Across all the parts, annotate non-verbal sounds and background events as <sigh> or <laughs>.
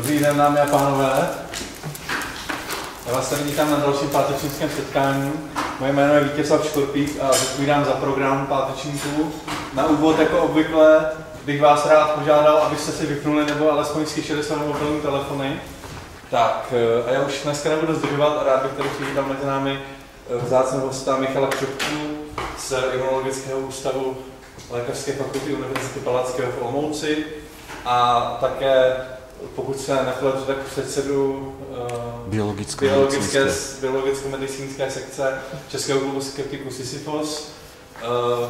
Dobrý den, dámy a pánové. Já vás tady vítám na dalším pátečnickém setkání. Moje jméno je Vítězslav Škorpík a zodpovídám za program pátečníků. Na úvod, jako obvykle, bych vás rád požádal, abyste si vypnuli nebo alespoň stišili své mobilní telefony. Tak, eh, a já už dneska nebudu zdržovat a rád bych tady přivítal mezi námi eh, vzácného hosta Michala Křupku z Imunologického ústavu Lékařské fakulty Univerzity Palackého v Olomouci a také pokud se nepletu, tak předsedu uh, biologické, biologické, biologicko-medicínské sekce Českého klubu skeptiků Sisyphos. Uh,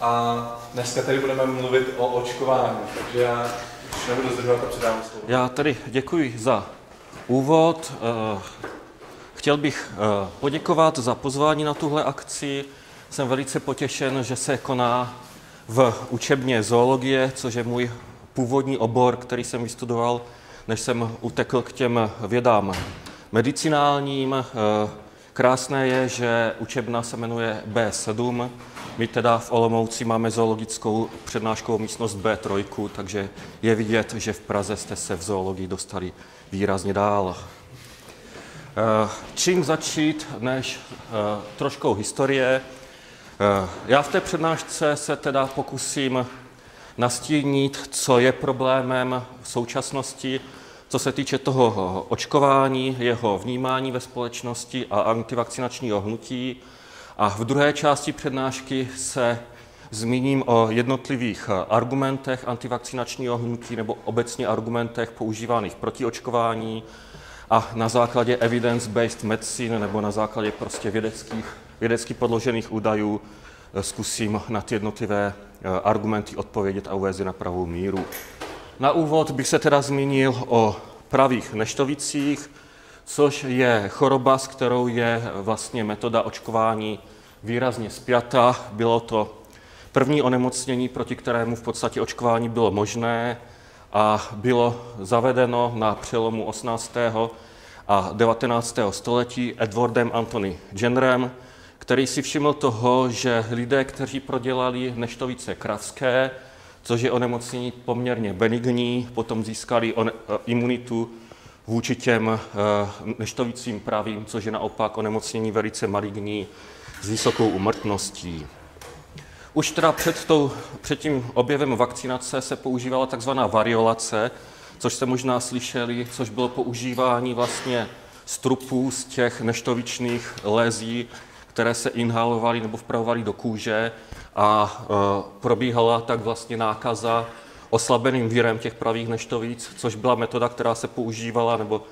a dneska tady budeme mluvit o očkování, takže já už nebudu zdržovat a předám slovo. Já tady děkuji za úvod. Uh, chtěl bych uh, poděkovat za pozvání na tuhle akci. Jsem velice potěšen, že se koná v učebně zoologie, což je můj původní obor, který jsem vystudoval, než jsem utekl k těm vědám medicinálním. Eh, krásné je, že učebna se jmenuje B7. My teda v Olomouci máme zoologickou přednáškovou místnost B3, takže je vidět, že v Praze jste se v zoologii dostali výrazně dál. Eh, čím začít, než eh, troškou historie. Já v té přednášce se teda pokusím nastínit, co je problémem v současnosti, co se týče toho očkování, jeho vnímání ve společnosti a antivakcinačního hnutí. A v druhé části přednášky se zmíním o jednotlivých argumentech antivakcinačního hnutí nebo obecně argumentech používaných proti očkování a na základě evidence-based medicine nebo na základě prostě vědeckých, vědecky podložených údajů zkusím na ty jednotlivé Eh, argumenty odpovědět a uvést je na pravou míru. Na úvod bych se teda zmínil o pravých neštovicích, což je choroba, s kterou je vlastně metoda očkování výrazně spjata. Bylo to první onemocnění, proti kterému v podstatě očkování bylo možné a bylo zavedeno na přelomu 18. a 19. století Edwardem Anthony Jennerem, který si všiml toho, že lidé, kteří prodělali neštovice kravské, což je onemocnění poměrně benigní, potom získali on, eh, imunitu vůči těm eh, neštovicím pravým, což je naopak onemocnění velice maligní s vysokou umrtností. Už teda před, tou, před tím objevem vakcinace se používala takzvaná variolace, což jste možná slyšeli, což bylo používání vlastně strupů z těch neštovičných lézí které se inhalovaly nebo vpravovaly do kůže a e, probíhala tak vlastně nákaza oslabeným vírem těch pravých neštovíc, což byla metoda, která se používala nebo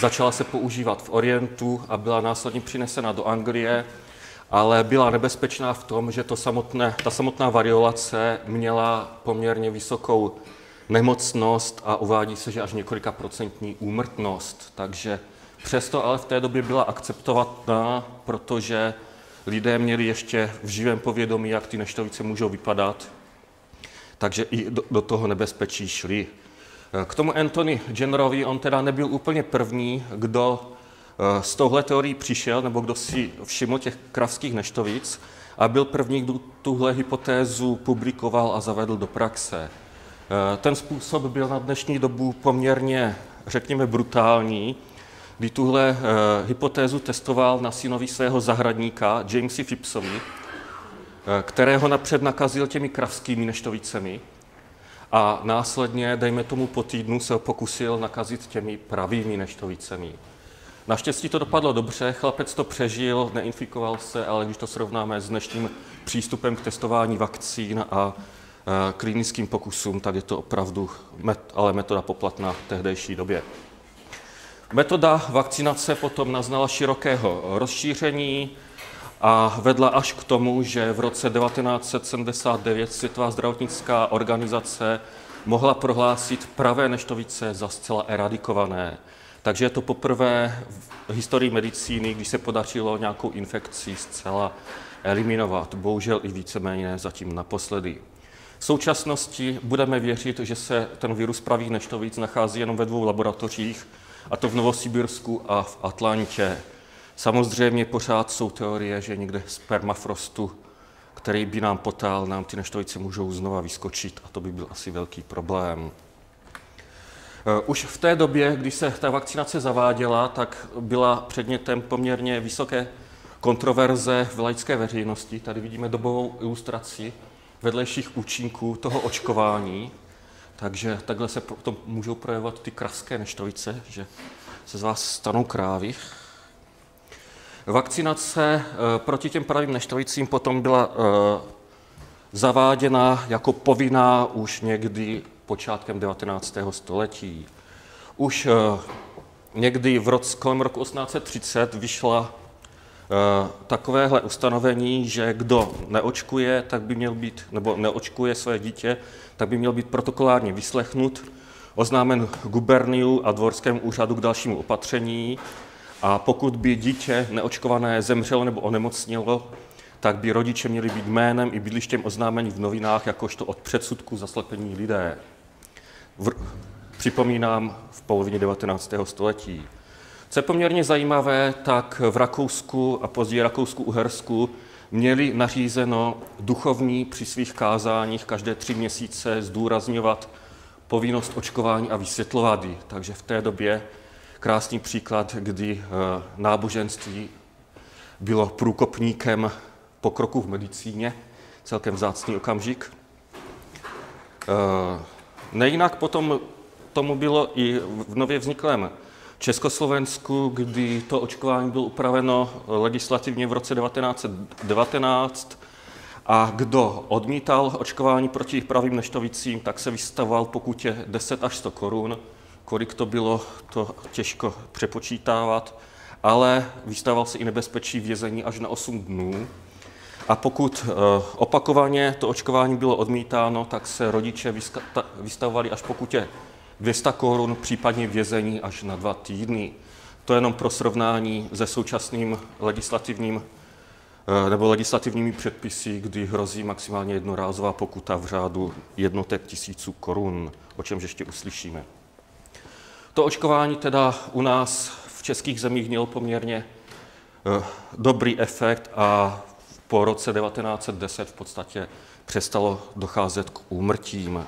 začala se používat v Orientu a byla následně přinesena do Anglie, ale byla nebezpečná v tom, že to samotné, ta samotná variolace měla poměrně vysokou nemocnost a uvádí se, že až několika procentní úmrtnost. Takže Přesto ale v té době byla akceptovaná, protože lidé měli ještě v živém povědomí, jak ty neštovice můžou vypadat, takže i do, do toho nebezpečí šli. K tomu Anthony Jennerovi, on teda nebyl úplně první, kdo eh, z tohle teorií přišel, nebo kdo si všiml těch kravských neštovic a byl první, kdo tuhle hypotézu publikoval a zavedl do praxe. Eh, ten způsob byl na dnešní dobu poměrně, řekněme, brutální, kdy tuhle uh, hypotézu testoval na synovi svého zahradníka, Jamesi Phippsovi, uh, kterého napřed nakazil těmi kravskými neštovicemi a následně, dejme tomu po týdnu, se pokusil nakazit těmi pravými neštovicemi. Naštěstí to dopadlo dobře, chlapec to přežil, neinfikoval se, ale když to srovnáme s dnešním přístupem k testování vakcín a eh, klinickým pokusům, tak je to opravdu met, ale metoda poplatná v tehdejší době. Metoda vakcinace potom naznala širokého rozšíření a vedla až k tomu, že v roce 1979 Světová zdravotnická organizace mohla prohlásit pravé neštovice za zcela eradikované. Takže je to poprvé v historii medicíny, když se podařilo nějakou infekci zcela eliminovat. Bohužel i víceméně zatím naposledy. V současnosti budeme věřit, že se ten virus pravých neštovic nachází jenom ve dvou laboratořích, a to v Novosibirsku a v Atlantě. Samozřejmě pořád jsou teorie, že někde z permafrostu, který by nám potál, nám ty neštovice můžou znova vyskočit a to by byl asi velký problém. Už v té době, kdy se ta vakcinace zaváděla, tak byla předmětem poměrně vysoké kontroverze v laické veřejnosti. Tady vidíme dobovou ilustraci vedlejších účinků toho očkování. Takže takhle se potom můžou projevovat ty kraské neštovice, že se z vás stanou krávy. Vakcinace eh, proti těm pravým neštovicím potom byla eh, zaváděna jako povinná už někdy počátkem 19. století. Už eh, někdy v roce, kolem roku 1830 vyšla takovéhle ustanovení, že kdo neočkuje, tak by měl být, nebo neočkuje své dítě, tak by měl být protokolárně vyslechnut, oznámen guberniu a dvorskému úřadu k dalšímu opatření a pokud by dítě neočkované zemřelo nebo onemocnělo, tak by rodiče měli být jménem i bydlištěm oznámení v novinách jakožto od předsudku zaslepení lidé. V, připomínám v polovině 19. století. Co je poměrně zajímavé, tak v Rakousku a později Rakousku-Uhersku měli nařízeno duchovní při svých kázáních každé tři měsíce zdůrazňovat povinnost očkování a vysvětlovat ji. Takže v té době krásný příklad, kdy eh, náboženství bylo průkopníkem pokroku v medicíně, celkem vzácný okamžik. Eh, nejinak potom tomu bylo i v nově vzniklém Československu, kdy to očkování bylo upraveno legislativně v roce 1919 a kdo odmítal očkování proti pravým neštovicím, tak se vystavoval pokutě 10 až 100 korun. Kolik to bylo, to těžko přepočítávat, ale vystával se i nebezpečí vězení až na 8 dnů. A pokud eh, opakovaně to očkování bylo odmítáno, tak se rodiče vystavovali až pokutě 200 korun, případně vězení až na dva týdny. To jenom pro srovnání se současným legislativním eh, nebo legislativními předpisy, kdy hrozí maximálně jednorázová pokuta v řádu jednotek tisíců korun, o čemž ještě uslyšíme. To očkování teda u nás v českých zemích mělo poměrně eh, dobrý efekt a po roce 1910 v podstatě přestalo docházet k úmrtím.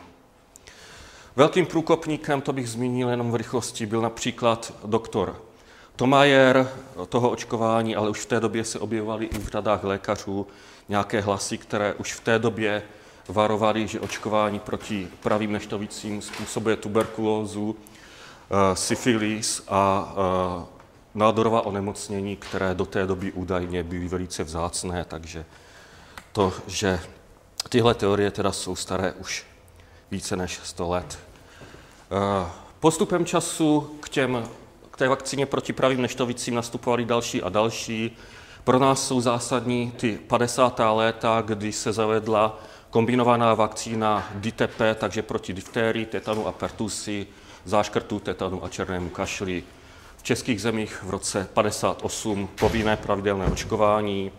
Velkým průkopníkem, to bych zmínil jenom v rychlosti, byl například doktor Tomajer toho očkování, ale už v té době se objevovaly i v řadách lékařů nějaké hlasy, které už v té době varovali, že očkování proti pravým neštovicím způsobuje tuberkulózu, eh, syfilis a eh, nádorová onemocnění, které do té doby údajně byly velice vzácné, takže to, že tyhle teorie teda jsou staré už více než 100 let. Eh, postupem času k, těm, k té vakcíně proti pravým neštovicím nastupovali další a další. Pro nás jsou zásadní ty 50. léta, kdy se zavedla kombinovaná vakcína DTP, takže proti diftérii, tetanu a pertusy, záškrtu, tetanu a černému kašli. V českých zemích v roce 58 povinné pravidelné očkování.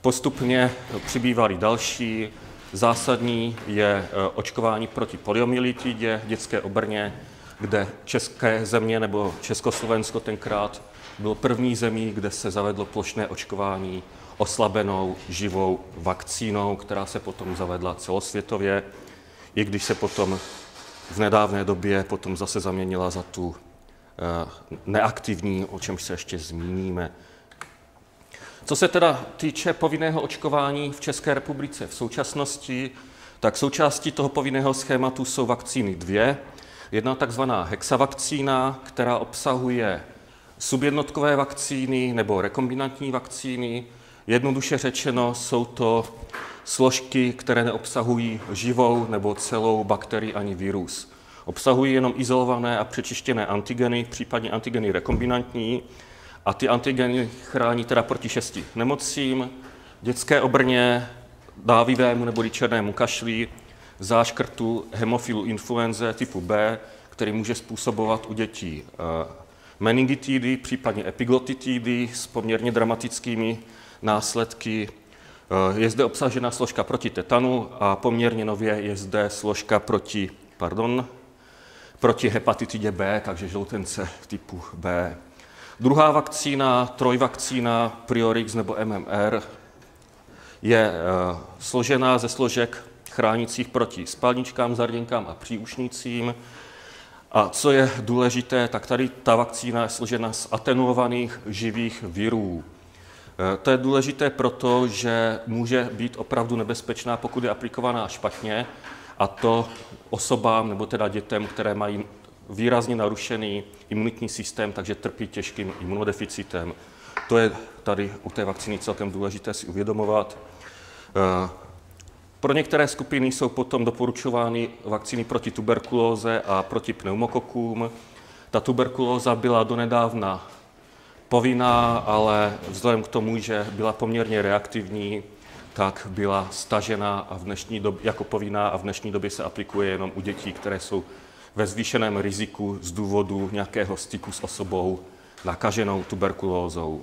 Postupně přibývaly další, Zásadní je e, očkování proti poliomyelitidě, dětské obrně, kde české země nebo Československo tenkrát bylo první zemí, kde se zavedlo plošné očkování oslabenou živou vakcínou, která se potom zavedla celosvětově, i když se potom v nedávné době potom zase zaměnila za tu e, neaktivní, o čem se ještě zmíníme. Co se teda týče povinného očkování v České republice v současnosti, tak součástí toho povinného schématu jsou vakcíny dvě. Jedna takzvaná hexavakcína, která obsahuje subjednotkové vakcíny nebo rekombinantní vakcíny. Jednoduše řečeno jsou to složky, které neobsahují živou nebo celou bakterii ani virus. Obsahují jenom izolované a přečištěné antigeny, případně antigeny rekombinantní, a ty antigeny chrání teda proti šesti nemocím, dětské obrně, dávivému nebo černému kašli, záškrtu hemofilu influenze typu B, který může způsobovat u dětí eh, meningitidy, případně epiglotitidy s poměrně dramatickými následky. Eh, je zde obsažena složka proti tetanu a poměrně nově je zde složka proti, pardon, proti hepatitidě B, takže žloutence typu B. Druhá vakcína, trojvakcína Priorix nebo MMR, je eh, složená ze složek chránících proti spalničkám, zarděnkám a příušnicím A co je důležité, tak tady ta vakcína je složena z atenuovaných živých virů. Eh, to je důležité proto, že může být opravdu nebezpečná, pokud je aplikovaná špatně, a to osobám nebo teda dětem, které mají výrazně narušený imunitní systém, takže trpí těžkým imunodeficitem. To je tady u té vakcíny celkem důležité si uvědomovat. Eh, pro některé skupiny jsou potom doporučovány vakcíny proti tuberkulóze a proti pneumokokům. Ta tuberkulóza byla donedávna povinná, ale vzhledem k tomu, že byla poměrně reaktivní, tak byla stažena a v dnešní době, jako povinná a v dnešní době se aplikuje jenom u dětí, které jsou ve zvýšeném riziku z důvodu nějakého styku s osobou nakaženou tuberkulózou.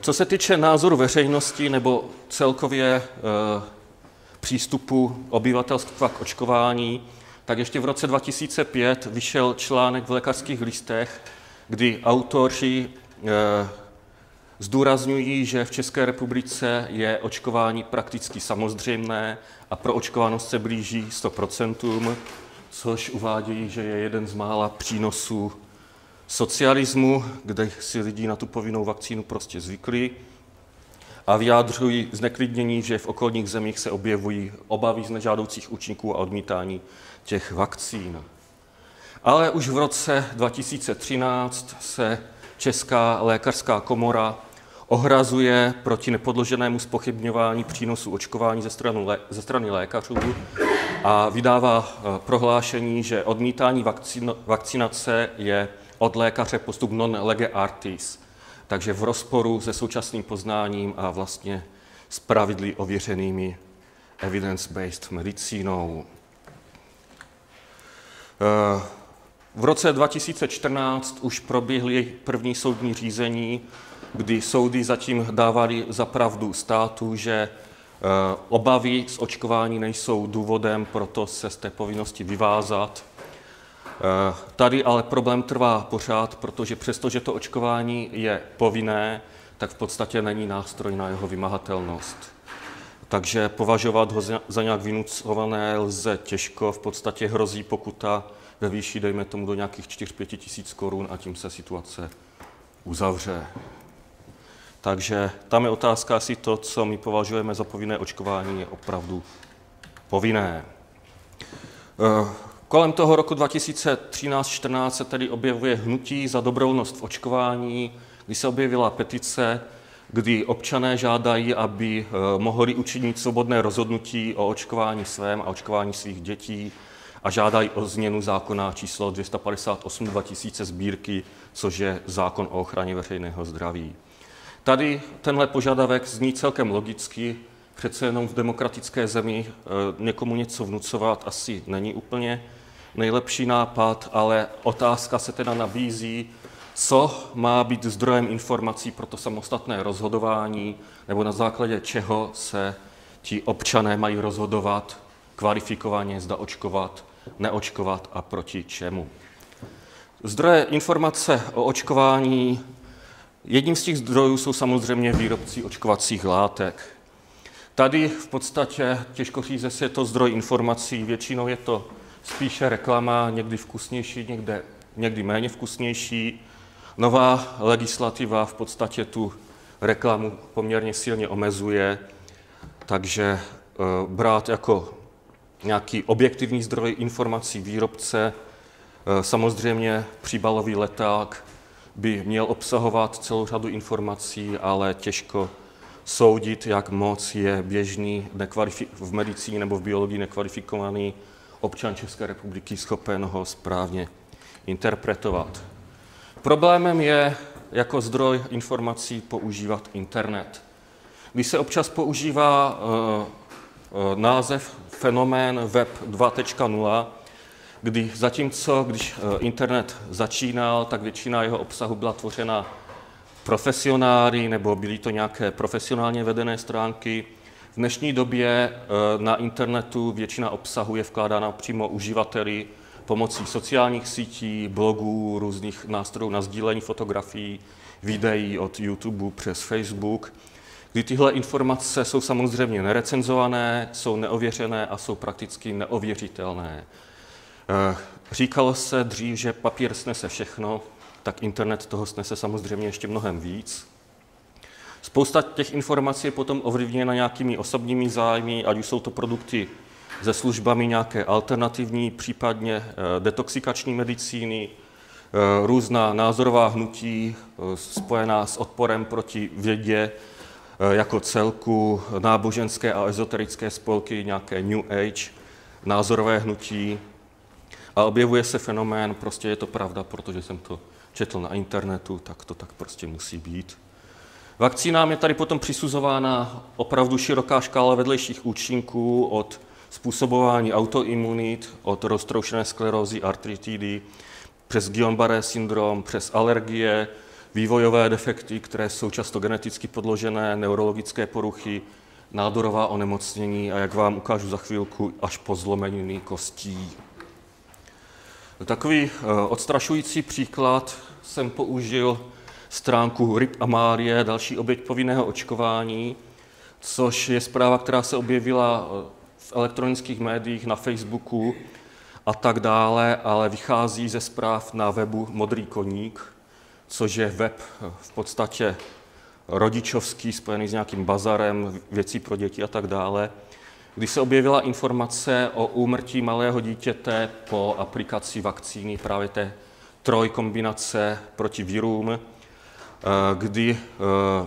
Co se týče názoru veřejnosti nebo celkově e, přístupu obyvatelstva k očkování, tak ještě v roce 2005 vyšel článek v lékařských listech, kdy autoři e, zdůrazňují, že v České republice je očkování prakticky samozřejmé a pro očkovanost se blíží 100%, což uvádějí, že je jeden z mála přínosů socialismu, kde si lidi na tu povinnou vakcínu prostě zvykli a vyjádřují zneklidnění, že v okolních zemích se objevují obavy z nežádoucích účinků a odmítání těch vakcín. Ale už v roce 2013 se Česká lékařská komora ohrazuje proti nepodloženému spochybňování přínosu očkování ze strany, ze strany lékařů a vydává eh, prohlášení, že odmítání vakcinace je od lékaře postup non lege artis, takže v rozporu se současným poznáním a vlastně s pravidly ověřenými evidence-based medicínou. Eh, v roce 2014 už proběhly první soudní řízení, kdy soudy zatím dávali za pravdu státu, že eh, obavy z očkování nejsou důvodem, proto se z té povinnosti vyvázat Eh, tady ale problém trvá pořád, protože přestože to očkování je povinné, tak v podstatě není nástroj na jeho vymahatelnost. Takže považovat ho za nějak vynucované lze těžko, v podstatě hrozí pokuta ve výši, dejme tomu, do nějakých 4-5 tisíc korun a tím se situace uzavře. Takže tam je otázka, jestli to, co my považujeme za povinné očkování, je opravdu povinné. Eh, Kolem toho roku 2013-14 se tedy objevuje hnutí za dobrovolnost v očkování, kdy se objevila petice, kdy občané žádají, aby eh, mohli učinit svobodné rozhodnutí o očkování svém a očkování svých dětí a žádají o změnu zákona číslo 258 2000 sbírky, což je zákon o ochraně veřejného zdraví. Tady tenhle požadavek zní celkem logicky, přece jenom v demokratické zemi eh, někomu něco vnucovat asi není úplně nejlepší nápad, ale otázka se teda nabízí, co má být zdrojem informací pro to samostatné rozhodování, nebo na základě čeho se ti občané mají rozhodovat kvalifikovaně, zda očkovat, neočkovat a proti čemu. Zdroje informace o očkování, jedním z těch zdrojů jsou samozřejmě výrobci očkovacích látek. Tady v podstatě těžko říct, jestli je to zdroj informací, většinou je to spíše reklama, někdy vkusnější, někde, někdy méně vkusnější. Nová legislativa v podstatě tu reklamu poměrně silně omezuje, takže uh, brát jako nějaký objektivní zdroj informací výrobce, uh, samozřejmě příbalový leták by měl obsahovat celou řadu informací, ale těžko soudit, jak moc je běžný v medicíně nebo v biologii nekvalifikovaný občan České republiky schopen ho správně interpretovat. Problémem je jako zdroj informací používat internet. Když se občas používá uh, uh, název fenomén Web 2.0, kdy zatímco, když uh, internet začínal, tak většina jeho obsahu byla tvořena profesionály nebo byly to nějaké profesionálně vedené stránky, v dnešní době eh, na internetu většina obsahu je vkládána přímo uživateli pomocí sociálních sítí, blogů, různých nástrojů na sdílení fotografií, videí od YouTube přes Facebook, kdy tyhle informace jsou samozřejmě nerecenzované, jsou neověřené a jsou prakticky neověřitelné. Říkalo se dřív, že papír snese všechno, tak internet toho snese samozřejmě ještě mnohem víc. Spousta těch informací je potom ovlivněna nějakými osobními zájmy, ať už jsou to produkty se službami nějaké alternativní, případně eh, detoxikační medicíny, eh, různá názorová hnutí eh, spojená s odporem proti vědě jako celku, náboženské a ezoterické spolky, nějaké New Age, názorové hnutí. A objevuje se fenomén, prostě je to pravda, protože jsem to četl na internetu, tak to tak prostě musí být. Vakcínám je tady potom přisuzována opravdu široká škála vedlejších účinků od způsobování autoimunit, od roztroušené sklerózy, artritidy, přes Guillain-Barré syndrom, přes alergie, vývojové defekty, které jsou často geneticky podložené, neurologické poruchy, nádorová onemocnění a jak vám ukážu za chvilku, až po zlomeniny kostí. Takový eh, odstrašující příklad jsem použil stránku RIP Amálie, další oběť povinného očkování, což je zpráva, která se objevila eh, v elektronických médiích, na Facebooku a tak dále, ale vychází ze zpráv na webu Modrý koník, což je web eh, v podstatě rodičovský, spojený s nějakým bazarem, věcí pro děti a tak dále, kdy se objevila informace o úmrtí malého dítěte po aplikaci vakcíny právě té trojkombinace proti virům, eh, kdy eh,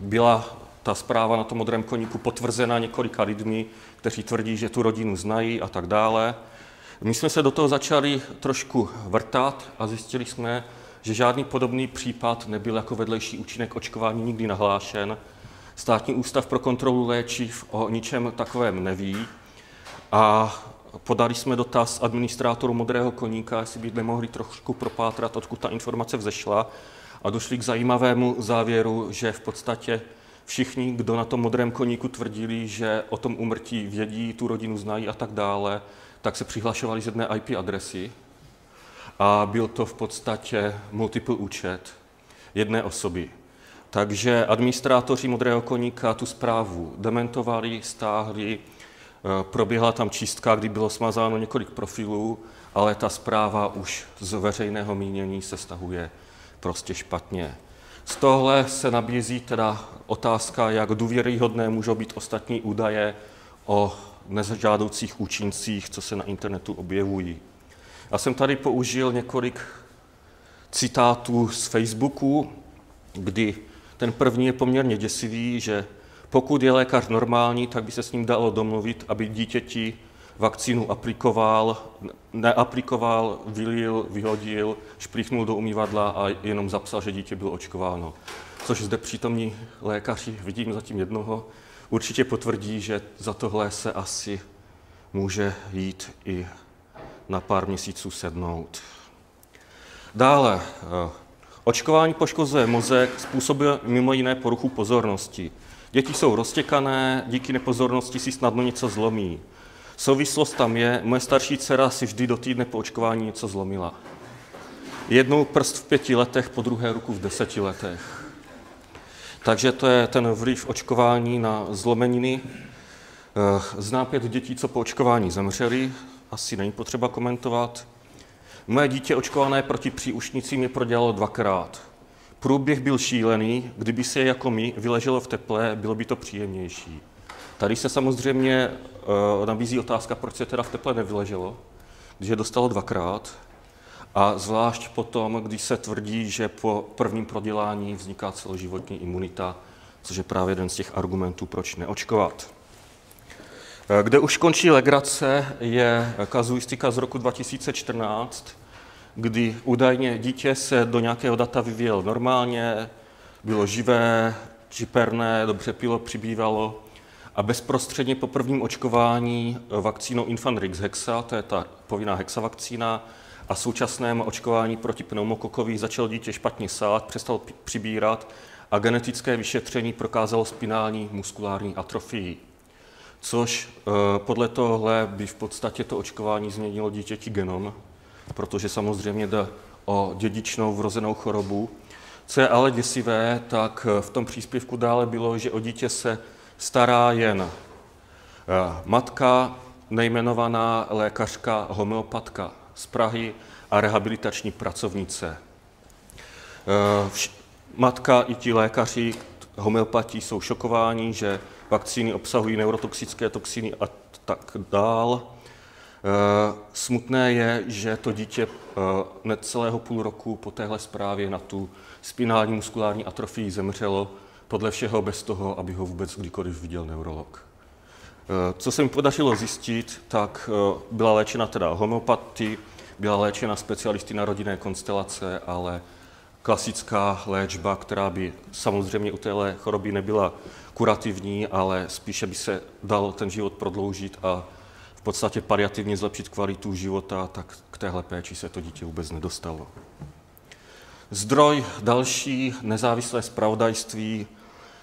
byla ta zpráva na tom modrém koníku potvrzena několika lidmi, kteří tvrdí, že tu rodinu znají a tak dále. My jsme se do toho začali trošku vrtat a zjistili jsme, že žádný podobný případ nebyl jako vedlejší účinek očkování nikdy nahlášen. Státní ústav pro kontrolu léčiv o ničem takovém neví. A podali jsme dotaz administrátoru Modrého koníka, jestli by nemohli trošku propátrat, odkud ta informace vzešla. A došli k zajímavému závěru, že v podstatě všichni, kdo na tom Modrém koníku tvrdili, že o tom umrtí vědí, tu rodinu znají a tak dále, tak se přihlašovali z jedné IP adresy. A byl to v podstatě multiple účet jedné osoby. Takže administrátoři Modrého koníka tu zprávu dementovali, stáhli, eh, proběhla tam čistka, kdy bylo smazáno několik profilů, ale ta zpráva už z veřejného mínění se stahuje prostě špatně. Z tohle se nabízí teda otázka, jak důvěryhodné můžou být ostatní údaje o nežádoucích účincích, co se na internetu objevují. Já jsem tady použil několik citátů z Facebooku, kdy ten první je poměrně děsivý, že pokud je lékař normální, tak by se s ním dalo domluvit, aby dítěti vakcínu aplikoval, neaplikoval, vylil, vyhodil, šplíchnul do umývadla a jenom zapsal, že dítě bylo očkováno. Což zde přítomní lékaři, vidím zatím jednoho, určitě potvrdí, že za tohle se asi může jít i na pár měsíců sednout. Dále, eh, očkování poškozuje mozek, způsobuje mimo jiné poruchu pozornosti. Děti jsou roztěkané, díky nepozornosti si snadno něco zlomí. Souvislost tam je, moje starší dcera si vždy do týdne po očkování něco zlomila. Jednou prst v pěti letech, po druhé ruku v deseti letech. Takže to je ten vliv očkování na zlomeniny. Eh, znám pět dětí, co po očkování zemřeli, asi není potřeba komentovat. Moje dítě očkované proti příušnicím mi prodělalo dvakrát. Průběh byl šílený, kdyby se jako my vyleželo v teple, bylo by to příjemnější. Tady se samozřejmě uh, nabízí otázka, proč se teda v teple nevyleželo, když je dostalo dvakrát. A zvlášť potom, když se tvrdí, že po prvním prodělání vzniká celoživotní imunita, což je právě jeden z těch argumentů, proč neočkovat. Kde už končí legrace, je kazuistika z roku 2014, kdy údajně dítě se do nějakého data vyvíjel normálně, bylo živé, čiperné, dobře pilo, přibývalo a bezprostředně po prvním očkování vakcínou Infanrix Hexa, to je ta povinná hexavakcína, a současném očkování proti pneumokokovi začalo dítě špatně sát, přestal přibírat a genetické vyšetření prokázalo spinální muskulární atrofii což eh, podle tohle by v podstatě to očkování změnilo dítěti genom, protože samozřejmě jde o dědičnou vrozenou chorobu. Co je ale děsivé, tak eh, v tom příspěvku dále bylo, že o dítě se stará jen eh, matka, nejmenovaná lékařka homeopatka z Prahy a rehabilitační pracovnice. Matka i ti lékaři homeopatí jsou šokováni, že vakcíny obsahují neurotoxické toxiny a tak dál. Eh, smutné je, že to dítě eh, necelého půl roku po téhle zprávě na tu spinální muskulární atrofii zemřelo, podle všeho bez toho, aby ho vůbec kdykoliv viděl neurolog. Eh, co se mi podařilo zjistit, tak byla léčena teda homeopatii, byla léčena specialisty na rodinné konstelace, ale klasická léčba, která by samozřejmě u téhle choroby nebyla kurativní, ale spíše by se dalo ten život prodloužit a v podstatě pariativně zlepšit kvalitu života, tak k téhle péči se to dítě vůbec nedostalo. Zdroj další nezávislé zpravodajství,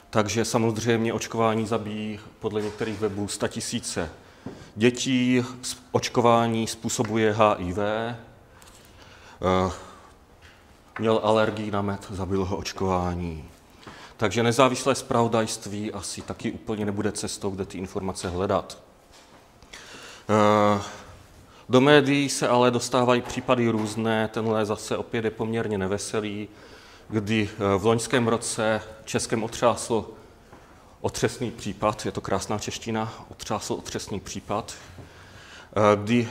takže samozřejmě očkování zabíjí podle některých webů 100 tisíce dětí, očkování způsobuje HIV, eh, měl alergii na med, zabil ho očkování. Takže nezávislé zpravodajství asi taky úplně nebude cestou, kde ty informace hledat. Eh, do médií se ale dostávají případy různé, tenhle zase opět je poměrně neveselý, kdy eh, v loňském roce Českem otřásl otřesný případ, je to krásná čeština, otřásl otřesný případ, eh, kdy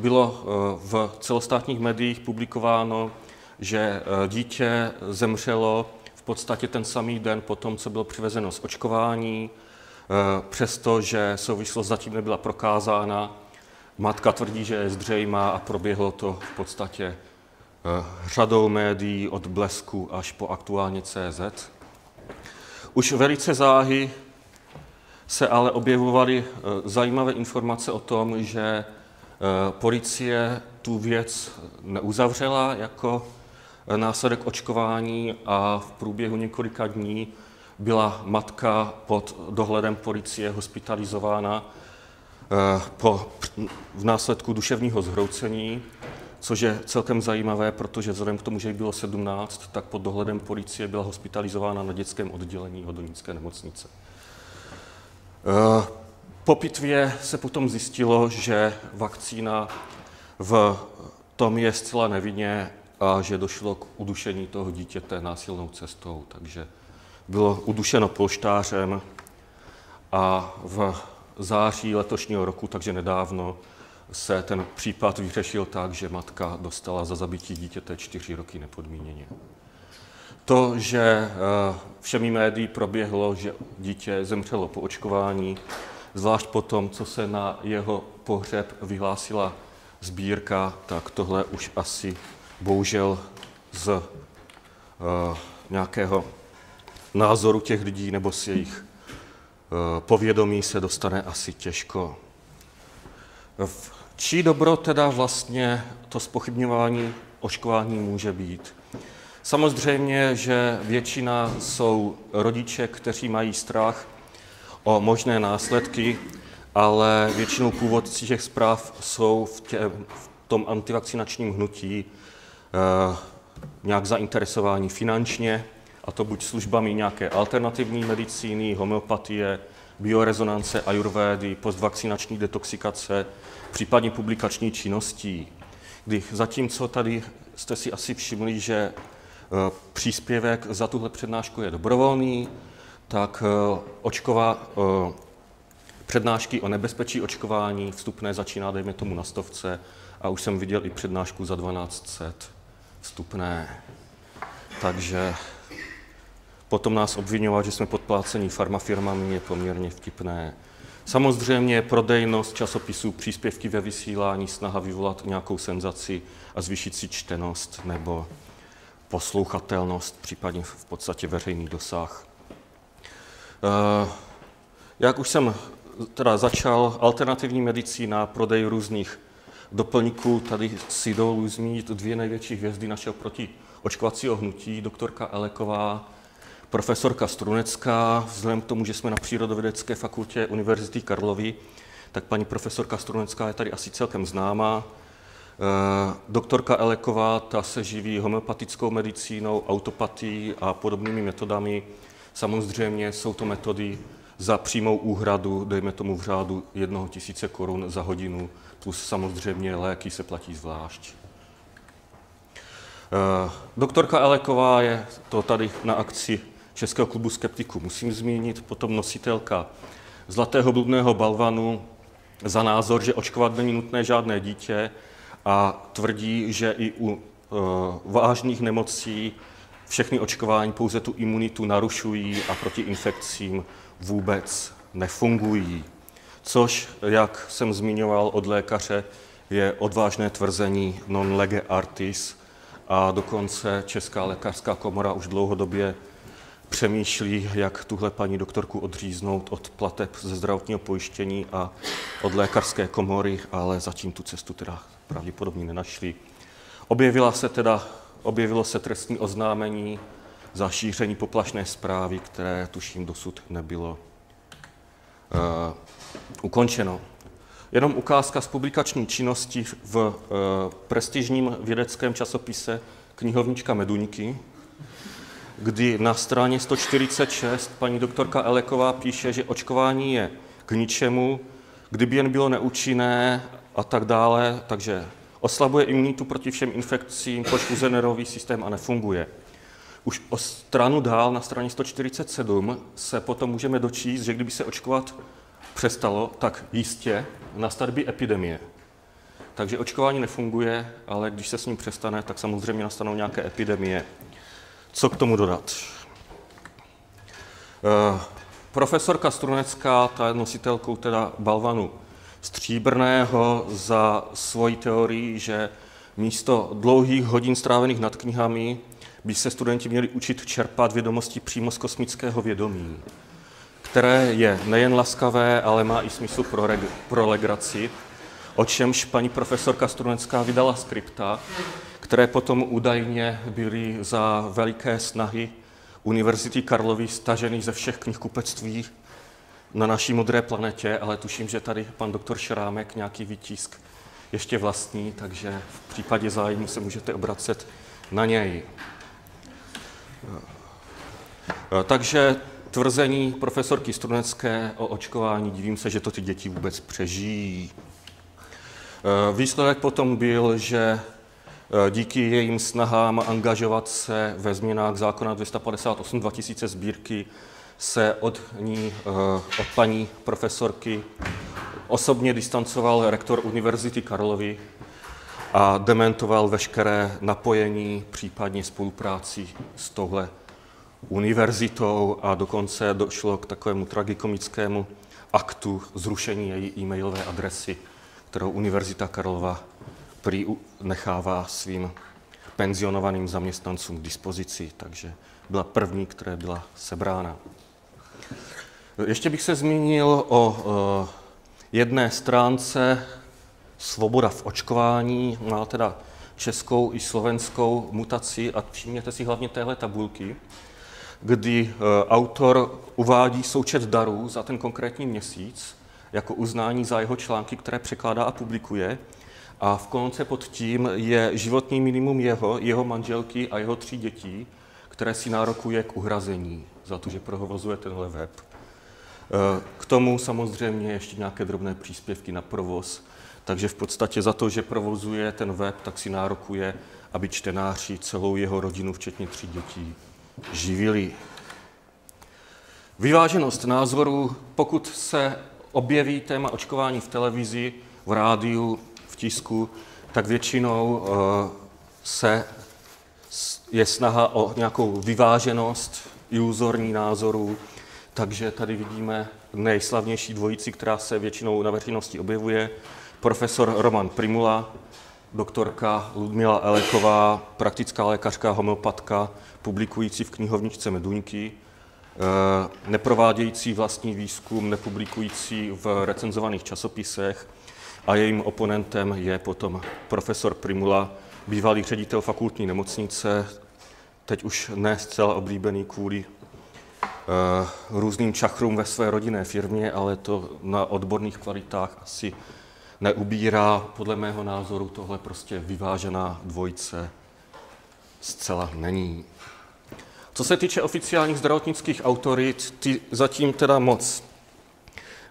bylo v celostátních médiích publikováno, že dítě zemřelo podstatě ten samý den po tom, co bylo přivezeno z očkování, Eh, přestože souvislost zatím nebyla prokázána. Matka tvrdí, že je zřejmá a proběhlo to v podstatě eh, řadou médií od Blesku až po aktuálně CZ. Už velice záhy se ale objevovaly eh, zajímavé informace o tom, že policie tu věc neuzavřela jako následek očkování a v průběhu několika dní byla matka pod dohledem policie hospitalizována eh, po, v následku duševního zhroucení, což je celkem zajímavé, protože vzhledem k tomu, že jí bylo 17, tak pod dohledem policie byla hospitalizována na dětském oddělení Hodonické nemocnice. Eh, po pitvě se potom zjistilo, že vakcína v tom je zcela nevinně a že došlo k udušení toho dítěte násilnou cestou. Takže bylo udušeno polštářem a v září letošního roku, takže nedávno, se ten případ vyřešil tak, že matka dostala za zabití dítěte čtyři roky nepodmíněně. To, že eh, všemi médií proběhlo, že dítě zemřelo po očkování, zvlášť po tom, co se na jeho pohřeb vyhlásila sbírka, tak tohle už asi bohužel z uh, nějakého názoru těch lidí nebo s jejich eh, povědomí se dostane asi těžko. V čí dobro teda vlastně to spochybňování očkování může být? Samozřejmě, že většina jsou rodiče, kteří mají strach o možné následky, ale většinou původci těch zpráv jsou v, tě, v tom antivakcinačním hnutí nějak zainteresování finančně, a to buď službami nějaké alternativní medicíny, homeopatie, biorezonance, ajurvédy, postvakcinační detoxikace, případně publikační činností. Kdy zatímco tady jste si asi všimli, že e, příspěvek za tuhle přednášku je dobrovolný, tak e, očková, přednášky o nebezpečí očkování vstupné začíná, dejme tomu, na stovce a už jsem viděl i přednášku za 1200 vstupné. Takže Potom nás obvinovat, že jsme podplácení farmafirmami, je poměrně vtipné. Samozřejmě prodejnost časopisů, příspěvky ve vysílání, snaha vyvolat nějakou senzaci a zvýšit si čtenost nebo poslouchatelnost, případně v podstatě veřejný dosah. Eh, jak už jsem teda začal, alternativní medicína, prodej různých doplňků, tady si dovolím zmínit dvě největší hvězdy našeho protiočkovacího hnutí, doktorka Eleková profesorka Strunecká, vzhledem k tomu, že jsme na Přírodovědecké fakultě Univerzity Karlovy, tak paní profesorka Strunecká je tady asi celkem známá. Eh, doktorka Eleková, ta se živí homeopatickou medicínou, autopatií a podobnými metodami. Samozřejmě jsou to metody za přímou úhradu, dejme tomu v řádu jednoho tisíce korun za hodinu, plus samozřejmě léky se platí zvlášť. Eh, doktorka Eleková je to tady na akci Českého klubu skeptiků musím zmínit, potom nositelka Zlatého bludného balvanu za názor, že očkovat není nutné žádné dítě a tvrdí, že i u e, vážných nemocí všechny očkování pouze tu imunitu narušují a proti infekcím vůbec nefungují. Což, jak jsem zmiňoval od lékaře, je odvážné tvrzení non lege artis a dokonce Česká lékařská komora už dlouhodobě přemýšlí, jak tuhle paní doktorku odříznout od plateb ze zdravotního pojištění a od lékařské komory, ale zatím tu cestu teda pravděpodobně nenašli. Objevila se teda, objevilo se trestní oznámení za šíření poplašné zprávy, které tuším dosud nebylo uh, ukončeno. Jenom ukázka z publikační činnosti v uh, prestižním vědeckém časopise Knihovnička Meduňky, kdy na straně 146 paní doktorka Eleková píše, že očkování je k ničemu, kdyby jen bylo neúčinné a tak dále, takže oslabuje imunitu proti všem infekcím, poškozuje nervový systém a nefunguje. Už o stranu dál, na straně 147, se potom můžeme dočíst, že kdyby se očkovat přestalo, tak jistě nastat by epidemie. Takže očkování nefunguje, ale když se s ním přestane, tak samozřejmě nastanou nějaké epidemie. Co k tomu dodat? Uh, profesorka Strunecká, ta je nositelkou teda balvanu stříbrného za svoji teorii, že místo dlouhých hodin strávených nad knihami by se studenti měli učit čerpat vědomosti přímo z kosmického vědomí, které je nejen laskavé, ale má i smysl pro, reg- pro legraci, o čemž paní profesorka Strunecká vydala skripta, které potom údajně byly za veliké snahy Univerzity Karlovy staženy ze všech knihkupectví na naší modré planetě, ale tuším, že tady pan doktor Šrámek nějaký výtisk ještě vlastní, takže v případě zájmu se můžete obracet na něj. Takže tvrzení profesorky Strunecké o očkování, divím se, že to ty děti vůbec přežijí. Výsledek potom byl, že Eh, díky jejím snahám angažovat se ve změnách zákona 258 2000 sbírky se od ní, eh, od paní profesorky osobně distancoval rektor Univerzity Karlovy a dementoval veškeré napojení, případně spolupráci s touhle univerzitou a dokonce došlo k takovému tragikomickému aktu zrušení její e-mailové adresy, kterou Univerzita Karlova prý nechává svým penzionovaným zaměstnancům k dispozici, takže byla první, která byla sebrána. Ještě bych se zmínil o jedné stránce Svoboda v očkování, má teda českou i slovenskou mutaci a všimněte si hlavně téhle tabulky, kdy e, autor uvádí součet darů za ten konkrétní měsíc jako uznání za jeho články, které překládá a publikuje a v kolonce pod tím je životní minimum jeho, jeho manželky a jeho tří dětí, které si nárokuje k uhrazení za to, že provozuje tenhle web. E, k tomu samozřejmě ještě nějaké drobné příspěvky na provoz, takže v podstatě za to, že provozuje ten web, tak si nárokuje, aby čtenáři celou jeho rodinu, včetně tří dětí, živili. Vyváženost názorů, pokud se objeví téma očkování v televizi, v rádiu, tisku, tak většinou eh, se je snaha o nějakou vyváženost iluzorní názorů, takže tady vidíme nejslavnější dvojici, která se většinou na veřejnosti objevuje. Profesor Roman Primula, doktorka Ludmila Eleková, praktická lékařka, homeopatka, publikující v knihovničce Meduňky, eh, neprovádějící vlastní výzkum, nepublikující v recenzovaných časopisech, a jejím oponentem je potom profesor Primula, bývalý ředitel fakultní nemocnice, teď už ne zcela oblíbený kvůli uh, různým čachrům ve své rodinné firmě, ale to na odborných kvalitách asi neubírá. Podle mého názoru tohle prostě vyvážená dvojice zcela není. Co se týče oficiálních zdravotnických autorit, ty zatím teda moc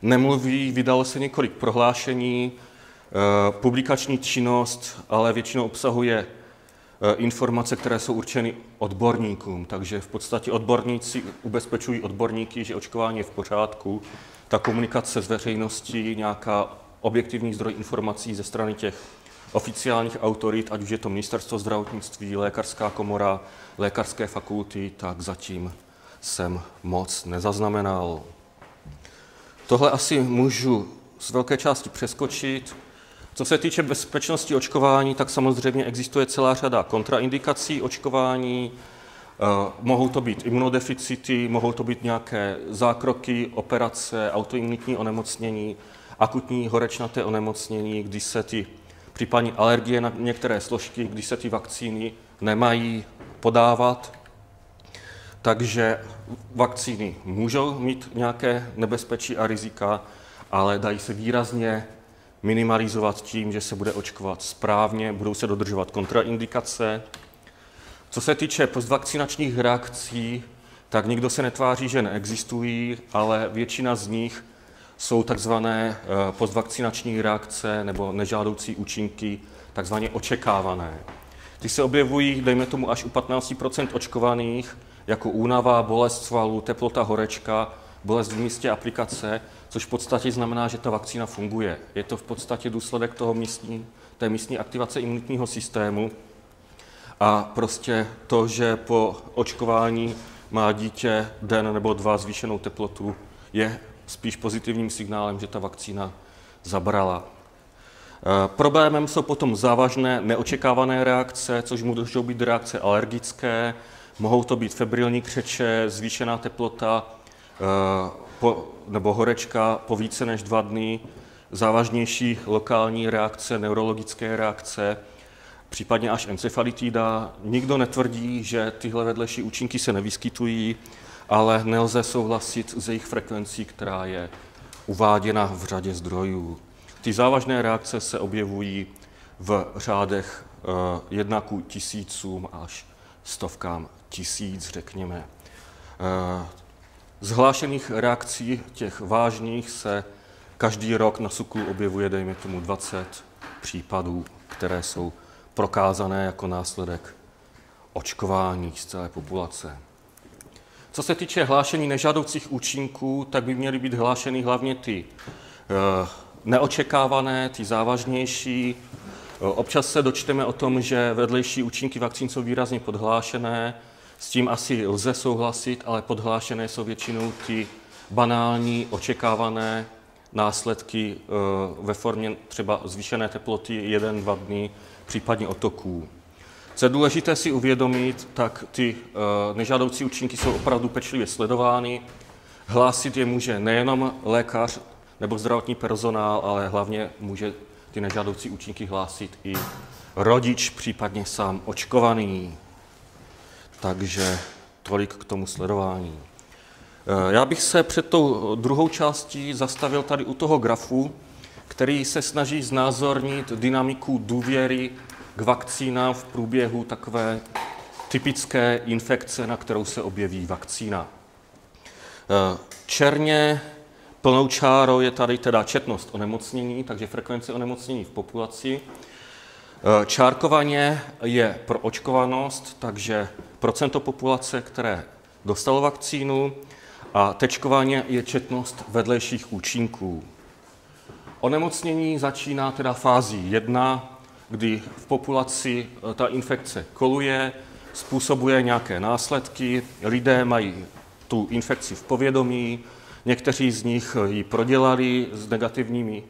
nemluví, vydalo se několik prohlášení, eh, publikační činnost, ale většinou obsahuje eh, informace, které jsou určeny odborníkům. Takže v podstatě odborníci ubezpečují odborníky, že očkování je v pořádku. Ta komunikace s veřejností, nějaká objektivní zdroj informací ze strany těch oficiálních autorit, ať už je to ministerstvo zdravotnictví, lékařská komora, lékařské fakulty, tak zatím jsem moc nezaznamenal. Tohle asi můžu z velké části přeskočit. Co se týče bezpečnosti očkování, tak samozřejmě existuje celá řada kontraindikací očkování. Eh, mohou to být imunodeficity, mohou to být nějaké zákroky, operace, autoimunitní onemocnění, akutní horečnaté onemocnění, kdy se ty případně alergie na některé složky, kdy se ty vakcíny nemají podávat. Takže vakcíny můžou mít nějaké nebezpečí a rizika, ale dají se výrazně minimalizovat tím, že se bude očkovat správně, budou se dodržovat kontraindikace. Co se týče postvakcinačních reakcí, tak nikdo se netváří, že neexistují, ale většina z nich jsou takzvané eh, postvakcinační reakce nebo nežádoucí účinky, takzvaně očekávané. Ty se objevují, dejme tomu, až u 15 očkovaných, jako únava, bolest svalů, teplota, horečka, bolest v místě aplikace, což v podstatě znamená, že ta vakcína funguje. Je to v podstatě důsledek toho místní, té místní aktivace imunitního systému a prostě to, že po očkování má dítě den nebo dva zvýšenou teplotu, je spíš pozitivním signálem, že ta vakcína zabrala. E, problémem jsou potom závažné neočekávané reakce, což můžou být reakce alergické, mohou to být febrilní křeče, zvýšená teplota e, po, nebo horečka po více než dva dny, závažnější lokální reakce, neurologické reakce, případně až encefalitída. Nikdo netvrdí, že tyhle vedlejší účinky se nevyskytují, ale nelze souhlasit s jejich frekvencí, která je uváděna v řadě zdrojů. Ty závažné reakce se objevují v řádech eh, jednaků tisícům až stovkám tisíc, řekněme. Eh, zhlášených reakcí těch vážných se každý rok na SUKLu objevuje, dejme tomu, 20 případů, které jsou prokázané jako následek očkování z celé populace. Co se týče hlášení nežádoucích účinků, tak by měly být hlášeny hlavně ty eh, neočekávané, ty závažnější. Občas se dočteme o tom, že vedlejší účinky vakcín jsou výrazně podhlášené. S tím asi lze souhlasit, ale podhlášené jsou většinou ty banální, očekávané následky eh, ve formě třeba zvýšené teploty jeden, dva dny, případně otoků. Co je důležité si uvědomit, tak ty uh, nežádoucí účinky jsou opravdu pečlivě sledovány. Hlásit je může nejenom lékař nebo zdravotní personál, ale hlavně může ty nežádoucí účinky hlásit i rodič, případně sám očkovaný. Takže tolik k tomu sledování. Eh, já bych se před tou druhou částí zastavil tady u toho grafu, který se snaží znázornit dynamiku důvěry k vakcínám v průběhu takové typické infekce, na kterou se objeví vakcína. Eh, černě plnou čárou je tady teda četnost onemocnění, takže frekvence onemocnění v populaci. Eh, čárkovaně je pro očkovanost, takže procento populace, které dostalo vakcínu, a tečkovaně je četnost vedlejších účinků. Onemocnění začíná teda fází 1, kdy v populaci eh, ta infekce koluje, způsobuje nějaké následky, lidé mají tu infekci v povědomí, někteří z nich ji prodělali s negativními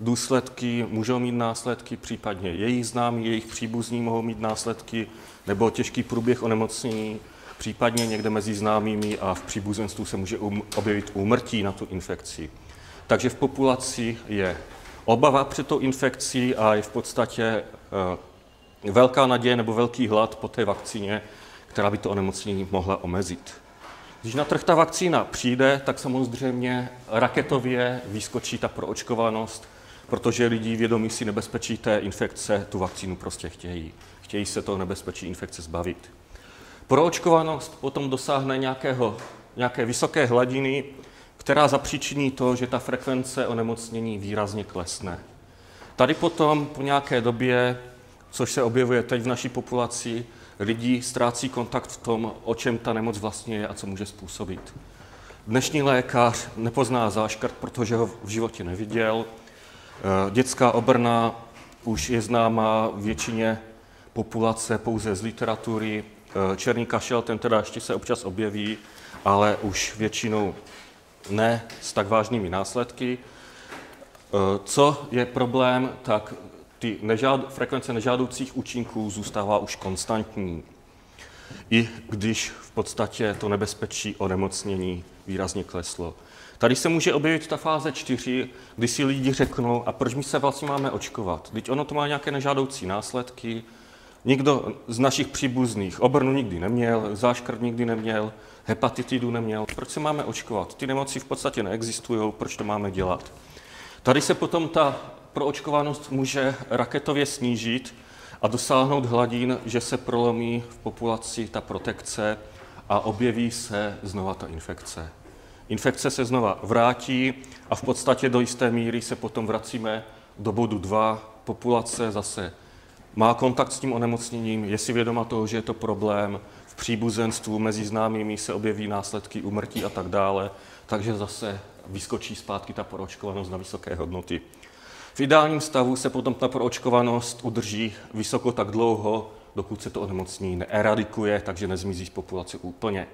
důsledky, můžou mít následky, případně jejich známí, jejich příbuzní mohou mít následky, nebo těžký průběh onemocnění, případně někde mezi známými a v příbuzenstvu se může um, objevit úmrtí na tu infekci. Takže v populaci je obava před tou infekcí a je v podstatě eh, velká naděje nebo velký hlad po té vakcíně, která by to onemocnění mohla omezit. Když na trh ta vakcína přijde, tak samozřejmě raketově vyskočí ta proočkovanost, protože lidi vědomí si nebezpečí té infekce tu vakcínu prostě chtějí. Chtějí se toho nebezpečí infekce zbavit. Proočkovanost potom dosáhne nějakého, nějaké vysoké hladiny, která zapříčiní to, že ta frekvence onemocnění výrazně klesne. Tady potom po nějaké době, což se objevuje teď v naší populaci, lidí ztrácí kontakt v tom, o čem ta nemoc vlastně je a co může způsobit. Dnešní lékař nepozná záškrt, protože ho v životě neviděl. Eh, dětská obrna už je známá většině populace pouze z literatury. Eh, černý kašel, ten teda ještě se občas objeví, ale už většinou ne s tak vážnými následky. Eh, co je problém, tak ty nežád, frekvence nežádoucích účinků zůstává už konstantní, i když v podstatě to nebezpečí onemocnění výrazně kleslo. Tady se může objevit ta fáze 4, kdy si lidi řeknou, a proč my se vlastně máme očkovat? Teď ono to má nějaké nežádoucí následky, nikdo z našich příbuzných obrnu nikdy neměl, záškrt nikdy neměl, hepatitidu neměl. Proč se máme očkovat? Ty nemoci v podstatě neexistují, proč to máme dělat? Tady se potom ta proočkovanost může raketově snížit a dosáhnout hladin, že se prolomí v populaci ta protekce a objeví se znova ta infekce. Infekce se znova vrátí a v podstatě do jisté míry se potom vracíme do bodu 2. Populace zase má kontakt s tím onemocněním, je si vědoma toho, že je to problém, v příbuzenstvu mezi známými se objeví následky umrtí a tak dále, takže zase vyskočí zpátky ta proočkovanost na vysoké hodnoty. V ideálním stavu se potom ta proočkovanost udrží vysoko tak dlouho, dokud se to onemocnění neeradikuje, takže nezmizí z populace úplně.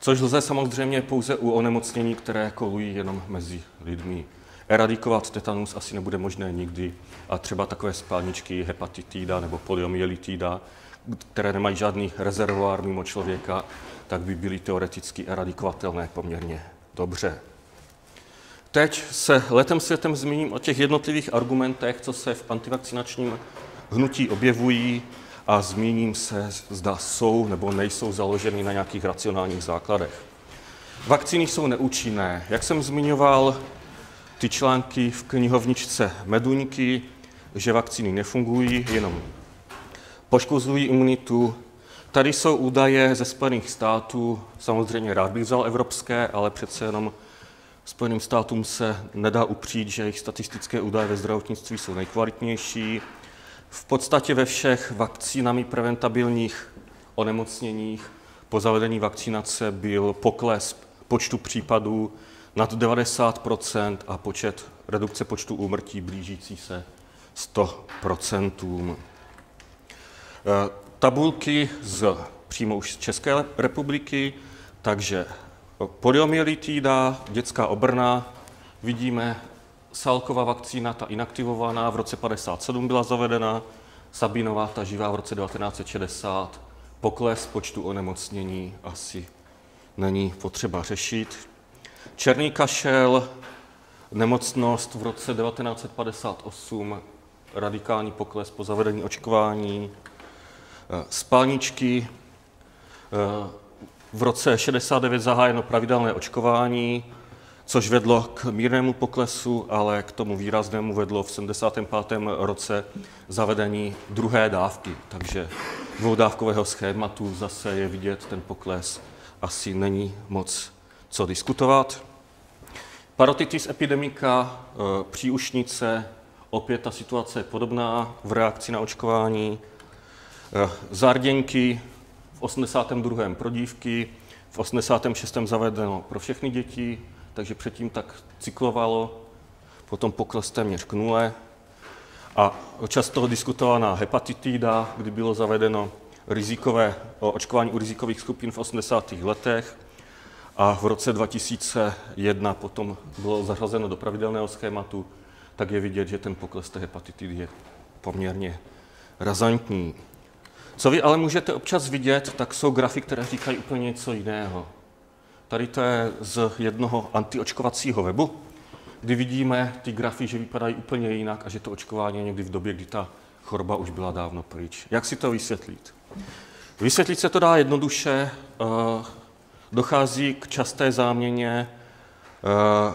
Což lze samozřejmě pouze u onemocnění, které kolují jenom mezi lidmi. Eradikovat tetanus asi nebude možné nikdy a třeba takové spálničky hepatitida nebo poliomyelitida, které nemají žádný rezervoár mimo člověka, tak by byly teoreticky eradikovatelné poměrně dobře. Teď se letem světem zmíním o těch jednotlivých argumentech, co se v antivakcinačním hnutí objevují a zmíním se, zda jsou nebo nejsou založeny na nějakých racionálních základech. Vakcíny jsou neúčinné. Jak jsem zmiňoval, ty články v knihovničce Meduňky, že vakcíny nefungují, jenom poškozují imunitu. Tady jsou údaje ze Spojených států, samozřejmě rád bych vzal evropské, ale přece jenom Spojeným státům se nedá upřít, že jejich statistické údaje ve zdravotnictví jsou nejkvalitnější. V podstatě ve všech vakcínami preventabilních onemocněních po zavedení vakcinace byl pokles počtu případů nad 90% a počet redukce počtu úmrtí blížící se 100 Eh, tabulky z, přímo už z České republiky, takže poliomyelitida, dětská obrna, vidíme Salková vakcína, ta inaktivovaná, v roce 57 byla zavedena, Sabinová, ta živá v roce 1960, pokles počtu onemocnění asi není potřeba řešit. Černý kašel, nemocnost v roce 1958, radikální pokles po zavedení očkování, Eh, spalničky. Eh, v roce 69 zahájeno pravidelné očkování, což vedlo k mírnému poklesu, ale k tomu výraznému vedlo v 75. roce zavedení druhé dávky. Takže dvoudávkového schématu zase je vidět ten pokles. Asi není moc co diskutovat. Parotitis epidemika, eh, příušnice, opět ta situace je podobná v reakci na očkování. Eh, Zarděnky v 82. pro dívky, v 86. zavedeno pro všechny děti, takže předtím tak cyklovalo, potom pokles téměř k nule. A často diskutovaná hepatitida, kdy bylo zavedeno rizikové, očkování u rizikových skupin v 80. letech a v roce 2001 potom bylo zařazeno do pravidelného schématu, tak je vidět, že ten pokles té hepatitidy je poměrně razantní. Co vy ale můžete občas vidět, tak jsou grafy, které říkají úplně něco jiného. Tady to je z jednoho antiočkovacího webu, kdy vidíme ty grafy, že vypadají úplně jinak a že to očkování je někdy v době, kdy ta choroba už byla dávno pryč. Jak si to vysvětlit? Vysvětlit se to dá jednoduše. Eh, dochází k časté záměně eh,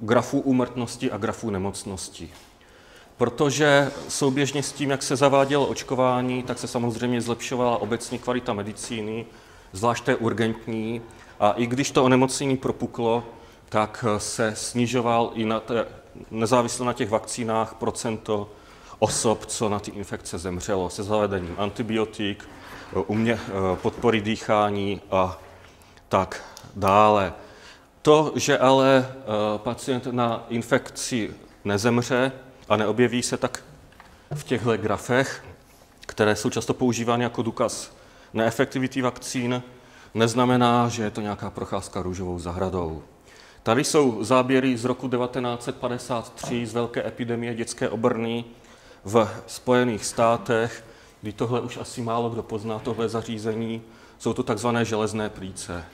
grafů úmrtnosti a grafů nemocnosti protože souběžně s tím, jak se zavádělo očkování, tak se samozřejmě zlepšovala obecně kvalita medicíny, zvlášť té urgentní. A i když to onemocnění propuklo, tak se snižoval i na té, nezávisle na těch vakcínách procento osob, co na ty infekce zemřelo, se zavedením antibiotik, umě, podpory dýchání a tak dále. To, že ale pacient na infekci nezemře a neobjeví se tak v těchto grafech, které jsou často používány jako důkaz neefektivity vakcín, neznamená, že je to nějaká procházka růžovou zahradou. Tady jsou záběry z roku 1953 z velké epidemie dětské obrny v Spojených státech, kdy tohle už asi málo kdo pozná, tohle zařízení. Jsou to takzvané železné plíce.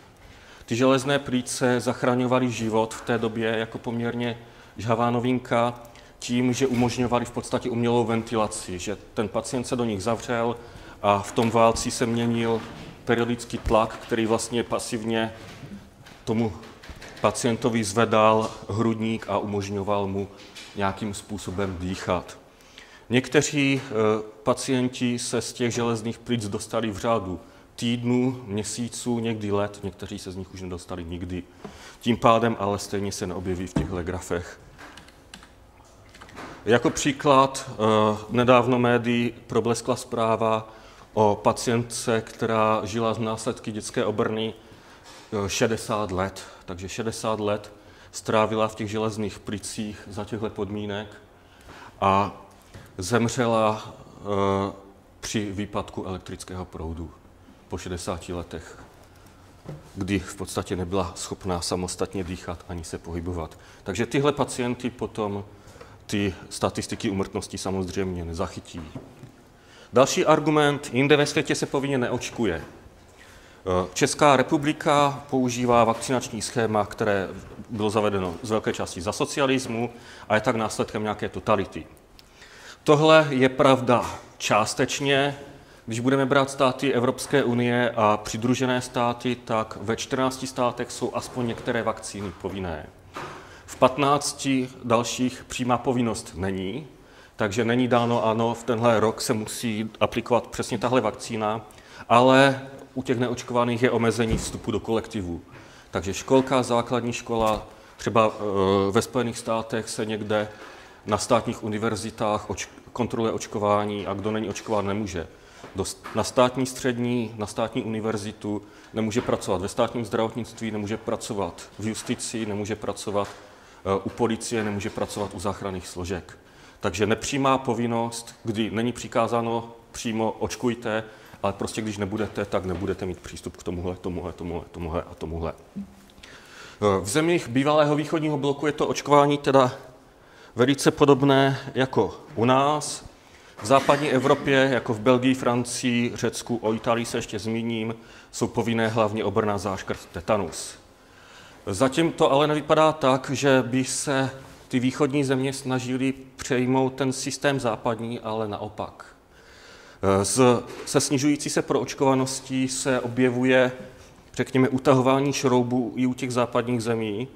Ty železné plíce zachraňovaly život v té době jako poměrně žhavá novinka tím, že umožňovali v podstatě umělou ventilaci, že ten pacient se do nich zavřel a v tom válci se měnil periodický tlak, který vlastně pasivně tomu pacientovi zvedal hrudník a umožňoval mu nějakým způsobem dýchat. Někteří e, pacienti se z těch železných plic dostali v řádu týdnů, měsíců, někdy let, někteří se z nich už nedostali nikdy. Tím pádem ale stejně se neobjeví v těchto grafech. Jako příklad e, nedávno médií probleskla zpráva o pacientce, která žila z následky dětské obrny 60 let. Takže 60 let strávila v těch železných plicích za těchto podmínek a zemřela e, při výpadku elektrického proudu po 60 letech, kdy v podstatě nebyla schopná samostatně dýchat ani se pohybovat. Takže tyhle pacienty potom ty statistiky umrtnosti samozřejmě nezachytí. Další argument, jinde ve světě se povinně neočkuje. Eh, Česká republika používá vakcinační schéma, které bylo zavedeno z velké části za socialismu a je tak následkem nějaké totality. Tohle je pravda částečně. Když budeme brát státy Evropské unie a přidružené státy, tak ve 14 státech jsou aspoň některé vakcíny povinné. V 15 dalších přímá povinnost není, takže není dáno, ano, v tenhle rok se musí aplikovat přesně tahle vakcína, ale u těch neočkovaných je omezení vstupu do kolektivu. Takže školka, základní škola, třeba eh, ve Spojených státech se někde na státních univerzitách oč- kontroluje očkování a kdo není očkován, nemůže. Na státní střední, na státní univerzitu nemůže pracovat ve státním zdravotnictví, nemůže pracovat v justici, nemůže pracovat eh, u policie, nemůže pracovat u záchranných složek. Takže nepřímá povinnost, kdy není přikázáno přímo očkujte, ale prostě když nebudete, tak nebudete mít přístup k tomuhle, tomuhle, tomuhle, tomuhle a tomuhle. V zemích bývalého východního bloku je to očkování teda velice podobné jako u nás. V západní Evropě, jako v Belgii, Francii, Řecku, o Itálii se ještě zmíním, jsou povinné hlavně obrna záškrt tetanus. Zatím to ale nevypadá tak, že by se ty východní země snažili přejmout ten systém západní, ale naopak. Z, se snižující se proočkovaností se objevuje, řekněme, utahování šroubů i u těch západních zemí,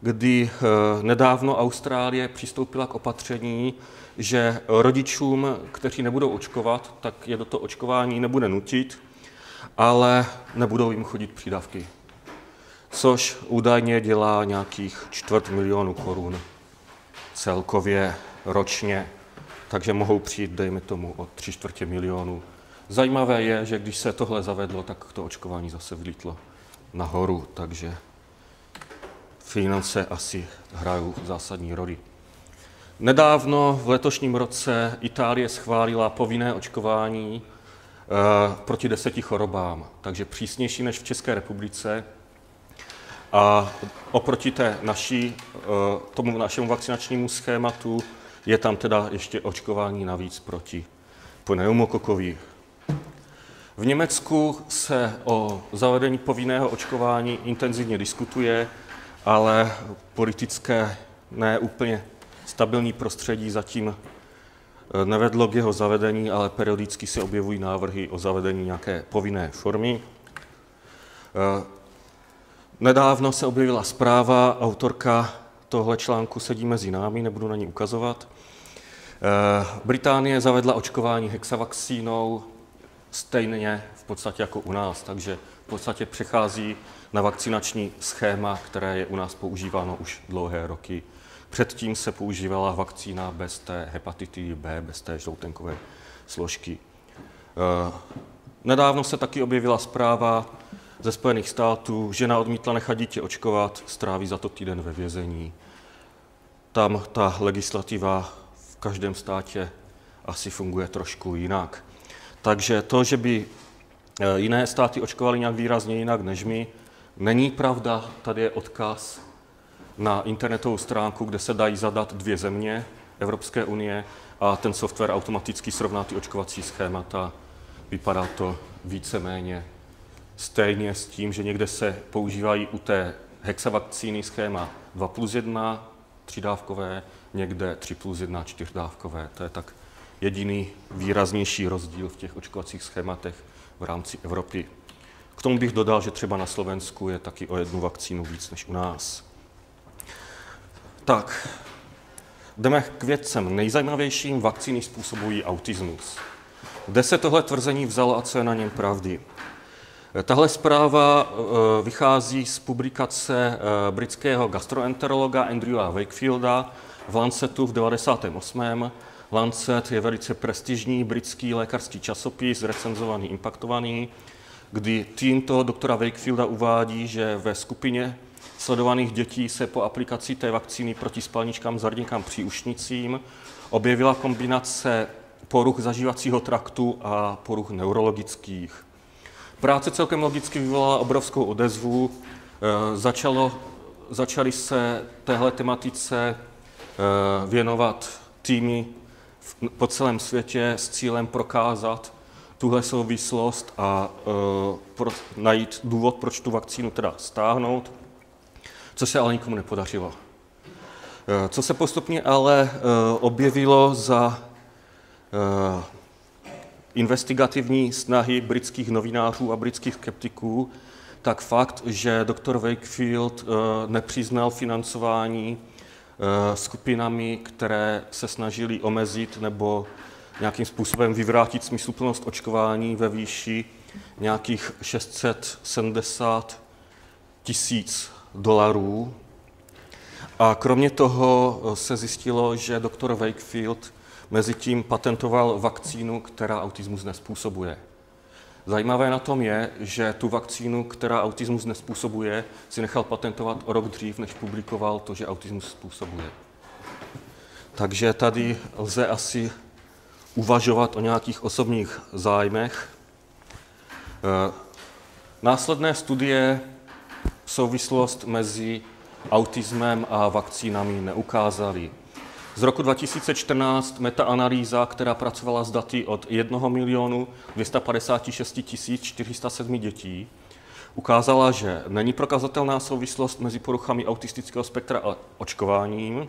kdy eh, nedávno Austrálie přistoupila k opatření, že rodičům, kteří nebudou očkovat, tak je do toho očkování nebude nutit, ale nebudou jim chodit přídavky. Což údajně dělá nějakých čtvrt milionu korun celkově ročně takže mohou přijít, dejme tomu, o tři čtvrtě milionů. Zajímavé je, že když se tohle zavedlo, tak to očkování zase vlítlo nahoru, takže finance asi hrajou zásadní roli. Nedávno v letošním roce Itálie schválila povinné očkování e, proti deseti chorobám, takže přísnější než v České republice. A oproti té naší, e, tomu našemu vakcinačnímu schématu je tam teda ještě očkování navíc proti pneumokokový. V Německu se o zavedení povinného očkování intenzivně diskutuje, ale politické neúplně stabilní prostředí zatím eh, nevedlo k jeho zavedení, ale periodicky se objevují návrhy o zavedení nějaké povinné formy. Eh, nedávno se objevila zpráva, autorka tohle článku sedí mezi námi, nebudu na ní ukazovat. Eh, Británie zavedla očkování hexavakcínou stejně v podstatě jako u nás, takže v podstatě přechází na vakcinační schéma, které je u nás používáno už dlouhé roky. Předtím se používala vakcína bez té hepatitidy B, bez té žloutenkové složky. Eh, nedávno se taky objevila zpráva ze Spojených států, žena odmítla nechat dítě očkovat, stráví za to týden ve vězení. Tam ta legislativa v každém státě asi funguje trošku jinak. Takže to, že by eh, jiné státy očkovaly nějak výrazně jinak než my, není pravda. Tady je odkaz na internetovou stránku, kde se dají zadat dvě země Evropské unie a ten software automaticky srovná ty očkovací schémata. Vypadá to víceméně stejně s tím, že někde se používají u té hexavakcíny schéma 2 plus 1 třidávkové, někde 3 plus 1 čtyřdávkové. To je tak jediný výraznější rozdíl v těch očkovacích schématech v rámci Evropy. K tomu bych dodal, že třeba na Slovensku je taky o jednu vakcínu víc než u nás. Tak, jdeme k věcem nejzajímavějším. Vakcíny způsobují autismus. Kde se tohle tvrzení vzalo a co je na něm pravdy? Tahle zpráva eh, vychází z publikace eh, britského gastroenterologa Andrewa Wakefielda v Lancetu v 98. Lancet je velice prestižní britský lékařský časopis, recenzovaný, impaktovaný, kdy tým toho doktora Wakefielda uvádí, že ve skupině sledovaných dětí se po aplikaci té vakcíny proti spalničkám, zrníkám, příušnicím objevila kombinace poruch zažívacího traktu a poruch neurologických. Práce celkem logicky vyvolala obrovskou odezvu. Eh, začalo, začaly se téhle tematice eh, věnovat týmy po celém světě s cílem prokázat tuhle souvislost a pro, najít důvod, proč tu vakcínu teda stáhnout, co se ale nikomu nepodařilo. Uh, co se postupně ale uh, objevilo za uh, investigativní snahy britských novinářů a britských skeptiků, tak fakt, že doktor Wakefield nepřiznal financování Eh, skupinami, které se snažili omezit nebo nějakým způsobem vyvrátit smysluplnost očkování ve výši nějakých 670 tisíc dolarů. A kromě toho eh, se zjistilo, že doktor Wakefield mezi tím patentoval vakcínu, která autismus nespůsobuje. Zajímavé na tom je, že tu vakcínu, která autismus nespůsobuje, si nechal patentovat o rok dřív, než publikoval to, že autismus způsobuje. Takže tady lze asi uvažovat o nějakých osobních zájmech. Eh, následné studie souvislost mezi autismem a vakcínami neukázaly. Z roku 2014 metaanalýza, která pracovala s daty od 1 milionu 256 407 dětí, ukázala, že není prokazatelná souvislost mezi poruchami autistického spektra a očkováním,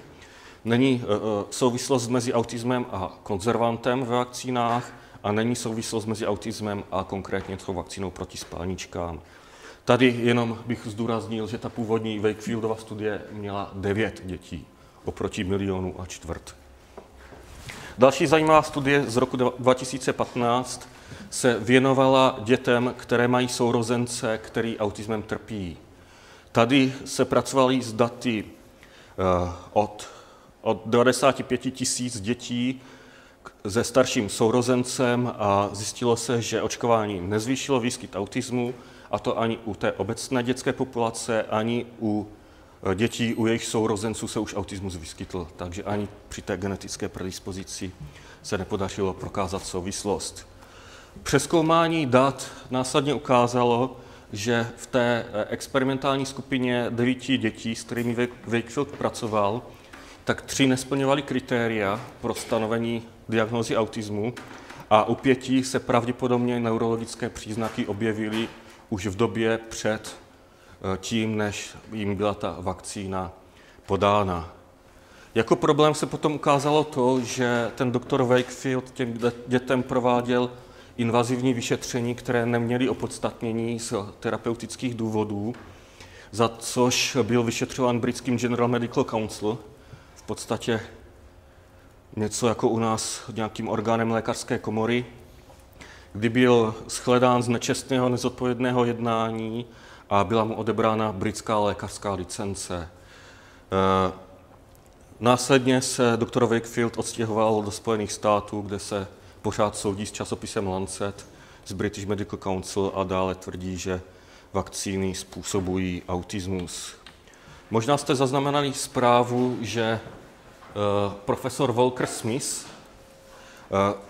není uh, souvislost mezi autismem a konzervantem ve vakcínách a není souvislost mezi autismem a konkrétně tou vakcínou proti spálničkám. Tady jenom bych zdůraznil, že ta původní Wakefieldova studie měla 9 dětí oproti milionu a čtvrt. Další zajímavá studie z roku 2015 se věnovala dětem, které mají sourozence, který autismem trpí. Tady se pracovali s daty eh, od, od 95 tisíc dětí se starším sourozencem a zjistilo se, že očkování nezvýšilo výskyt autismu, a to ani u té obecné dětské populace, ani u Eh, dětí, u jejich sourozenců se už autismus vyskytl, takže ani při té genetické predispozici se nepodařilo prokázat souvislost. Přeskoumání dat následně ukázalo, že v té eh, experimentální skupině devíti dětí, s kterými Wakefield pracoval, tak tři nesplňovali kritéria pro stanovení diagnózy autismu a u pěti se pravděpodobně neurologické příznaky objevily už v době před Eh, tím, než jim byla ta vakcína podána. Jako problém se potom ukázalo to, že ten doktor Wakefield těm dětem prováděl invazivní vyšetření, které neměly opodstatnění z terapeutických důvodů, za což byl vyšetřován britským General Medical Council, v podstatě něco jako u nás nějakým orgánem lékařské komory. Kdy byl shledán z nečestného nezodpovědného jednání a byla mu odebrána britská lékařská licence. Eh, následně se doktor Wakefield odstěhoval do Spojených států, kde se pořád soudí s časopisem Lancet, z British Medical Council a dále tvrdí, že vakcíny způsobují autismus. Možná jste zaznamenali zprávu, že eh, profesor Volker Smith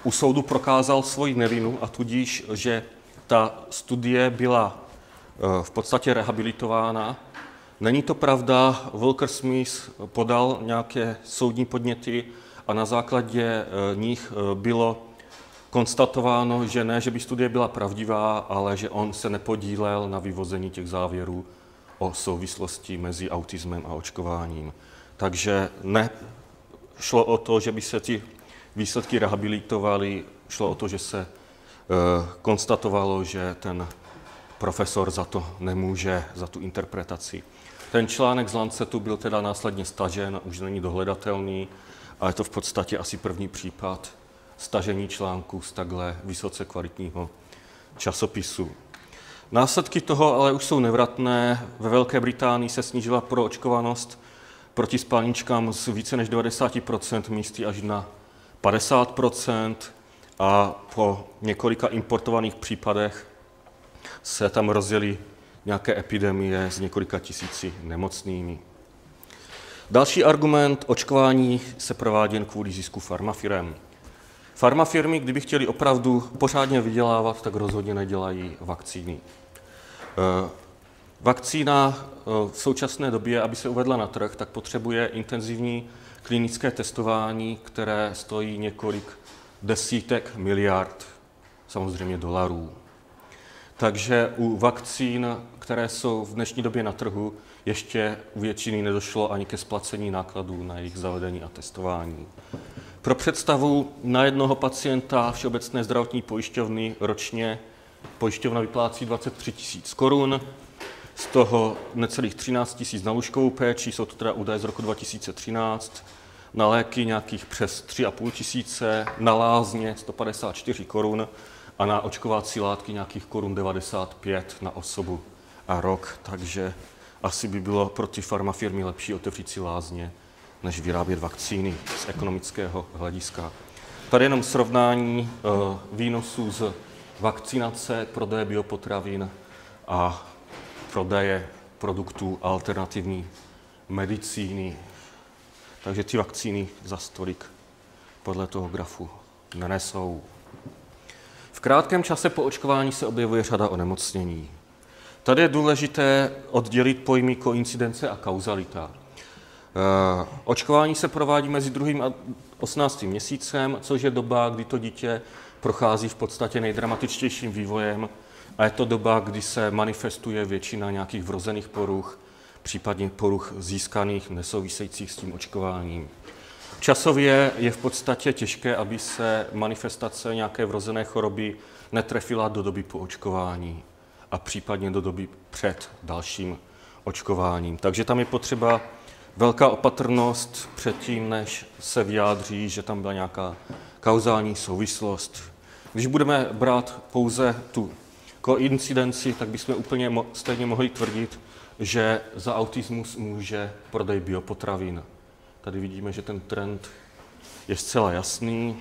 u soudu prokázal svoji nevinu a tudíž, že ta studie byla eh, v podstatě rehabilitována. Není to pravda, Volker Smith podal nějaké soudní podněty a na základě nich bylo konstatováno, že ne, že by studie byla pravdivá, ale že on se nepodílel na vyvození těch závěrů o souvislosti mezi autismem a očkováním. Takže ne šlo o to, že by se ty výsledky rehabilitovaly, šlo o to, že se e, konstatovalo, že ten profesor za to nemůže, za tu interpretaci. Ten článek z Lancetu byl teda následně stažen, už není dohledatelný, ale je to v podstatě asi první případ stažení článku z takhle vysoce kvalitního časopisu. Následky toho ale už jsou nevratné. Ve Velké Británii se snížila proočkovanost proti spalničkám z více než 90% místy až na 50% a po několika importovaných případech se tam rozjeli nějaké epidemie s několika tisíci nemocnými. Další argument, očkování se provádí jen kvůli zisku farmafirem. Farmafirmy, kdyby chtěli opravdu pořádně vydělávat, tak rozhodně nedělají vakcíny. Eh, vakcína eh, v současné době, aby se uvedla na trh, tak potřebuje intenzivní klinické testování, které stojí několik desítek miliard, samozřejmě dolarů. Takže u vakcín, které jsou v dnešní době na trhu, ještě u většiny nedošlo ani ke splacení nákladů na jejich zavedení a testování. Pro představu na jednoho pacienta Všeobecné zdravotní pojišťovny ročně pojišťovna vyplácí 23 tisíc korun, z toho necelých 13 tisíc na lůžkovou péči, jsou to teda údaje z roku 2013, na léky nějakých přes 3,5 tisíce, na lázně 154 korun a na očkovací látky nějakých korun 95 na osobu a rok. Takže asi by bylo pro ty farmafirmy lepší otevřít si lázně než vyrábět vakcíny z ekonomického hlediska. Tady jenom srovnání uh, výnosů z vakcinace, prodeje biopotravin a prodeje produktů alternativní medicíny. Takže ty vakcíny za stolik podle toho grafu nenesou. V krátkém čase po očkování se objevuje řada onemocnění. Tady je důležité oddělit pojmy koincidence a kauzalita. Eh, očkování se provádí mezi druhým a 18. měsícem, což je doba, kdy to dítě prochází v podstatě nejdramatičtějším vývojem a je to doba, kdy se manifestuje většina nějakých vrozených poruch, případně poruch získaných nesouvisejících s tím očkováním. Časově je v podstatě těžké, aby se manifestace nějaké vrozené choroby netrefila do doby po očkování a případně do doby před dalším očkováním. Takže tam je potřeba velká opatrnost předtím, než se vyjádří, že tam byla nějaká kauzální souvislost. Když budeme brát pouze tu koincidenci, tak bychom úplně stejně mohli tvrdit, že za autismus může prodej biopotravin. Tady vidíme, že ten trend je zcela jasný.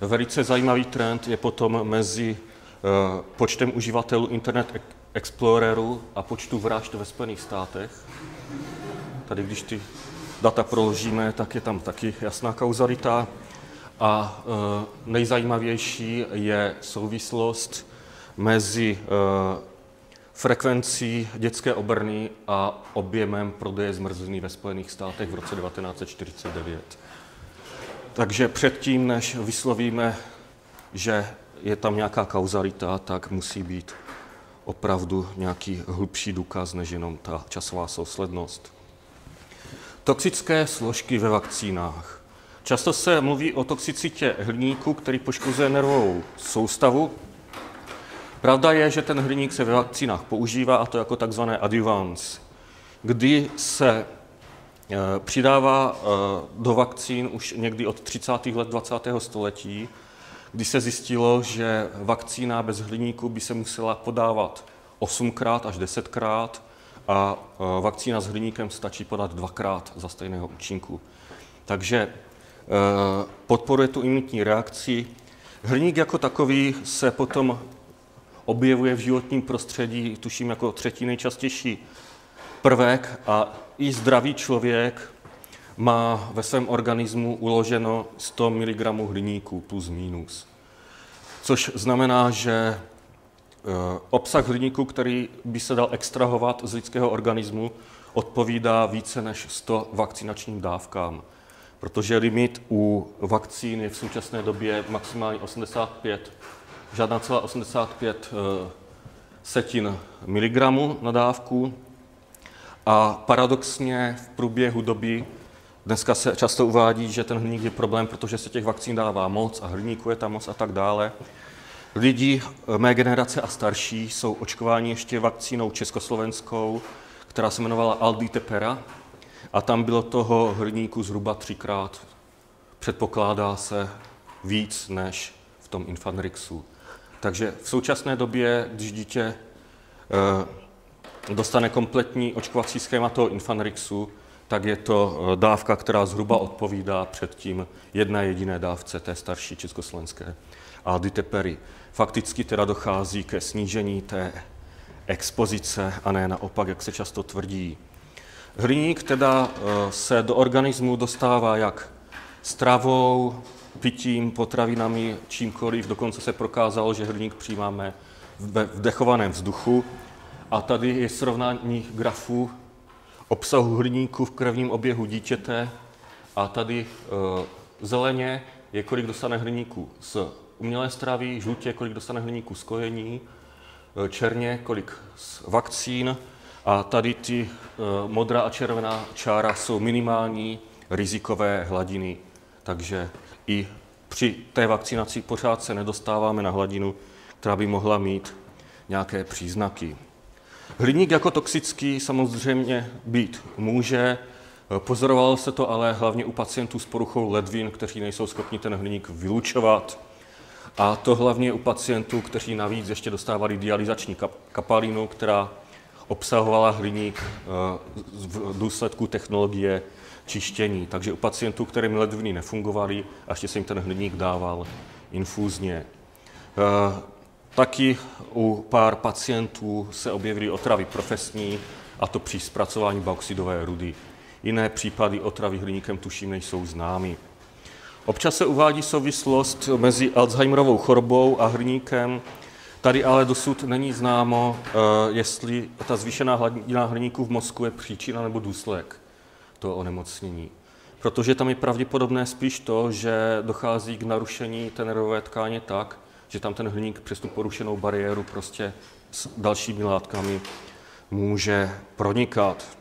Velice zajímavý trend je potom mezi uh, počtem uživatelů Internet Exploreru a počtu vražd ve Spojených státech. Tady, když ty data proložíme, tak je tam taky jasná kauzalita. A e, nejzajímavější je souvislost mezi e, frekvencí dětské obrny a objemem prodeje zmrzliny ve Spojených státech v roce 1949. Takže předtím, než vyslovíme, že je tam nějaká kauzalita, tak musí být opravdu nějaký hlubší důkaz, než jenom ta časová souslednost. Toxické složky ve vakcínách. Často se mluví o toxicitě hliníku, který poškozuje nervovou soustavu. Pravda je, že ten hliník se ve vakcínách používá, a to jako takzvané adjuvans, kdy se e, přidává e, do vakcín už někdy od 30. let 20. století, kdy se zjistilo, že vakcína bez hliníku by se musela podávat 8krát až 10krát a e, vakcína s hliníkem stačí podat dvakrát za stejného účinku. Takže podporuje tu imunitní reakci. Hliník jako takový se potom objevuje v životním prostředí, tuším, jako třetí nejčastější prvek. A i zdravý člověk má ve svém organismu uloženo 100 mg hliníku plus minus. Což znamená, že e, obsah hliníku, který by se dal extrahovat z lidského organismu, odpovídá více než 100 vakcinačním dávkám, protože limit u vakcín je v současné době maximálně 85, žádná celá 85 e, setin miligramů na dávku. A paradoxně v průběhu doby Dneska se často uvádí, že ten hliník je problém, protože se těch vakcín dává moc a hliníku je tam moc a tak dále. Lidi mé generace a starší jsou očkováni ještě vakcínou československou, která se jmenovala Alditepera a tam bylo toho hliníku zhruba třikrát. Předpokládá se víc než v tom Infanrixu. Takže v současné době, když dítě eh, dostane kompletní očkovací schéma toho Infanrixu, tak je to eh, dávka, která zhruba odpovídá předtím jedné jediné dávce té starší československé alditepery. Fakticky teda dochází ke snížení té expozice a ne naopak, jak se často tvrdí. Hliník teda eh, se do organismu dostává jak stravou, pitím, potravinami, čímkoliv. Dokonce se prokázalo, že hliník přijímáme v vdechovaném vzduchu. A tady je srovnání grafů obsahu hliníku v krevním oběhu dítěte a tady e, zeleně je, kolik dostane hliníku z umělé stravy, žlutě, kolik dostane hliníku z kojení, e, černě, kolik z vakcín a tady ty e, modrá a červená čára jsou minimální rizikové hladiny. Takže i při té vakcinaci pořád se nedostáváme na hladinu, která by mohla mít nějaké příznaky. Hliník jako toxický samozřejmě být může, pozorovalo se to ale hlavně u pacientů s poruchou ledvin, kteří nejsou schopni ten hliník vylučovat. A to hlavně u pacientů, kteří navíc ještě dostávali dializační kapalinu, která obsahovala hliník eh, v důsledku technologie čištění. Takže u pacientů, kterým ledviny nefungovaly, a ještě se jim ten hliník dával infúzně. Eh, Taky u pár pacientů se objevily otravy profesní, a to při zpracování bauxidové rudy. Jiné případy otravy hliníkem tuším nejsou známy. Občas se uvádí souvislost mezi Alzheimerovou chorobou a hliníkem. Tady ale dosud není známo, eh, jestli ta zvýšená hladina hliníku v mozku je příčina nebo důsledek toho onemocnění. Protože tam je pravděpodobné spíš to, že dochází k narušení té nervové tkáně tak, že tam ten hliník přes tu porušenou bariéru prostě s dalšími látkami může pronikat.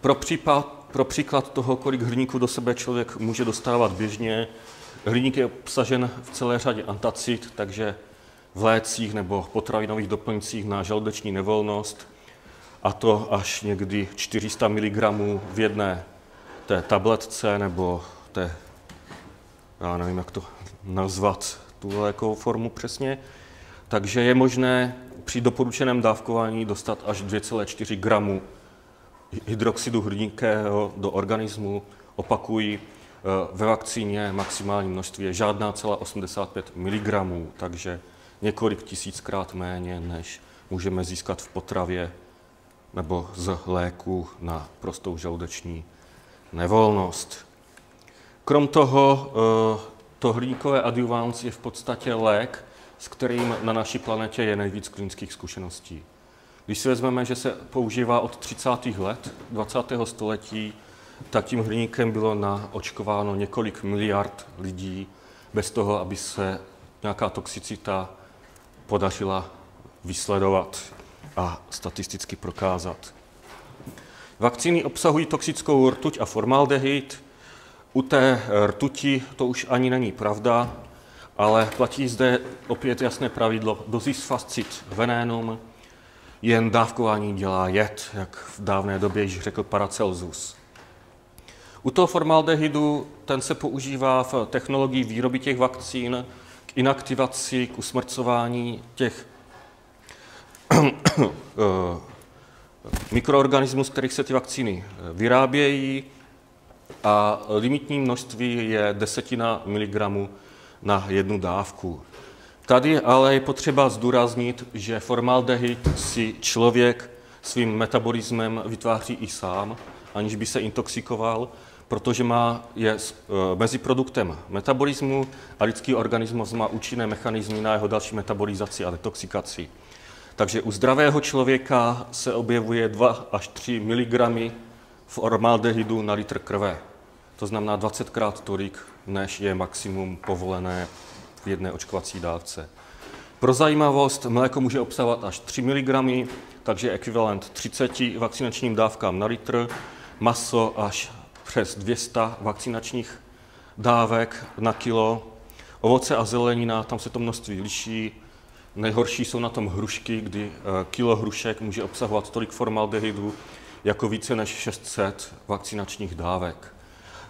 Pro, případ, pro příklad toho, kolik hliníku do sebe člověk může dostávat běžně, hliník je obsažen v celé řadě antacid, takže v lécích nebo potravinových doplňcích na žaludeční nevolnost, a to až někdy 400 mg v jedné té tabletce nebo té, já nevím, jak to nazvat, tu lékovou formu přesně, takže je možné při doporučeném dávkování dostat až 2,4 gramů hydroxidu hliníkého do organismu. Opakují, eh, ve vakcíně maximální množství je žádná celá 85 mg, takže několik tisíckrát méně, než můžeme získat v potravě nebo z léku na prostou žaludeční nevolnost. Krom toho eh, to hliníkové adjuvans je v podstatě lék, s kterým na naší planetě je nejvíc klinických zkušeností. Když si vezmeme, že se používá od 30. let 20. století, tak tím hliníkem bylo naočkováno několik miliard lidí bez toho, aby se nějaká toxicita podařila vysledovat a statisticky prokázat. Vakcíny obsahují toxickou rtuť a formaldehyd, u té rtuti to už ani není pravda, ale platí zde opět jasné pravidlo dosis fascit venénum, jen dávkování dělá jed, jak v dávné době již řekl Paracelsus. U toho formaldehydu ten se používá v technologii výroby těch vakcín, inaktivaci, k usmrcování těch <coughs> mikroorganismů, z kterých se ty vakcíny vyrábějí a limitní množství je desetina miligramu na jednu dávku. Tady ale je potřeba zdůraznit, že formaldehyd si člověk svým metabolismem vytváří i sám, aniž by se intoxikoval, protože má, je e, mezi produktem metabolismu a lidský organismus má účinné mechanizmy na jeho další metabolizaci a detoxikaci. Takže u zdravého člověka se objevuje 2 až 3 mg formaldehydu na litr krve. To znamená 20 krát tolik, než je maximum povolené v jedné očkovací dávce. Pro zajímavost, mléko může obsahovat až 3 mg, takže ekvivalent 30 vakcinačním dávkám na litr, maso až přes 200 vakcinačních dávek na kilo, ovoce a zelenina, tam se to množství liší. Nejhorší jsou na tom hrušky, kdy eh, kilo hrušek může obsahovat tolik formaldehydu jako více než 600 vakcinačních dávek.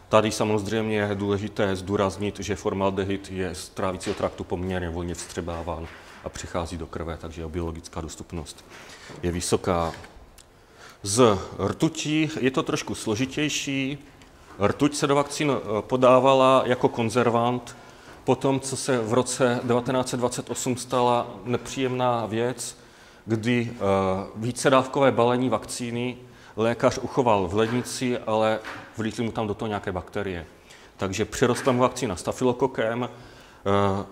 Tady samozřejmě je důležité zdůraznit, že formaldehyd je z trávicího traktu poměrně volně vstřebáván a přichází do krve, takže jeho biologická dostupnost je vysoká. Z rtutí je to trošku složitější. Rtuť se do vakcín eh, podávala jako konzervant, potom, co se v roce 1928 stala nepříjemná věc, kdy eh, vícedávkové balení vakcíny lékař uchoval v lednici, ale vlítly mu tam do toho nějaké bakterie. Takže přirostla mu vakcína stafilokokem, eh,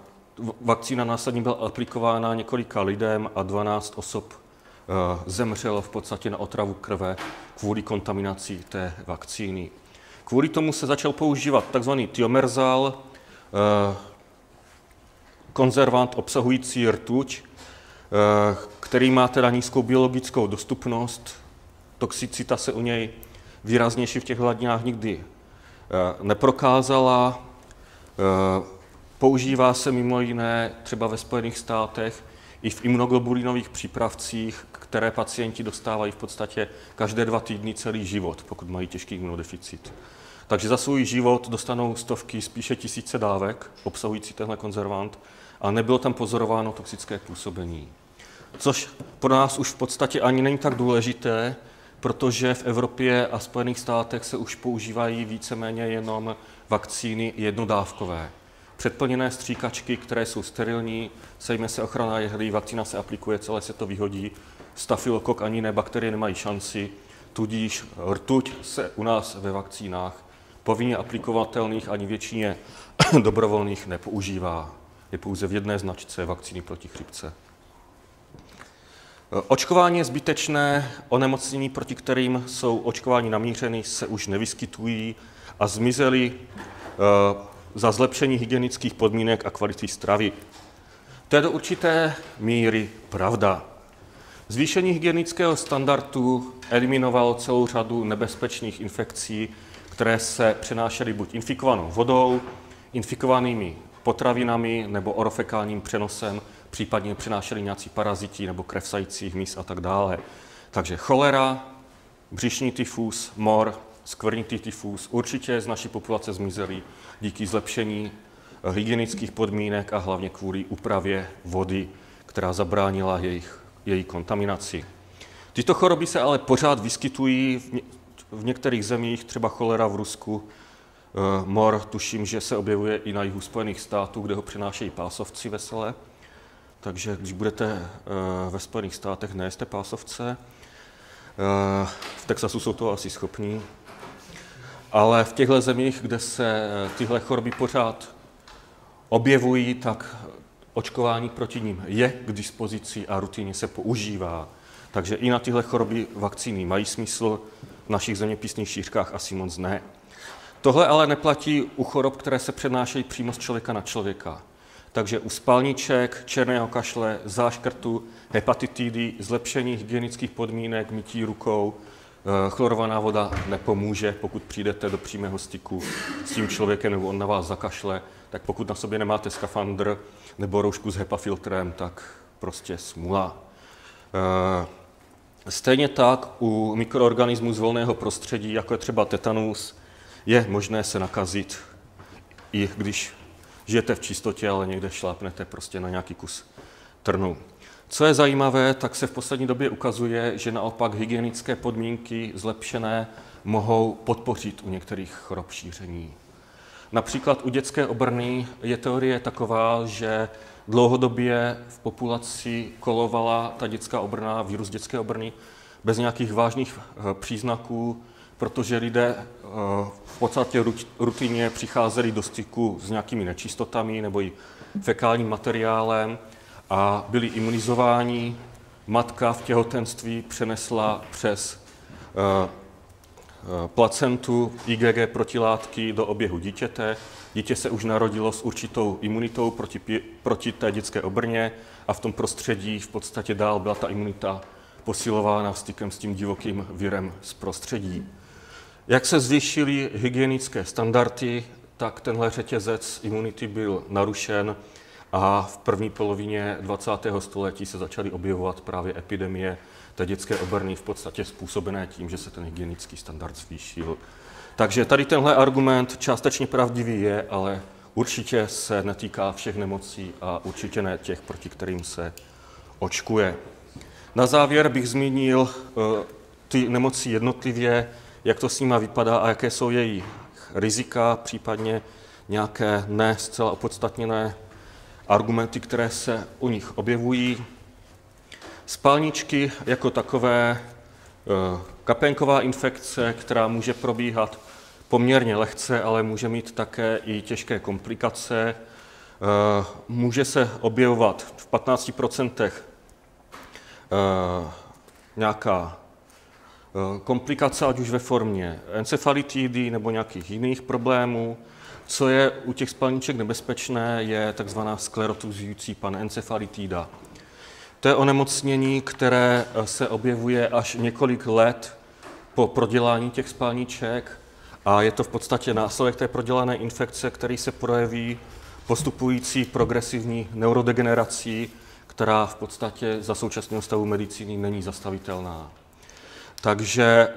vakcína následně byla aplikována několika lidem a 12 osob eh, zemřelo v podstatě na otravu krve kvůli kontaminaci té vakcíny. Kvůli tomu se začal používat tzv. tiomerzal, eh, konzervant obsahující rtuť, který má teda nízkou biologickou dostupnost, toxicita se u něj výraznější v těch hladinách nikdy eh, neprokázala. Eh, používá se mimo jiné třeba ve Spojených státech i v imunoglobulinových přípravcích, které pacienti dostávají v podstatě každé dva týdny celý život, pokud mají těžký imunodeficit. Takže za svůj život dostanou stovky, spíše tisíce dávek obsahující tenhle konzervant a nebylo tam pozorováno toxické působení. Což pro nás už v podstatě ani není tak důležité, protože v Evropě a Spojených státech se už používají víceméně jenom vakcíny jednodávkové. Předplněné stříkačky, které jsou sterilní, sejme se ochrana jehly, vakcína se aplikuje, celé se to vyhodí, stafilokok ani ne, bakterie nemají šanci, tudíž rtuť se u nás ve vakcínách povinně aplikovatelných ani většině <coughs> dobrovolných nepoužívá. Je pouze v jedné značce vakcíny proti chřipce. Očkování je zbytečné, onemocnění, proti kterým jsou očkování namířeny, se už nevyskytují a zmizely eh, za zlepšení hygienických podmínek a kvality stravy. To je do určité míry pravda. Zvýšení hygienického standardu eliminovalo celou řadu nebezpečných infekcí, které se přenášely buď infikovanou vodou, infikovanými potravinami nebo orofekálním přenosem případně přinášeli nějací paraziti nebo krevsající hmyz a tak dále. Takže cholera, břišní tyfus, mor, skvrnitý tyfus určitě z naší populace zmizely díky zlepšení hygienických podmínek a hlavně kvůli úpravě vody, která zabránila jejich, její kontaminaci. Tyto choroby se ale pořád vyskytují v, ně, v některých zemích, třeba cholera v Rusku, eh, mor, tuším, že se objevuje i na jihu Spojených států, kde ho přinášejí pásovci veselé. Takže když budete eh, ve Spojených státech, nejste pásovce. Eh, v Texasu jsou to asi schopní. Ale v těchto zemích, kde se tyhle choroby pořád objevují, tak očkování proti ním je k dispozici a rutině se používá. Takže i na tyhle choroby vakcíny mají smysl, v našich zeměpisných šířkách asi moc ne. Tohle ale neplatí u chorob, které se přenášejí přímo z člověka na člověka. Takže u spalniček, černého kašle, záškrtu, hepatitidy, zlepšení hygienických podmínek, mytí rukou, eh, chlorovaná voda nepomůže, pokud přijdete do přímého styku s tím člověkem nebo on na vás zakašle, tak pokud na sobě nemáte skafandr nebo roušku s HEPA-filtrem, tak prostě smula. Stejně tak u mikroorganismů z volného prostředí, jako je třeba tetanus, je možné se nakazit, i když žijete v čistotě, ale někde šlápnete prostě na nějaký kus trnu. Co je zajímavé, tak se v poslední době ukazuje, že naopak hygienické podmínky zlepšené mohou podpořit u některých chorob šíření. Například u dětské obrny je teorie taková, že dlouhodobě v populaci kolovala ta dětská obrna, vírus dětské obrny, bez nějakých vážných eh, příznaků, protože lidé eh, v podstatě rutině přicházeli do styku s nějakými nečistotami nebo i fekálním materiálem a byli imunizováni. Matka v těhotenství přenesla přes eh, placentu IgG protilátky do oběhu dítěte. Dítě se už narodilo s určitou imunitou proti, proti té dětské obrně a v tom prostředí v podstatě dál byla ta imunita posilována stykem s tím divokým virem z prostředí. Jak se zvýšily hygienické standardy, tak tenhle řetězec imunity byl narušen a v první polovině 20. století se začaly objevovat právě epidemie té dětské obrny v podstatě způsobené tím, že se ten hygienický standard zvýšil. Takže tady tenhle argument částečně pravdivý je, ale určitě se netýká všech nemocí a určitě ne těch, proti kterým se očkuje. Na závěr bych zmínil eh, ty nemoci jednotlivě, jak to s nima vypadá a jaké jsou její rizika, případně nějaké ne zcela opodstatněné argumenty, které se u nich objevují. Spalničky jako takové, eh, kapenková infekce, která může probíhat poměrně lehce, ale může mít také i těžké komplikace. Eh, může se objevovat v 15 eh, nějaká komplikace, ať už ve formě encefalitidy nebo nějakých jiných problémů. Co je u těch spalniček nebezpečné, je takzvaná sklerotizující panencefalitida. To je onemocnění, které eh, se objevuje až několik let po prodělání těch spalniček a je to v podstatě následek té prodělané infekce, který se projeví postupující progresivní neurodegenerací, která v podstatě za současného stavu medicíny není zastavitelná. Takže eh,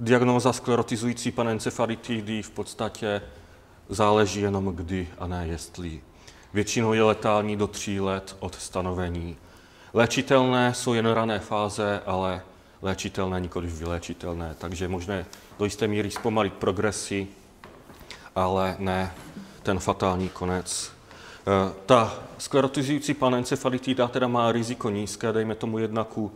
diagnóza sklerotizující panencefalitidy v podstatě záleží jenom kdy a ne jestli. Většinou je letální do tří let od stanovení. Léčitelné jsou jen rané fáze, ale léčitelné nikoli vyléčitelné, takže možné do jisté míry zpomalit progresi, ale ne ten fatální konec. E, ta sklerotizující panencefalitida teda má riziko nízké, dejme tomu jedna ku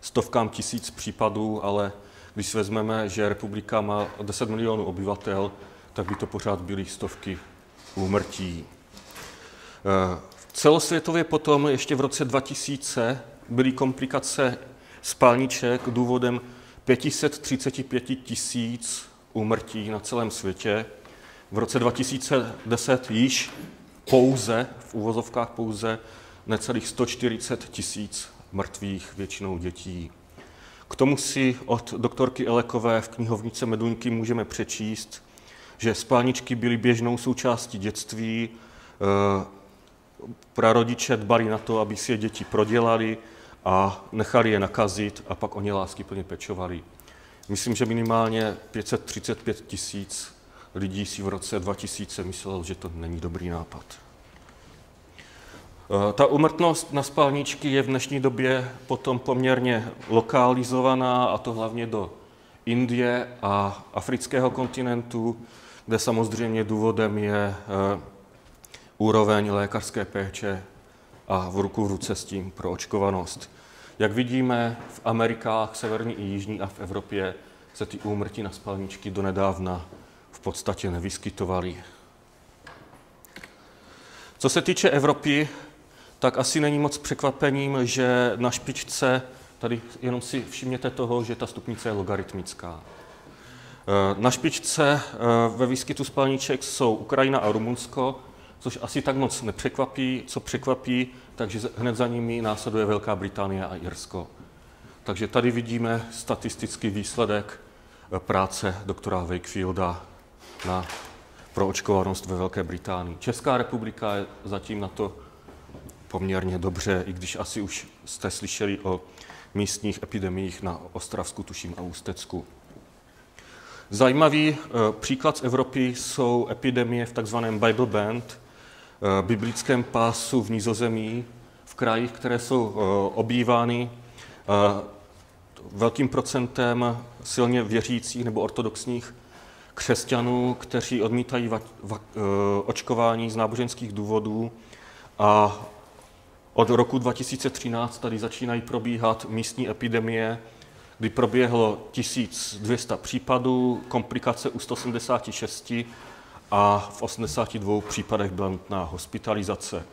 stovkám tisíc případů, ale když vezmeme, že republika má 10 milionů obyvatel, tak by to pořád byly stovky úmrtí. Celosvětově potom ještě v roce 2000 byly komplikace spalniček důvodem 535 tisíc úmrtí na celém světě. V roce 2010 již pouze, v uvozovkách pouze, necelých 140 tisíc mrtvých, většinou dětí. K tomu si od doktorky Elekové v knihovnice Meduňky můžeme přečíst, že spálničky byly běžnou součástí dětství, eh, prarodiče dbali na to, aby si je děti prodělali a nechali je nakazit a pak o ně lásky plně pečovali. Myslím, že minimálně 535 tisíc lidí si v roce 2000 myslelo, že to není dobrý nápad. Eh, ta umrtnost na spálničky je v dnešní době potom poměrně lokalizovaná, a to hlavně do Indie a afrického kontinentu, kde samozřejmě důvodem je eh, úroveň lékařské péče a v ruku v ruce s tím pro očkovanost. Jak vidíme, v Amerikách, severní i jižní a v Evropě se ty úmrtí na spalničky donedávna v podstatě nevyskytovaly. Co se týče Evropy, tak asi není moc překvapením, že na špičce, tady jenom si všimněte toho, že ta stupnice je logaritmická. Eh, na špičce eh, ve výskytu spalniček jsou Ukrajina a Rumunsko, což asi tak moc nepřekvapí. Co překvapí, takže hned za nimi následuje Velká Británie a Irsko. Takže tady vidíme statistický výsledek eh, práce doktora Wakefielda na proočkovanost ve Velké Británii. Česká republika je zatím na to poměrně dobře, i když asi už jste slyšeli o místních epidemiích na Ostravsku, tuším a Ústecku. Zajímavý eh, příklad z Evropy jsou epidemie v takzvaném Bible Band, biblickém pásu v Nizozemí, v krajích, které jsou obývány velkým procentem silně věřících nebo ortodoxních křesťanů, kteří odmítají va, va, očkování z náboženských důvodů a od roku 2013 tady začínají probíhat místní epidemie, kdy proběhlo 1200 případů, komplikace u 176 a v 82 případech byla nutná hospitalizace.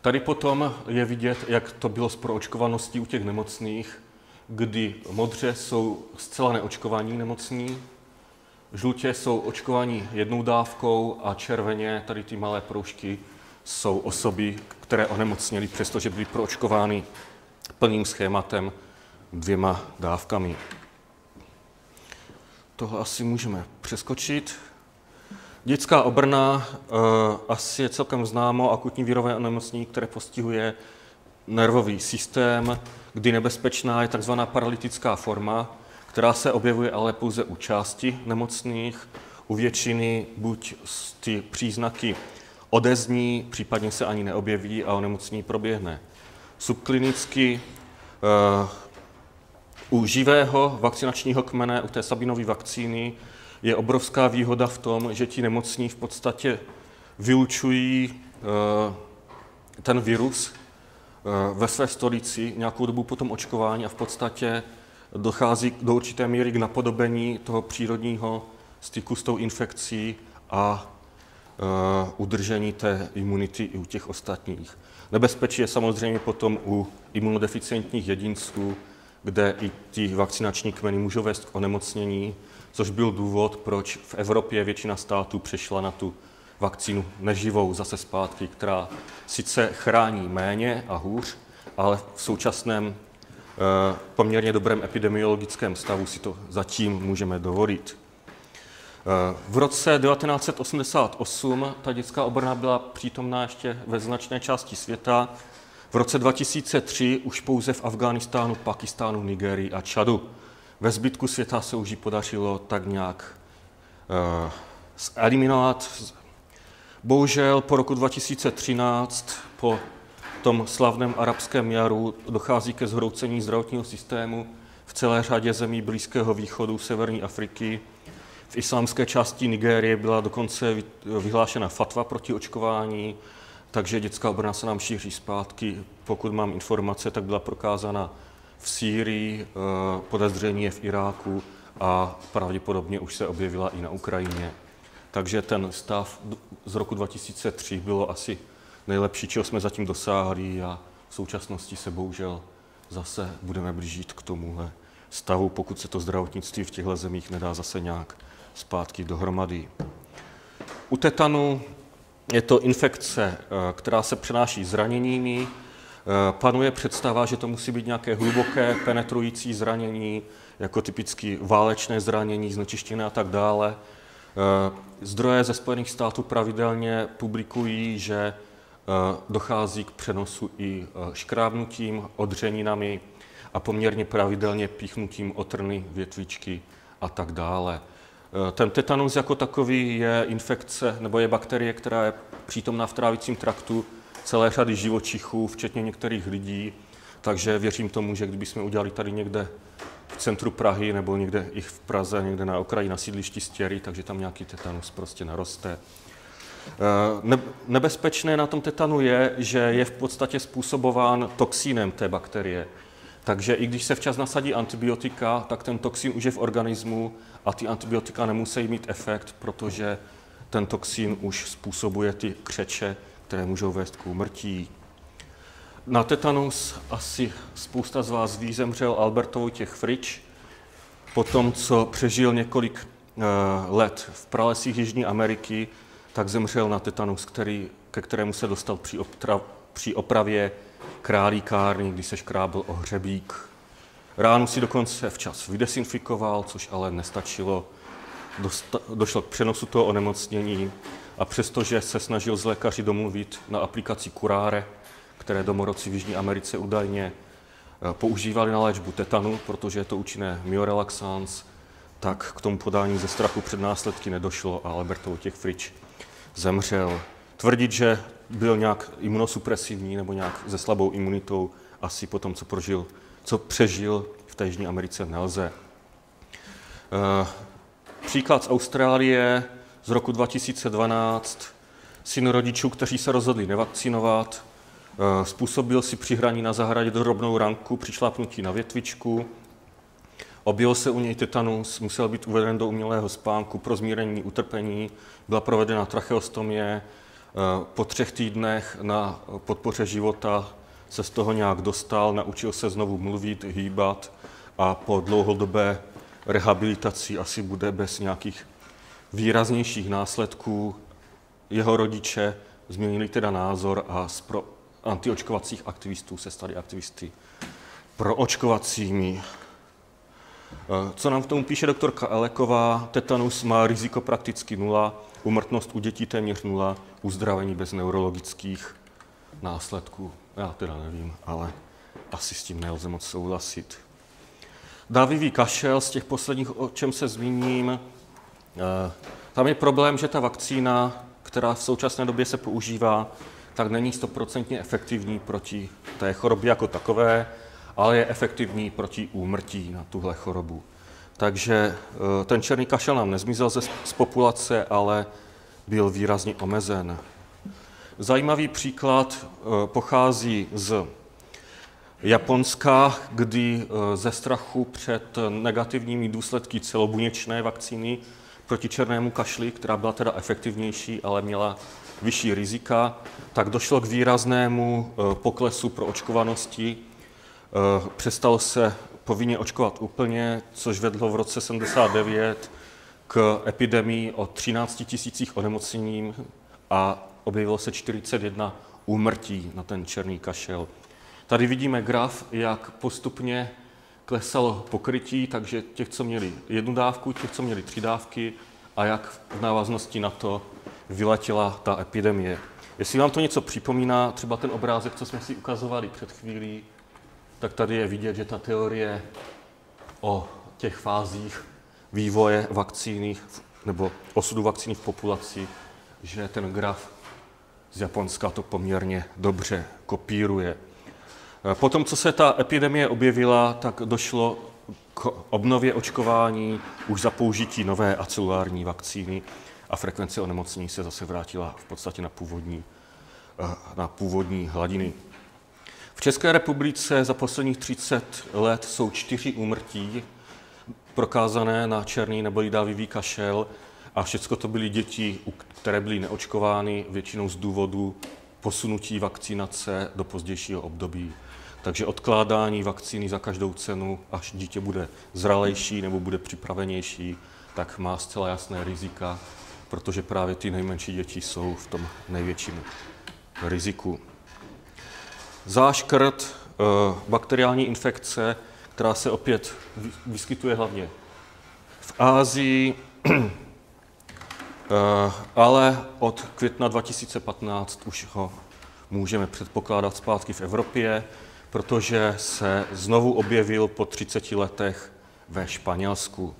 Tady potom je vidět, jak to bylo s proočkovaností u těch nemocných, kdy modře jsou zcela neočkovaní nemocní, žlutě jsou očkovaní jednou dávkou a červeně, tady ty malé proužky, jsou osoby, které onemocněly, přestože byly proočkovány plným schématem dvěma dávkami. Tohle asi můžeme přeskočit. Dětská obrna e, asi je celkem známo akutní vírové onemocnění, které postihuje nervový systém, kdy nebezpečná je tzv. paralytická forma, která se objevuje ale pouze u části nemocných, u většiny buď ty příznaky odezní, případně se ani neobjeví a onemocnění proběhne. Subklinicky uh, u živého vakcinačního kmene, u té Sabinové vakcíny, je obrovská výhoda v tom, že ti nemocní v podstatě vyučují uh, ten virus uh, ve své stolici nějakou dobu po tom očkování a v podstatě dochází do určité míry k napodobení toho přírodního styku s tou infekcí a uh, udržení té imunity i u těch ostatních. Nebezpečí je samozřejmě potom u imunodeficientních jedinců, kde i ty vakcinační kmeny můžou vést k onemocnění, což byl důvod, proč v Evropě většina států přešla na tu vakcínu neživou zase zpátky, která sice chrání méně a hůř, ale v současném eh, poměrně dobrém epidemiologickém stavu si to zatím můžeme dovolit. V roce 1988 ta dětská obrana byla přítomná ještě ve značné části světa. V roce 2003 už pouze v Afghánistánu, Pakistánu, Nigerii a Čadu. Ve zbytku světa se už ji podařilo tak nějak uh, eliminovat. Bohužel po roku 2013, po tom slavném arabském jaru, dochází ke zhroucení zdravotního systému v celé řadě zemí Blízkého východu, Severní Afriky, v islámské části Nigérie byla dokonce vyhlášena fatva proti očkování, takže dětská obrana se nám šíří zpátky. Pokud mám informace, tak byla prokázána v Sýrii, eh, podezření je v Iráku a pravděpodobně už se objevila i na Ukrajině. Takže ten stav z roku 2003 bylo asi nejlepší, čeho jsme zatím dosáhli a v současnosti se bohužel zase budeme blížit k tomuhle stavu, pokud se to zdravotnictví v těchto zemích nedá zase nějak zpátky dohromady. U tetanu je to infekce, eh, která se přenáší zraněními. Eh, panuje představa, že to musí být nějaké hluboké, penetrující zranění, jako typicky válečné zranění, znečištěné a tak dále. Eh, zdroje ze Spojených států pravidelně publikují, že dochází k přenosu i škrábnutím, odřeninami a poměrně pravidelně píchnutím otrny, větvičky a tak dále. Eh, ten tetanus jako takový je infekce nebo je bakterie, která je přítomná v trávicím traktu celé řady živočichů, včetně některých lidí. Takže věřím tomu, že kdybychom udělali tady někde v centru Prahy nebo někde i v Praze, někde na okraji na sídlišti Stěry, takže tam nějaký tetanus prostě naroste. Eh, nebezpečné na tom tetanu je, že je v podstatě způsobován toxínem té bakterie. Takže i když se včas nasadí antibiotika, tak ten toxin už je v organismu a ty antibiotika nemusí mít efekt, protože ten toxin už způsobuje ty křeče, které můžou vést k úmrtí. Na tetanus asi spousta z vás ví, zemřel Albert Vojtěch Frič, po tom, co přežil několik uh, let v pralesích Jižní Ameriky, tak zemřel na tetanus, který, ke kterému se dostal při, optra, při opravě králíkárny, kdy se škrábl o hřebík. Ránu si dokonce včas vydesinfikoval, což ale nestačilo. Dosta, došlo k přenosu toho onemocnění a přestože se snažil z lékaři domluvit na aplikaci Kuráre, které domorodci v Jižní Americe údajně eh, používali na léčbu tetanu, protože je to účinné myorelaxans, tak k tomu podání ze strachu před následky nedošlo a Albertovo těch Frič zemřel. tvrdit, že byl nějak imunosupresivní nebo nějak se slabou imunitou, asi po tom, co, prožil, co přežil v té Jižní Americe, nelze. Eh, příklad z Austrálie z roku 2012. Syn rodičů, kteří se rozhodli nevakcinovat, eh, způsobil si při hraní na zahradě drobnou ranku při šlápnutí na větvičku. Objevil se u něj tetanus, musel být uveden do umělého spánku pro zmírnění utrpení, byla provedena tracheostomie, Eh, po třech týdnech na podpoře života se z toho nějak dostal, naučil se znovu mluvit, hýbat a po dlouhodobé rehabilitaci asi bude bez nějakých výraznějších následků. Jeho rodiče změnili teda názor a z pro antiočkovacích aktivistů se stali aktivisty proočkovacími. Eh, co nám v tom píše doktorka Eleková? Tetanus má riziko prakticky nula, umrtnost u dětí téměř nula, uzdravení bez neurologických následků. Já teda nevím, ale asi s tím nelze moc souhlasit. Dávivý kašel, z těch posledních, o čem se zmíním, tam je problém, že ta vakcína, která v současné době se používá, tak není stoprocentně efektivní proti té chorobě jako takové, ale je efektivní proti úmrtí na tuhle chorobu. Takže eh, ten černý kašel nám nezmizel z populace, ale byl výrazně omezen. Zajímavý příklad eh, pochází z Japonska, kdy eh, ze strachu před negativními důsledky celobuněčné vakcíny proti černému kašli, která byla teda efektivnější, ale měla vyšší rizika, tak došlo k výraznému poklesu pro očkovanosti Eh, přestalo se povinně očkovat úplně, což vedlo v roce 79 k epidemii o 13 tisících onemocněním a objevilo se 41 úmrtí na ten černý kašel. Tady vidíme graf, jak postupně klesalo pokrytí, takže těch, co měli jednu dávku, těch, co měli tři dávky a jak v návaznosti na to vyletěla ta epidemie. Jestli vám to něco připomíná, třeba ten obrázek, co jsme si ukazovali před chvílí, tak tady je vidět, že ta teorie o těch fázích vývoje vakcíny nebo osudu vakcíny v populaci, že ten graf z Japonska to poměrně dobře kopíruje. Potom, co se ta epidemie objevila, tak došlo k obnově očkování už za použití nové acelulární vakcíny a frekvence onemocnění se zase vrátila v podstatě na původní, na původní hladiny. V České republice za posledních 30 let jsou čtyři úmrtí prokázané na černý nebo jídavý kašel a všechno to byly děti, které byly neočkovány, většinou z důvodu posunutí vakcinace do pozdějšího období. Takže odkládání vakcíny za každou cenu, až dítě bude zralejší nebo bude připravenější, tak má zcela jasné rizika, protože právě ty nejmenší děti jsou v tom největším riziku. Záškrt, eh, bakteriální infekce, která se opět vyskytuje hlavně v Ázii, <clears throat> eh, ale od května 2015 už ho můžeme předpokládat zpátky v Evropě, protože se znovu objevil po 30 letech ve Španělsku.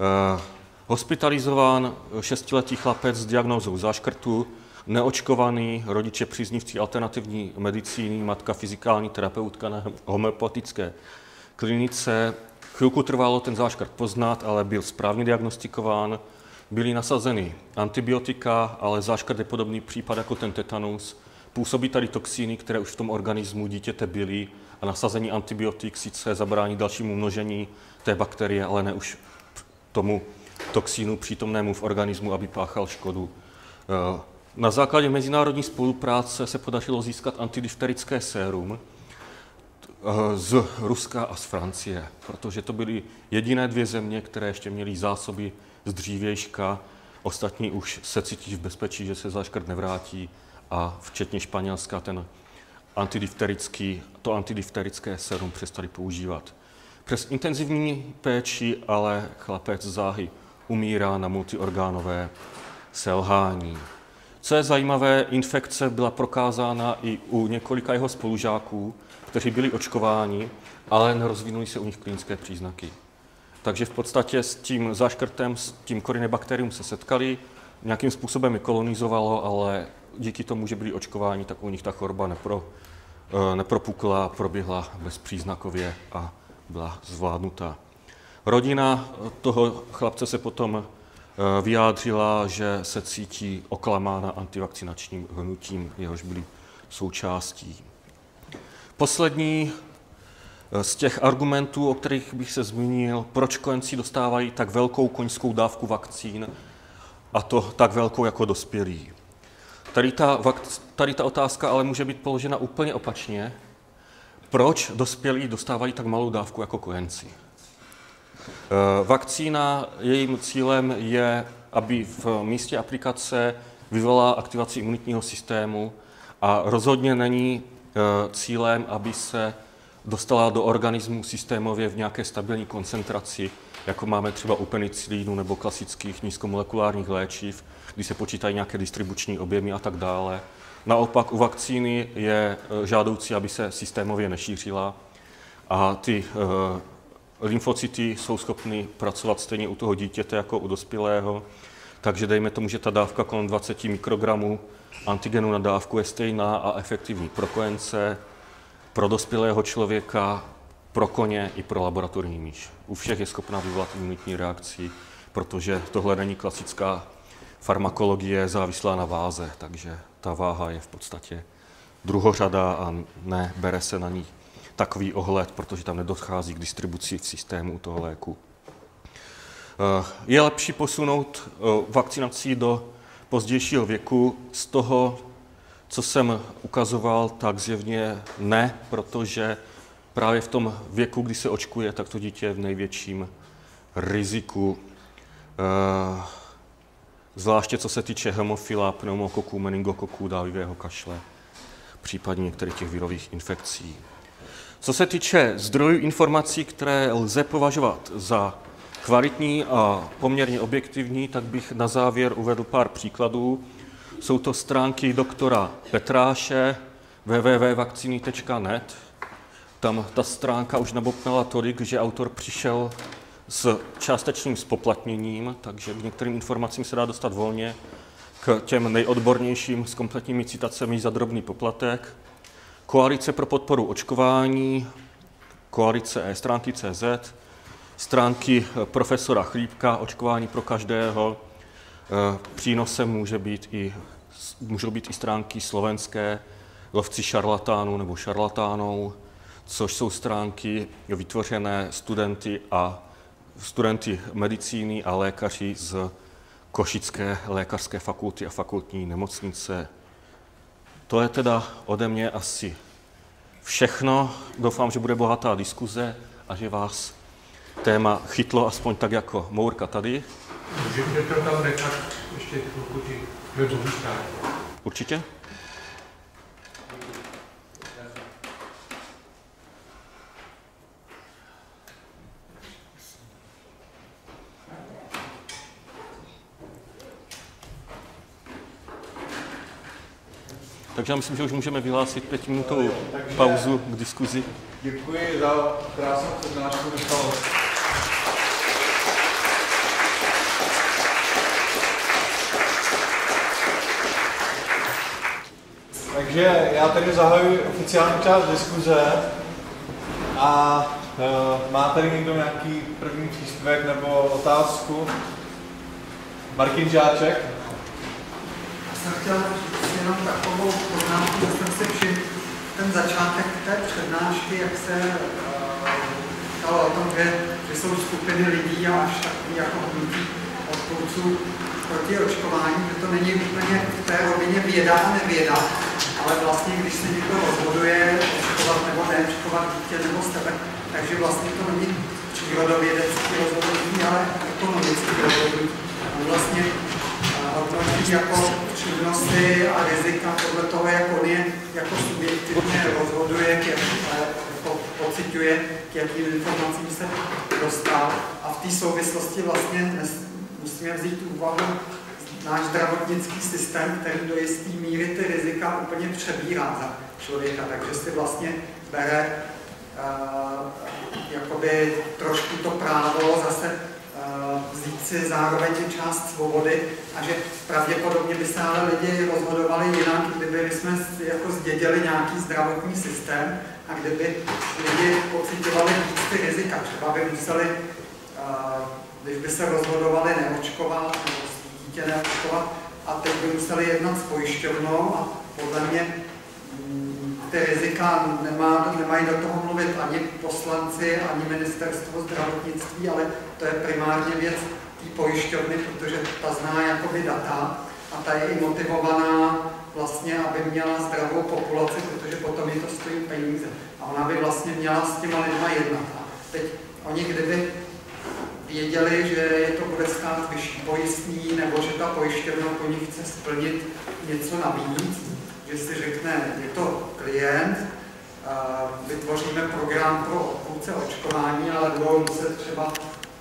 Eh, hospitalizován šestiletý chlapec s diagnózou záškrtu neočkovaný, rodiče příznivci alternativní medicíny, matka fyzikální terapeutka na homeopatické klinice. Chvilku trvalo ten záškrt poznat, ale byl správně diagnostikován. Byly nasazeny antibiotika, ale záškrt je podobný případ jako ten tetanus. Působí tady toxíny, které už v tom organismu dítěte byly a nasazení antibiotik sice zabrání dalšímu množení té bakterie, ale ne už tomu toxínu přítomnému v organismu, aby páchal škodu. Na základě mezinárodní spolupráce se podařilo získat antidifterické sérum z Ruska a z Francie, protože to byly jediné dvě země, které ještě měly zásoby z dřívějška. Ostatní už se cítí v bezpečí, že se záškrt nevrátí a včetně Španělska ten antidifterický, to antidifterické sérum přestali používat. Přes intenzivní péči ale chlapec záhy umírá na multiorgánové selhání. Co je zajímavé, infekce byla prokázána i u několika jeho spolužáků, kteří byli očkováni, ale nerozvinuly se u nich klinické příznaky. Takže v podstatě s tím záškrtem, s tím korinebakterium se setkali, nějakým způsobem je kolonizovalo, ale díky tomu, že byli očkováni, tak u nich ta choroba nepro, nepropukla, proběhla bezpříznakově a byla zvládnuta. Rodina toho chlapce se potom vyjádřila, že se cítí oklamána antivakcinačním hnutím, jehož byli součástí. Poslední eh, z těch argumentů, o kterých bych se zmínil, proč kojenci dostávají tak velkou koňskou dávku vakcín, a to tak velkou jako dospělí. Tady ta, tady ta otázka ale může být položena úplně opačně. Proč dospělí dostávají tak malou dávku jako kojenci? Eh, vakcína, jejím cílem je, aby v místě aplikace vyvolala aktivaci imunitního systému a rozhodně není Eh, cílem, aby se dostala do organismu systémově v nějaké stabilní koncentraci, jako máme třeba u penicilínu nebo klasických nízkomolekulárních léčiv, kdy se počítají nějaké distribuční objemy a tak dále. Naopak u vakcíny je eh, žádoucí, aby se systémově nešířila a ty uh, lymfocyty jsou schopny pracovat stejně u toho dítěte jako u dospělého, takže dejme tomu, že ta dávka kolem 20 mikrogramů antigenu na dávku je stejná a efektivní pro kojence, pro dospělého člověka, pro koně i pro laboratorní myš. U všech je schopná vyvolat imunitní reakci, protože tohle není klasická farmakologie závislá na váze, takže ta váha je v podstatě druhořada a ne bere se na ní takový ohled, protože tam nedochází k distribuci v systému toho léku. Eh, je lepší posunout eh, vakcinaci do pozdějšího věku. Z toho, co jsem ukazoval, tak zjevně ne, protože právě v tom věku, kdy se očkuje, tak to dítě je v největším riziku. Zvláště co se týče hemofila, pneumokoků, meningokoků, dávivého kašle, případně některých těch virových infekcí. Co se týče zdrojů informací, které lze považovat za kvalitní a poměrně objektivní, tak bych na závěr uvedl pár příkladů. Jsou to stránky doktora Petráše, www.vakciny.net. Tam ta stránka už nabopnala tolik, že autor přišel s částečným spoplatněním, takže k některým informacím se dá dostat volně. K těm nejodbornějším s kompletními citacemi za drobný poplatek. Koalice pro podporu očkování, koalice e-stránky CZ, stránky eh, profesora Chlípka, očkování pro každého. Eh, přínosem může být i, můžou být i stránky slovenské, lovci šarlatánů nebo šarlatánou, což jsou stránky vytvořené studenty a studenty medicíny a lékaři z Košické lékařské fakulty a fakultní nemocnice. To je teda ode mě asi všechno. Doufám, že bude bohatá diskuze a že vás téma chytlo aspoň tak jako Mourka tady. Můžete to tam nechat ještě Určitě. Takže já myslím, že už můžeme vyhlásit pětiminutovou pauzu k diskuzi. Děkuji za krásnou přednášku, Michal. Takže já tady zahajuji oficiální část diskuze a uh, má tady někdo nějaký první příspěvek nebo otázku? Martin Žáček? Jsem chtěl říct jenom takovou poznámku, že jsem si všiml ten začátek té přednášky, jak se uh, o tom, že, že jsou skupiny lidí a až takový jako hnutí odpůrců proti očkování, že to není úplně v té rovině věda a nevěda, ale vlastně, když se někdo rozhoduje očkovat nebo neočkovat dítě nebo sebe, takže vlastně to není přírodovědecký rozhodnutí, ale ekonomický rozhodnutí. Vlastně hodnotí jako přínosy a rizika podle toho, jak on je jako subjektivně rozhoduje, jak, jako pocituje, k jakým informacím se dostal. A v té souvislosti vlastně musíme vzít úvahu náš zdravotnický systém, který do jisté míry ty rizika úplně přebírá za člověka, takže si vlastně bere uh, jakoby trošku to právo zase vzít si zároveň část svobody a že pravděpodobně by se ale lidi rozhodovali jinak, kdyby jsme jako zdědili nějaký zdravotní systém a kdyby lidi pocitovali víc ty rizika. Třeba by museli, když by se rozhodovali neočkovat nebo dítě neočkovat, a teď by museli jednat s pojišťovnou a podle mě ty rizika nemá, nemají do toho mluvit ani poslanci, ani ministerstvo zdravotnictví, ale to je primárně věc té pojišťovny, protože ta zná jakoby data a ta je i motivovaná vlastně, aby měla zdravou populaci, protože potom je to stojí peníze. A ona by vlastně měla s těma lidma jednat. A teď oni kdyby věděli, že je to bude stát vyšší pojistný, nebo že ta pojišťovna po nich chce splnit něco navíc, že si řekne, je to klient, vytvoříme program pro odpůrce očkování, ale budou muset třeba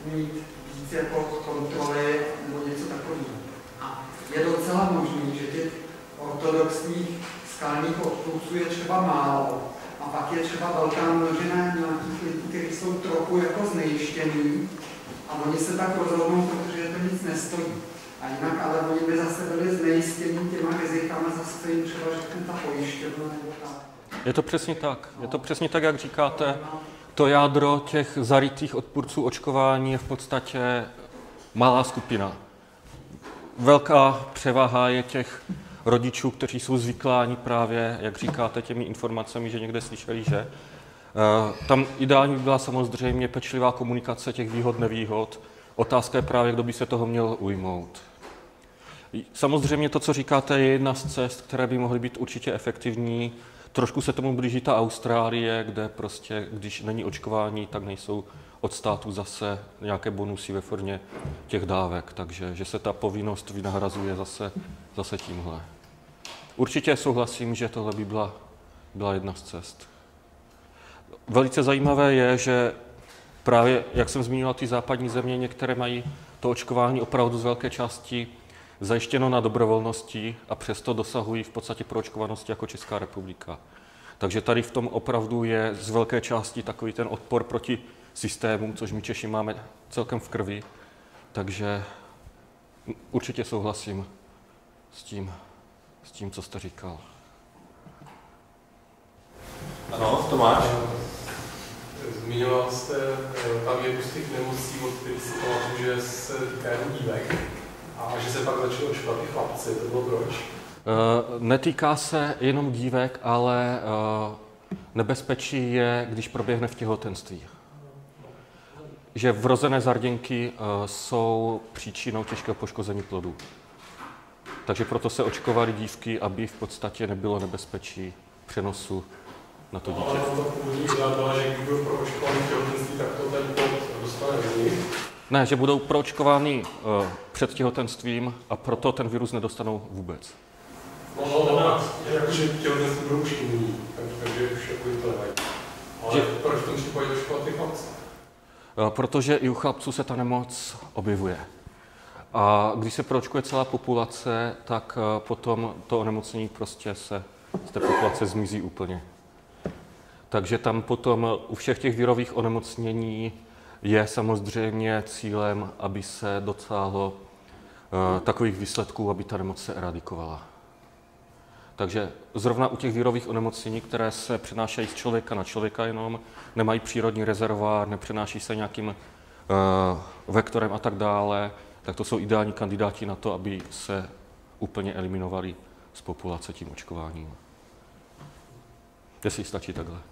mít víc jako kontroly nebo něco takového. A je docela možné, že těch ortodoxních skalních odpůrců je třeba málo. A pak je třeba velká množina nějakých lidí, kteří jsou trochu jako znejištění, a oni se tak rozhodnou, protože to nic nestojí. A jinak ale oni by zase byli znejistění těma rizikama, zase jim třeba řekne ta pojišťovna nebo tak. Je to přesně tak. Je to přesně tak, jak říkáte. To jádro těch zarytých odpůrců očkování je v podstatě malá skupina. Velká převaha je těch rodičů, kteří jsou zvykláni právě, jak říkáte, těmi informacemi, že někde slyšeli, že Eh, tam ideální by byla samozřejmě pečlivá komunikace těch výhod, nevýhod. Otázka je právě, kdo by se toho měl ujmout. Samozřejmě to, co říkáte, je jedna z cest, které by mohly být určitě efektivní. Trošku se tomu blíží ta Austrálie, kde prostě, když není očkování, tak nejsou od státu zase nějaké bonusy ve formě těch dávek, takže že se ta povinnost vynahrazuje zase, zase tímhle. Určitě souhlasím, že tohle by byla, byla jedna z cest. Velice zajímavé je, že právě, jak jsem zmínil, ty západní země, některé mají to očkování opravdu z velké části zajištěno na dobrovolnosti a přesto dosahují v podstatě proočkovanosti jako Česká republika. Takže tady v tom opravdu je z velké části takový ten odpor proti systému, což my Češi máme celkem v krvi. Takže určitě souhlasím s tím, s tím co jste říkal. Ano, Tomáš? Zmiňoval jste tam jednu z těch nemocí, od kterých si pamatuju, že se týká dívek a že se pak začali očkovat i chlapci. To bylo proč? Uh, netýká se jenom dívek, ale uh, nebezpečí je, když proběhne v těhotenství. Že vrozené zarděnky uh, jsou příčinou těžkého poškození plodu. Takže proto se očkovaly dívky, aby v podstatě nebylo nebezpečí přenosu na to dítě. Ale to původní byla, že když budou proočkovaný těhotenství, tak to ten pod dostane Ne, že budou proočkovány uh, před těhotenstvím a proto ten virus nedostanou vůbec. No, no, no, jakože těhotenství budou už jiný, takže už jako to nemají. Ale že, proč v tom případě očkovat ty chlapce? Uh, protože i u chlapců se ta nemoc objevuje. A když se proočkuje celá populace, tak uh, potom to onemocnění prostě se z té populace zmizí úplně. Takže tam potom u všech těch virových onemocnění je samozřejmě cílem, aby se docáhlo uh, takových výsledků, aby ta nemoc se eradikovala. Takže zrovna u těch virových onemocnění, které se přenášejí z člověka na člověka jenom, nemají přírodní rezervoár, nepřenáší se nějakým uh, vektorem a tak dále, tak to jsou ideální kandidáti na to, aby se úplně eliminovali z populace tím očkováním. Jestli stačí takhle.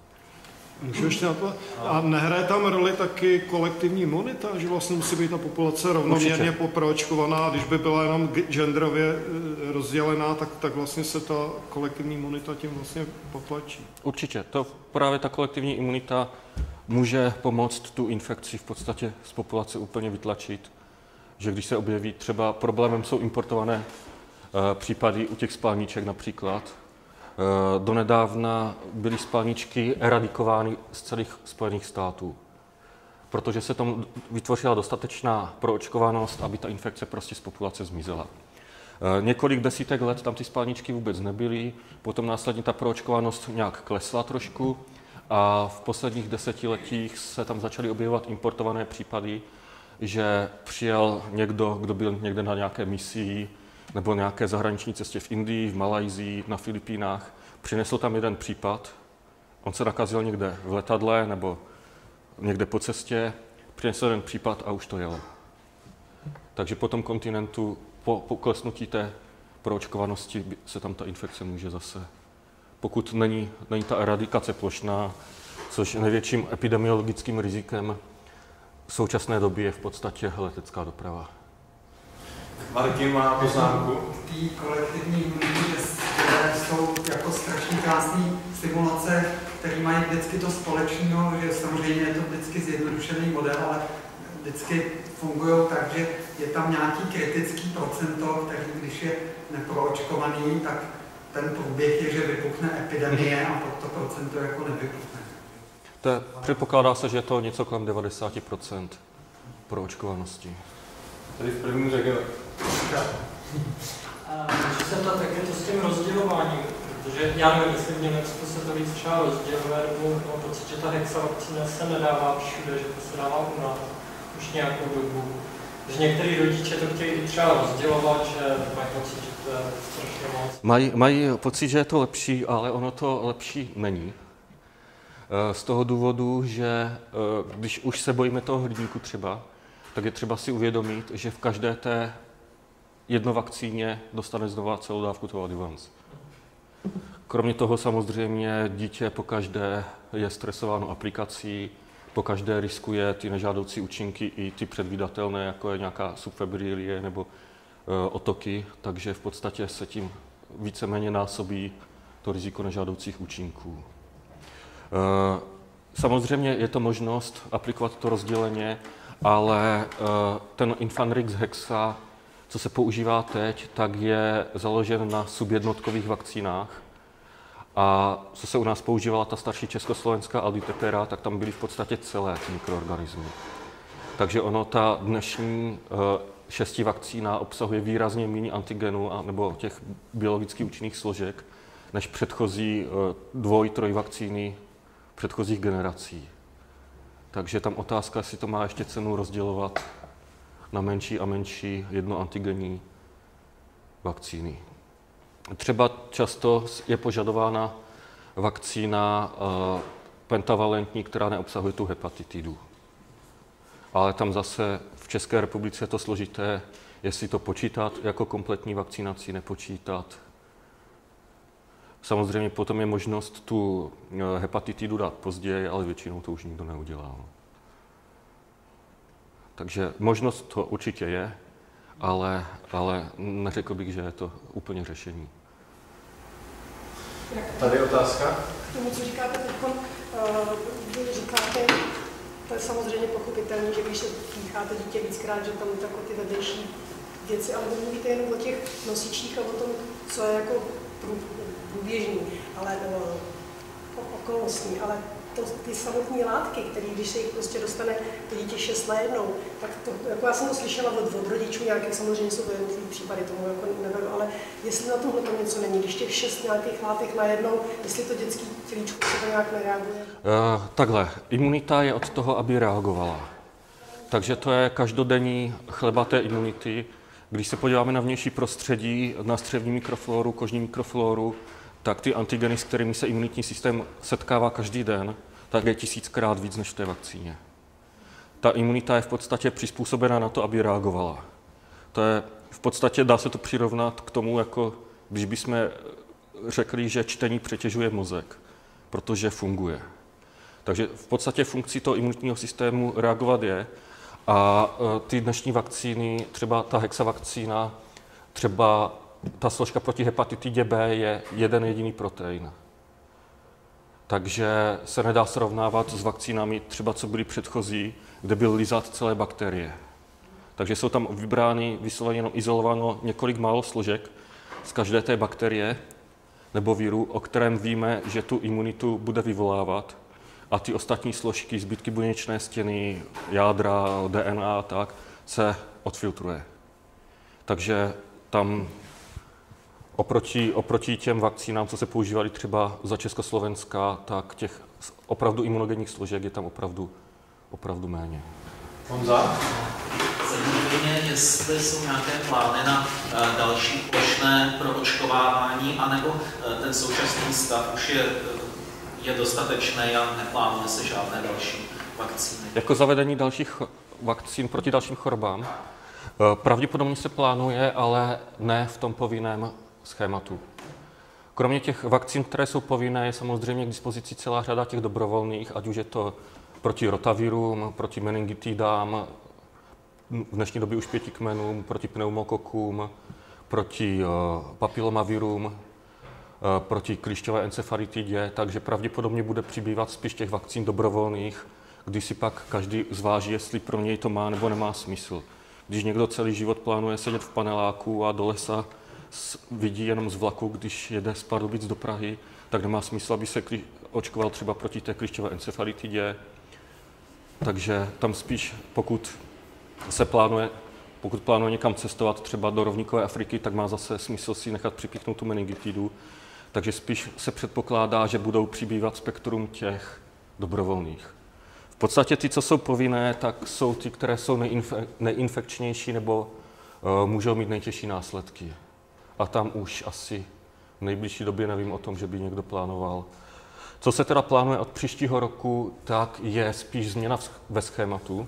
Můžu ještě na to? A nehraje tam roli taky kolektivní imunita, že vlastně musí být ta populace rovnoměrně poproočkovaná, když by byla jenom genderově eh, rozdělená, tak, tak vlastně se ta kolektivní imunita tím vlastně potlačí. Určitě. To právě ta kolektivní imunita může pomoct tu infekci v podstatě z populace úplně vytlačit. Že když se objeví třeba problémem jsou importované uh, případy u těch spalníček například, donedávna byly spalničky eradikovány z celých Spojených států, protože se tam vytvořila dostatečná proočkovanost, aby ta infekce prostě z populace zmizela. Eh, několik desítek let tam ty spalničky vůbec nebyly, potom následně ta proočkovanost nějak klesla trošku a v posledních desetiletích se tam začaly objevovat importované případy, že přijel někdo, kdo byl někde na nějaké misii nebo nějaké zahraniční cestě v Indii, v Malajzii, na Filipínách, přinesl tam jeden případ, on se nakazil někde v letadle nebo někde po cestě, přinesl jeden případ a už to jelo. Takže po tom kontinentu, po poklesnutí té proočkovanosti se tam ta infekce může zase, pokud není, není ta eradikace plošná, což největším epidemiologickým rizikem v současné době je v podstatě letecká doprava. Martin má poznámku. Ty kolektivní imunity, které jsou jako strašně krásné simulace, které mají vždycky to společného, že samozřejmě je to vždycky zjednodušený model, ale vždycky fungují tak, že je tam nějaký kritický procento, který když je neproočkovaný, tak ten průběh je, že vypukne epidemie a pod to procento jako nevypukne. To je, předpokládá se, že je to něco kolem 90% pro očkovanosti. Tady v prvním řadě. Můžu se ptát, jak je to s tím rozdělováním, protože já nevím, jestli v Německu se to víc třeba rozděluje, nebo mám pocit, že ta hexavakcína se nedává všude, že to se dává u nás už nějakou dobu. Že některý rodiče to chtějí třeba rozdělovat, že mají pocit, že to je strašně moc. Mají, mají pocit, že je to lepší, ale ono to lepší není. Eh, z toho důvodu, že eh, když už se bojíme toho hrdíku třeba, tak je třeba si uvědomit, že v každé té jednovakcíně dostane znova celou dávku toho advance. Kromě toho samozřejmě dítě po každé je stresováno aplikací, po každé riskuje ty nežádoucí účinky i ty předvídatelné, jako je nějaká subfebrilie nebo e, otoky, takže v podstatě se tím víceméně násobí to riziko nežádoucích účinků. E, samozřejmě je to možnost aplikovat to rozděleně, ale e, ten Infanrix Hexa, co se používá teď, tak je založen na subjednotkových vakcínách, a co se u nás používala ta starší československá Alditepera, tak tam byly v podstatě celé mikroorganismy. Takže ono, ta dnešní uh, šesti vakcína obsahuje výrazně méně antigenů a, nebo těch biologicky účinných složek, než předchozí uh, dvoj, troj vakcíny předchozích generací. Takže tam otázka, jestli to má ještě cenu rozdělovat na menší a menší jednoantigenní vakcíny. Třeba často je požadována vakcína eh, pentavalentní, která neobsahuje tu hepatitidu. Ale tam zase v České republice je to složité, jestli to počítat jako kompletní vakcinaci, nepočítat. Samozřejmě potom je možnost tu eh, hepatitidu dát později, ale většinou to už nikdo neudělá. Takže možnost to určitě je, ale, ale neřekl bych, že je to úplně řešení. Tady je otázka. K tomu, co říkáte teď, uh, vy říkáte, to je samozřejmě pochopitelné, že když se pícháte dítě víckrát, že tam jako ty vedlejší věci, ale vy mluvíte jenom o těch nosičích a o tom, co je jako průběžný, ale uh, okolnostní, ale to, ty samotné látky, které když se jich prostě dostane to dítě šest najednou, tak to, jako já jsem to slyšela od, od rodičů nějakých, samozřejmě jsou to jednotlivé případy, tomu jako neberu, ale jestli na tomhle to něco není, když těch šest nějakých látek najednou, jestli to dětský tělíčko se to nějak nereaguje? Uh, takhle, imunita je od toho, aby reagovala. Takže to je každodenní chleba té imunity. Když se podíváme na vnější prostředí, na střevní mikrofloru, kožní mikrofloru, tak ty antigeny, s kterými se imunitní systém setkává každý den, tak je tisíckrát víc než v té vakcíně. Ta imunita je v podstatě přizpůsobena na to, aby reagovala. To je v podstatě, dá se to přirovnat k tomu, jako když bychom řekli, že čtení přetěžuje mozek, protože funguje. Takže v podstatě funkcí toho imunitního systému reagovat je. A e, ty dnešní vakcíny, třeba ta hexavakcína, třeba ta složka proti hepatitidě B je jeden jediný protein. Takže se nedá srovnávat s vakcínami, třeba co byly předchozí, kde byl lizat celé bakterie. Takže jsou tam vybrány, vysloveně jenom izolováno několik málo složek z každé té bakterie nebo víru, o kterém víme, že tu imunitu bude vyvolávat a ty ostatní složky, zbytky buněčné stěny, jádra, DNA a tak, se odfiltruje. Takže tam Oproti, oproti těm vakcínám, co se používaly třeba za Československa, tak těch opravdu imunogenních složek je tam opravdu, opravdu méně. Honza? Ukrajině, jestli jsou nějaké plány na eh, další plošné proočkovávání, anebo eh, ten současný stav už je, je dostatečný a neplánuje se žádné další vakcíny. Jako zavedení dalších vakcín proti dalším chorobám? Pravděpodobně se plánuje, ale ne v tom povinném schématu. Kromě těch vakcín, které jsou povinné, je samozřejmě k dispozici celá řada těch dobrovolných, ať už je to proti rotavirům, proti meningitidám, v dnešní době už pěti kmenům, proti pneumokokům, proti uh, papilomavirům, uh, proti klišťové encefalitidě, takže pravděpodobně bude přibývat spíš těch vakcín dobrovolných, když si pak každý zváží, jestli pro něj to má nebo nemá smysl. Když někdo celý život plánuje sedět v paneláku a do lesa vidí jenom z vlaku, když jede z Pardubic do Prahy, tak nemá smysl, aby se očkoval třeba proti té klišťové encefalitidě. Takže tam spíš, pokud se plánuje, pokud plánuje někam cestovat třeba do rovníkové Afriky, tak má zase smysl si nechat připíchnout tu meningitidu. Takže spíš se předpokládá, že budou přibývat spektrum těch dobrovolných. V podstatě ty, co jsou povinné, tak jsou ty, které jsou neinfe- neinfekčnější nebo uh, můžou mít nejtěžší následky a tam už asi v nejbližší době nevím o tom, že by někdo plánoval. Co se teda plánuje od příštího roku, tak je spíš změna ve schématu,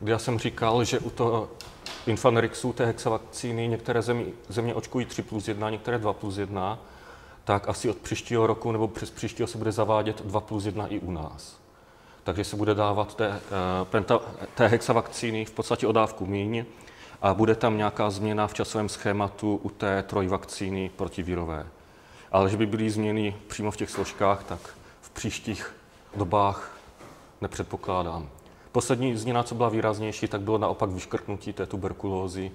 kdy já jsem říkal, že u toho Infanerixu, té hexavakcíny, některé země, země očkují 3 plus 1, některé 2 plus 1, tak asi od příštího roku nebo přes příštího se bude zavádět 2 plus 1 i u nás. Takže se bude dávat té, eh, té hexavakcíny v podstatě o dávku míň, a bude tam nějaká změna v časovém schématu u té trojvakcíny protivírové. Ale že by byly změny přímo v těch složkách, tak v příštích dobách nepředpokládám. Poslední změna, co byla výraznější, tak bylo naopak vyškrtnutí té tuberkulózy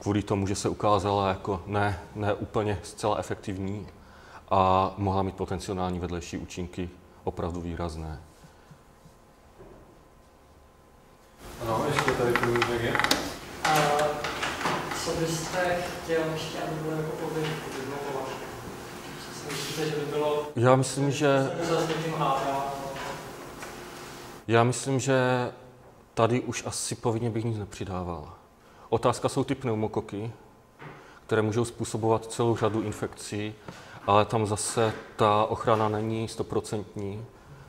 kvůli tomu, že se ukázala jako ne, ne úplně zcela efektivní a mohla mít potenciální vedlejší účinky opravdu výrazné. Ano, ještě tady průběh je. A co byste chtěl ještě, aby bylo jako povinky vyblokovat? Co si myslíte, že by bylo... Já myslím, že... Já myslím, že tady už asi povinně bych nic nepřidával. Otázka jsou ty pneumokoky, které můžou způsobovat celou řadu infekcí, ale tam zase ta ochrana není stoprocentní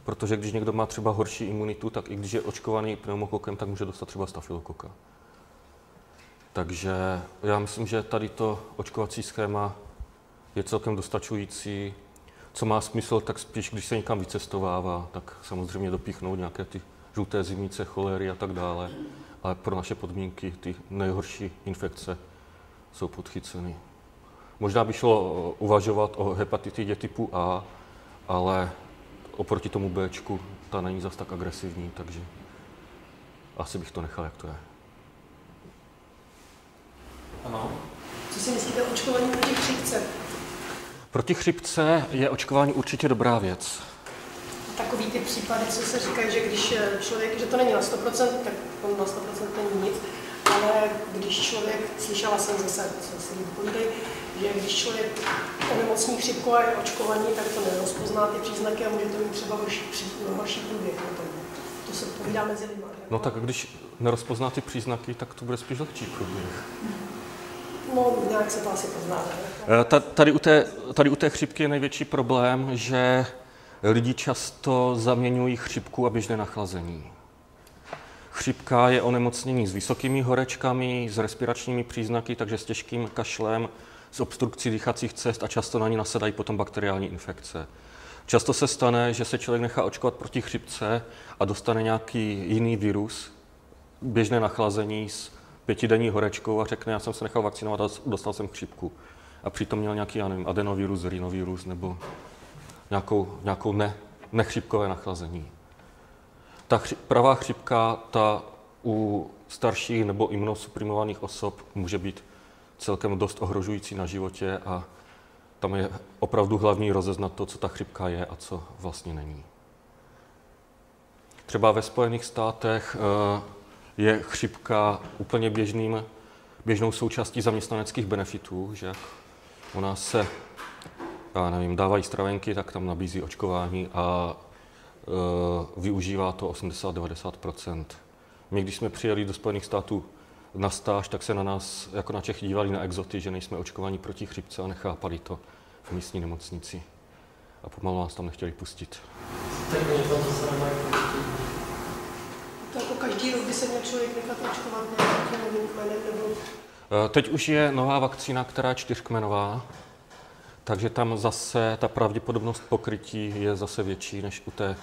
protože když někdo má třeba horší imunitu, tak i když je očkovaný pneumokokem, tak může dostat třeba stafilokoka. Takže já myslím, že tady to očkovací schéma je celkem dostačující. Co má smysl, tak spíš, když se někam vycestovává, tak samozřejmě dopíchnout nějaké ty žluté zimnice, cholery a tak dále. Ale pro naše podmínky ty nejhorší infekce jsou podchyceny. Možná by šlo uvažovat o hepatitidě typu A, ale oproti tomu B ta není zas tak agresivní, takže asi bych to nechal, jak to je. Ano. Co si myslíte o očkování proti chřipce? Proti chřipce je očkování určitě dobrá věc. Takový ty případy, co se říkají, že když člověk, že to není na 100%, tak to na 100% není nic, ale když člověk, slyšela jsem zase, co si povídají, že když člověk onemocní chřipku a je očkovaný, tak to nerozpozná ty příznaky a může to mít třeba horší, horší průběh. To, se povídá mezi lidmi. No tak když nerozpozná ty příznaky, tak to bude spíš lehčí průběh. No, nějak se to asi pozná. Eh, tady u, té, tady u té chřipky je největší problém, že lidi často zaměňují chřipku a běžné nachlazení. Chřipka je onemocnění s vysokými horečkami, s respiračními příznaky, takže s těžkým kašlem, s obstrukcí dýchacích cest a často na ní nasedají potom bakteriální infekce. Často se stane, že se člověk nechá očkovat proti chřipce a dostane nějaký jiný virus, běžné nachlazení s pětidenní horečkou a řekne, já jsem se nechal vakcinovat a dostal jsem chřipku. A přitom měl nějaký, já nevím, adenovirus, rinovirus nebo nějakou, nějakou ne, nechřipkové nachlazení. Ta chři, pravá chřipka, ta u starších nebo imunosuprimovaných osob může být celkem dost ohrožující na životě a tam je opravdu hlavní rozeznat to, co ta chřipka je a co vlastně není. Třeba ve Spojených státech eh, je chřipka úplně běžným, běžnou součástí zaměstnaneckých benefitů, že u nás se, já nevím, dávají stravenky, tak tam nabízí očkování a e, využívá to 80-90 My, když jsme přijeli do Spojených států na stáž, tak se na nás jako na Čechy dívali na exoty, že nejsme očkovaní proti chřipce a nechápali to v místní nemocnici. A pomalu nás tam nechtěli pustit. To jako každý rok by se měl člověk nechat očkovat nějakým novým kmenem nebo... Eh, teď už je nová vakcína, která je čtyřkmenová, takže tam zase ta pravděpodobnost pokrytí je zase větší než u té,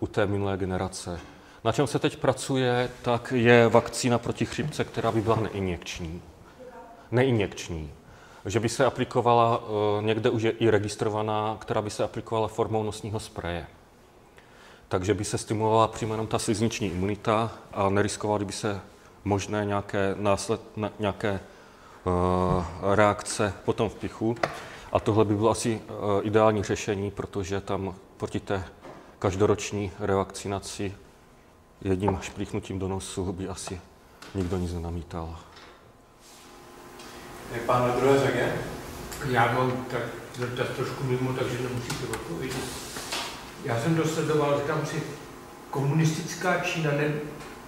u té minulé generace. Na čem se teď pracuje, tak je vakcína proti chřipce, která by byla neinjekční. Neinjekční. Že by se aplikovala, eh, někde už je i registrovaná, která by se aplikovala formou nosního spreje. Takže by se stimulovala přímo jenom ta slizniční imunita a neriskovaly by se možné nějaké, násled, nějaké uh, reakce potom v pichu. A tohle by bylo asi uh, ideální řešení, protože tam proti té každoroční revakcinaci jedním šplíchnutím do nosu by asi nikdo nic nenamítal. Je pán na druhé řadě? Já mám tak zeptat trošku mimo, takže nemusíte odpovědět. Já jsem dosledoval, že tam si komunistická Čína ne,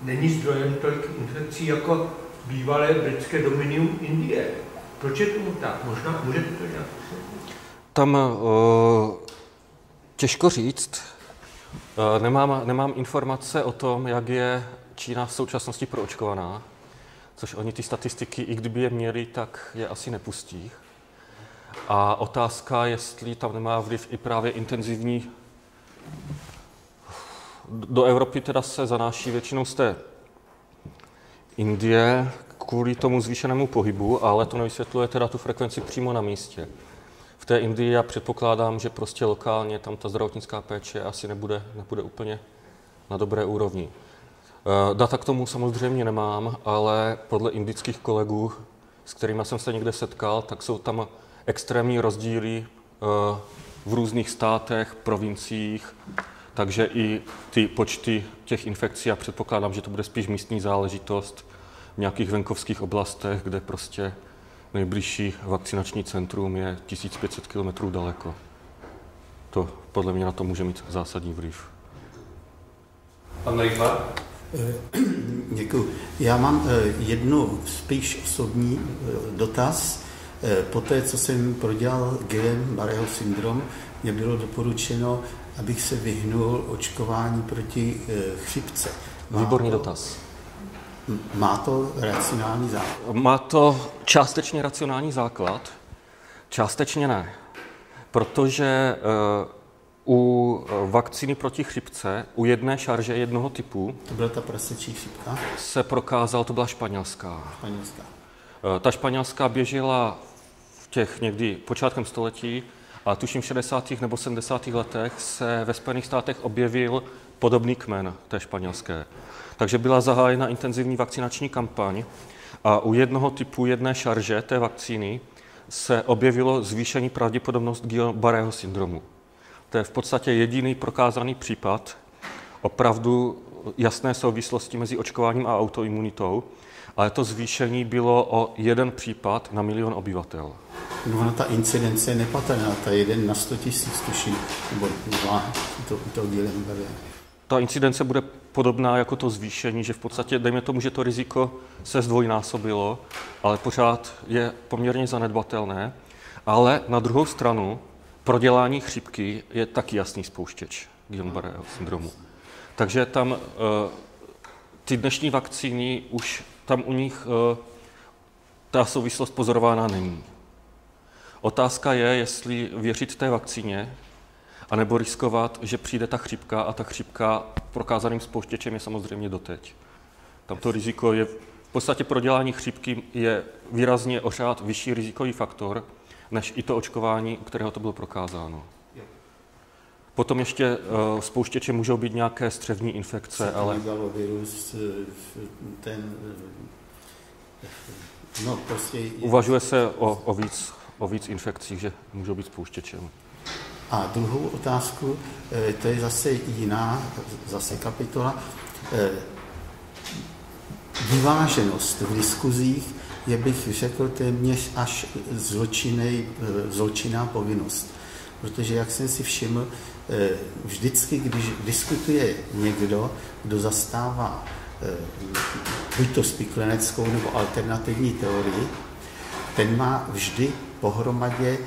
není zdrojem tolik infekcí jako bývalé britské dominium Indie. Proč je tomu tak? Možná můžete to nějak Tam uh, těžko říct. Uh, nemám, nemám informace o tom, jak je Čína v současnosti proočkovaná, což oni ty statistiky, i kdyby je měli, tak je asi nepustí. A otázka, jestli tam nemá vliv i právě intenzivní do Evropy teda se zanáší většinou z té Indie kvůli tomu zvýšenému pohybu, ale to nevysvětluje teda tu frekvenci přímo na místě. V té Indii já předpokládám, že prostě lokálně tam ta zdravotnická péče asi nebude, nebude úplně na dobré úrovni. Eh, data k tomu samozřejmě nemám, ale podle indických kolegů, s kterými jsem se někde setkal, tak jsou tam extrémní rozdíly eh, v různých státech, provinciích, takže i ty počty těch infekcí, já předpokládám, že to bude spíš místní záležitost v nějakých venkovských oblastech, kde prostě nejbližší vakcinační centrum je 1500 km daleko. To podle mě na to může mít zásadní vliv. Pan Nejchvar? Eh, <clears throat> děkuji. Já mám eh, jednu spíš osobní eh, dotaz. Po té, co jsem prodělal Guillain-Barreho syndrom, mě bylo doporučeno, abych se vyhnul očkování proti chřipce. Má Výborný to, dotaz. Má to racionální základ? Má to částečně racionální základ, částečně ne. Protože u vakcíny proti chřipce, u jedné šarže jednoho typu... To byla ta prasečí chřipka? Se prokázal, to byla španělská. Španělská. Eh, ta španělská běžela v těch někdy počátkem století a tuším v 60. nebo 70. letech se ve Spojených státech objevil podobný kmen té španělské. Takže byla zahájena intenzivní vakcinační kampaň a u jednoho typu jedné šarže té vakcíny se objevilo zvýšení pravděpodobnost Guillain-Barrého syndromu. To je v podstatě jediný prokázaný případ opravdu jasné souvislosti mezi očkováním a autoimunitou, ale to zvýšení bylo o jeden případ na milion obyvatel. No, ona ta incidence je nepatrná, ta jeden na 100 tisíc, tuším, nebo dva, to, to dílem Ta incidence bude podobná jako to zvýšení, že v podstatě, dejme tomu, že to riziko se zdvojnásobilo, ale pořád je poměrně zanedbatelné. Ale na druhou stranu, prodělání chřipky je taky jasný spouštěč Guillain-Barrého syndromu. Takže tam eh, ty dnešní vakcíny už tam u nich eh, ta souvislost pozorována není. Otázka je, jestli věřit té vakcíně, anebo riskovat, že přijde ta chřipka a ta chřipka prokázaným spouštěčem je samozřejmě doteď. Tam to riziko je, v podstatě prodělání chřipky je výrazně ořád vyšší rizikový faktor, než i to očkování, u kterého to bylo prokázáno. Potom ještě uh, spouštěče můžou být nějaké střevní infekce, ale... eh, ten... Eh, no, prostě... Uvažuje se o, o, víc, o víc infekcích, že můžou být spouštěčem. A druhou otázku, to je zase jiná, zase kapitola. Vyváženost v diskuzích je bych řekl téměř až zločinej, zločinná povinnost. Protože, jak jsem si všiml, eh, vždycky, když diskutuje někdo, kdo zastává buď to spikleneckou nebo alternativní teorii, ten má vždy pohromadě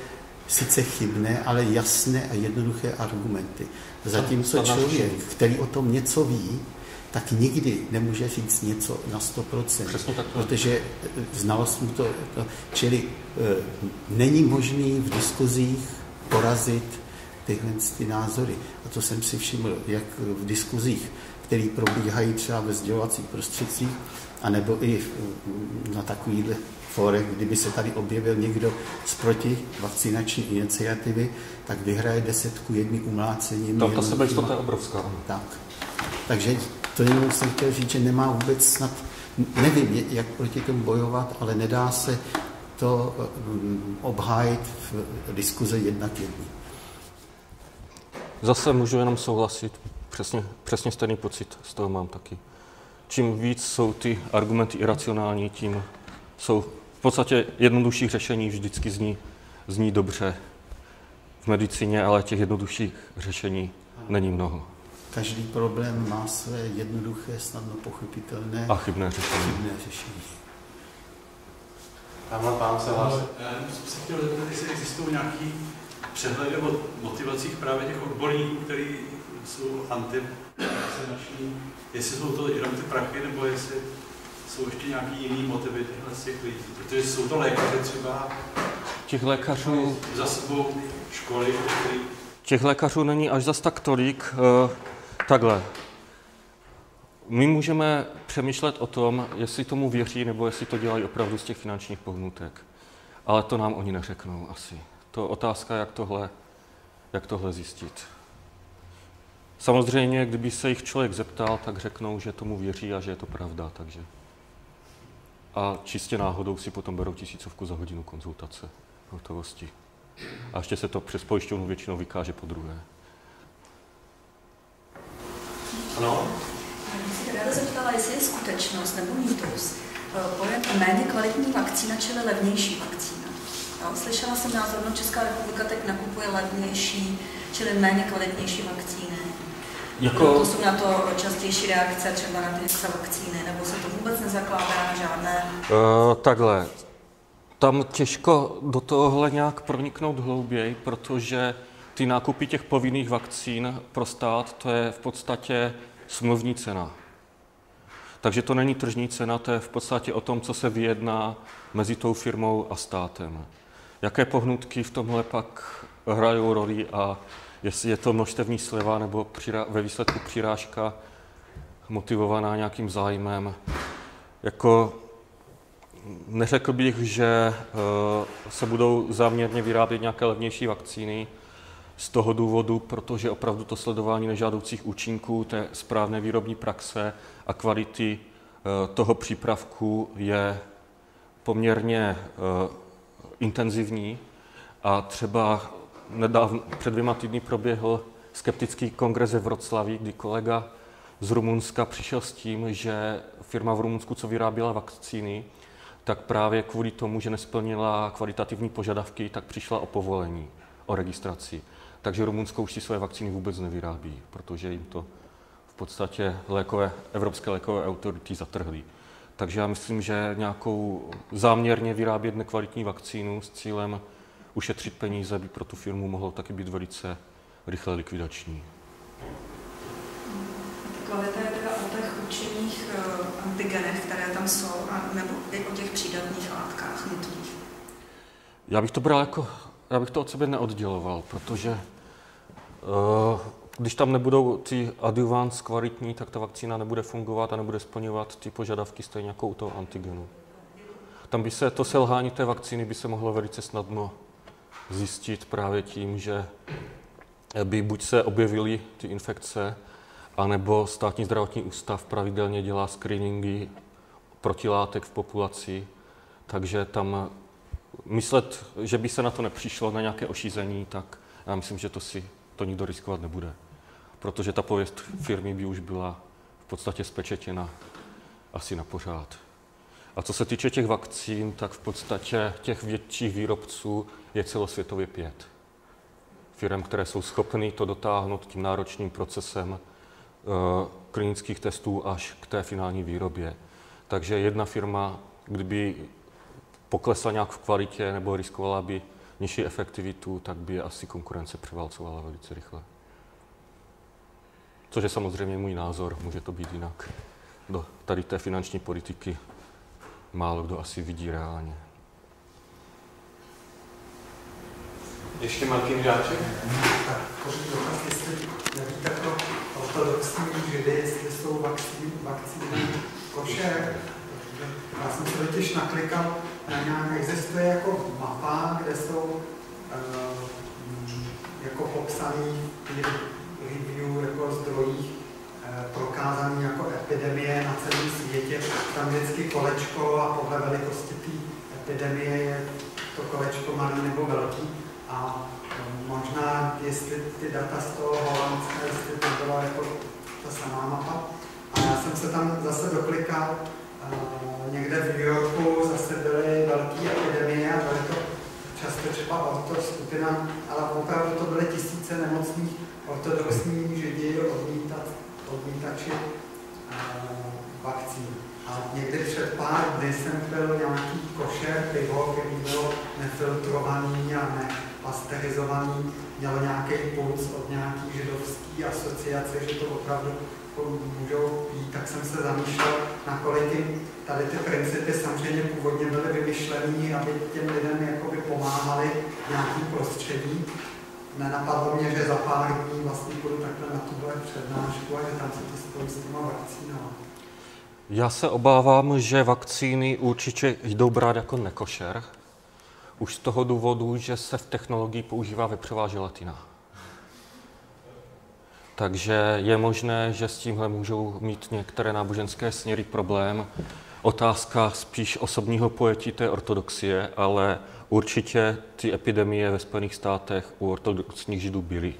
sice chybné, ale jasné a jednoduché argumenty. Zatímco člověk, který o tom něco ví, tak nikdy nemůže říct něco na 100%, tak protože znalost mu to, to čili e, není možný v diskuzích porazit tyhle ty názory. A to jsem si všiml, jak v diskuzích, které probíhají třeba ve sdělovacích prostředcích, anebo i na takovýchhle fórech, kdyby se tady objevil někdo z protivakcinační iniciativy, tak vyhraje desetku jedný umlácením. No, ta sebejistota je obrovská. Tak. Takže to jenom jsem chtěl říct, že nemá vůbec snad, nevím, jak proti tomu bojovat, ale nedá se to mm, obhájit v diskuze jednak jedný. Zase můžu jenom souhlasit. Přesně, přesně stejný pocit z toho mám taky. Čím víc jsou ty argumenty iracionální, tím jsou podstatě jednodušší řešení vždycky zní, zní dobře v medicíně, ale těch jednodušších řešení není mnoho. Každý problém má své jednoduché, snadno pochopitelné a chybné řešení. Chybné řešení. Tamhle pán se hlásí. Já jsem se chtěl zeptat, jestli existují nějaký přehledy o motivacích právě těch odborníků, kteří jsou antivakcinační, jestli jsou to jenom ty prachy, nebo jestli jsou ještě nějaký jiný motivy těchto těch lidí. Protože jsou to lékaři třeba. Těch lékařů... Za sebou školy, který... Těch lékařů není až zas tak tolik. Uh, takhle. My můžeme přemýšlet o tom, jestli tomu věří, nebo jestli to dělají opravdu z těch finančních pohnutek. Ale to nám oni neřeknou asi. To je otázka, jak tohle, jak tohle zjistit. Samozřejmě, kdyby se jich člověk zeptal, tak řeknou, že tomu věří a že je to pravda. Takže. A čistě náhodou si potom berou tisícovku za hodinu konzultace hotovosti. A ještě se to přes pojišťovnu většinou vykáže po druhé. Ano? Já se zeptala, jestli je skutečnost nebo mýtus eh, pojem méně kvalitní vakcína, čili levnější vakcína. Jo, slyšela jsem názor, že Česká republika teď nakupuje levnější, čili méně kvalitnější vakcíny. Jako... To jsou na to častější reakce třeba na ty vakcíny, nebo se to vůbec nezakládá na žádné? Uh, takhle. Tam těžko do tohohle nějak proniknout hlouběji, protože ty nákupy těch povinných vakcín pro stát, to je v podstatě smluvní cena. Takže to není tržní cena, to je v podstatě o tom, co se vyjedná mezi tou firmou a státem. Jaké pohnutky v tomhle pak hrajou roli a jestli je to množstevní sleva nebo ve výsledku přirážka motivovaná nějakým zájmem. Jako neřekl bych, že eh, se budou záměrně vyrábět nějaké levnější vakcíny z toho důvodu, protože opravdu to sledování nežádoucích účinků té správné výrobní praxe a kvality eh, toho přípravku je poměrně eh, intenzivní a třeba nedávno, před dvěma týdny proběhl skeptický kongres v Vroclaví, kdy kolega z Rumunska přišel s tím, že firma v Rumunsku, co vyráběla vakcíny, tak právě kvůli tomu, že nesplnila kvalitativní požadavky, tak přišla o povolení, o registraci. Takže Rumunsko už si své vakcíny vůbec nevyrábí, protože jim to v podstatě lékové, evropské lékové autority zatrhly. Takže já myslím, že nějakou záměrně vyrábět nekvalitní vakcínu s cílem ušetřit peníze by pro tu firmu mohlo taky být velice rychle likvidační. Kvalita je teda o těch účinných uh, antigenech, které tam jsou, nebo i o těch přídatných látkách nutných? Já bych to bral jako, já bych to od sebe neodděloval, protože uh, když tam nebudou ty adjuvans kvalitní, tak ta vakcína nebude fungovat a nebude splňovat ty požadavky stejně jako u toho antigenu. Tam by se to selhání té vakcíny by se mohlo velice snadno zjistit právě tím, že by buď se objevily ty infekce, anebo státní zdravotní ústav pravidelně dělá screeningy protilátek v populaci, takže tam myslet, že by se na to nepřišlo, na nějaké ošízení, tak já myslím, že to si to nikdo riskovat nebude. Protože ta pověst firmy by už byla v podstatě spečetěna asi na pořád. A co se týče těch vakcín, tak v podstatě těch větších výrobců je celosvětově pět. Firm, které jsou schopny to dotáhnout tím náročným procesem klinických testů až k té finální výrobě. Takže jedna firma, kdyby poklesla nějak v kvalitě nebo riskovala by nižší efektivitu, tak by asi konkurence převálcovala velice rychle. Což je samozřejmě můj názor, může to být jinak. Do tady té finanční politiky málo kdo asi vidí reálně. Ještě Martin Žáček? Tak pořád dotaz, jestli nevíte to ortodoxní židy, jestli jsou vakcíny, vakcíny košer. Já jsem se totiž naklikal, na nějak existuje jako mapa, kde jsou uh, jako popsaný review jako zdrojích prokázaný jako epidemie na celém světě. Tam vždycky kolečko a podle velikosti té epidemie je to kolečko malý nebo velký. A um, možná, jestli ty data z toho Holandska, jestli to byla jako ta samá mapa. A já jsem se tam zase doklikal, uh, někde v New Yorku zase byly velké epidemie a byly to často třeba orto skupina, ale opravdu to byly tisíce nemocných ortodoxní židi odmítat, odmítači uh, vakcín. A někdy před pár dny jsem byl nějaký košer pivo, který byl nefiltrovaný a nepasterizovaný, měl nějaký puls od nějaký židovský asociace, že to opravdu můžou pít, tak jsem se zamýšlel, nakolik tady ty principy samozřejmě původně byly vymyšlený, aby těm lidem jakoby pomáhali v nějakým prostředí. Nenapadlo mě, že za pár dní vlastně půjdu takhle na tuhle přednášku a že tam se to spojí s těma vakcínama. Já se obávám, že vakcíny určitě jdou brát jako nekošer, už z toho důvodu, že se v technologii používá vepřová želatina. Takže je možné, že s tímhle můžou mít některé náboženské směry problém. Otázka spíš osobního pojetí té ortodoxie, ale určitě ty epidemie ve Spojených státech u ortodoxních židů byly.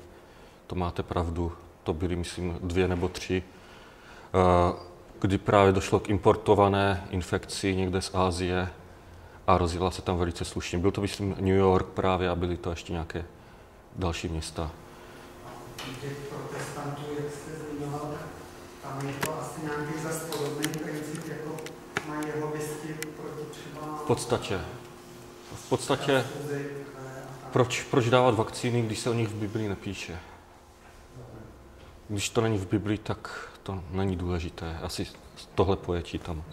To máte pravdu, to byly, myslím, dvě nebo tři, eh, kdy právě došlo k importované infekci někde z Ázie a rozjela se tam velice slušně. Byl to, myslím, New York právě a byly to ještě nějaké další města těch protestantů, jak jste zmiňoval, tam je to asi nějaký zase princip, jako mají jeho proti třeba... V podstatě. V podstatě, proč, proč dávat vakcíny, když se o nich v Biblii nepíše? Když to není v Biblii, tak to není důležité. Asi tohle pojetí tam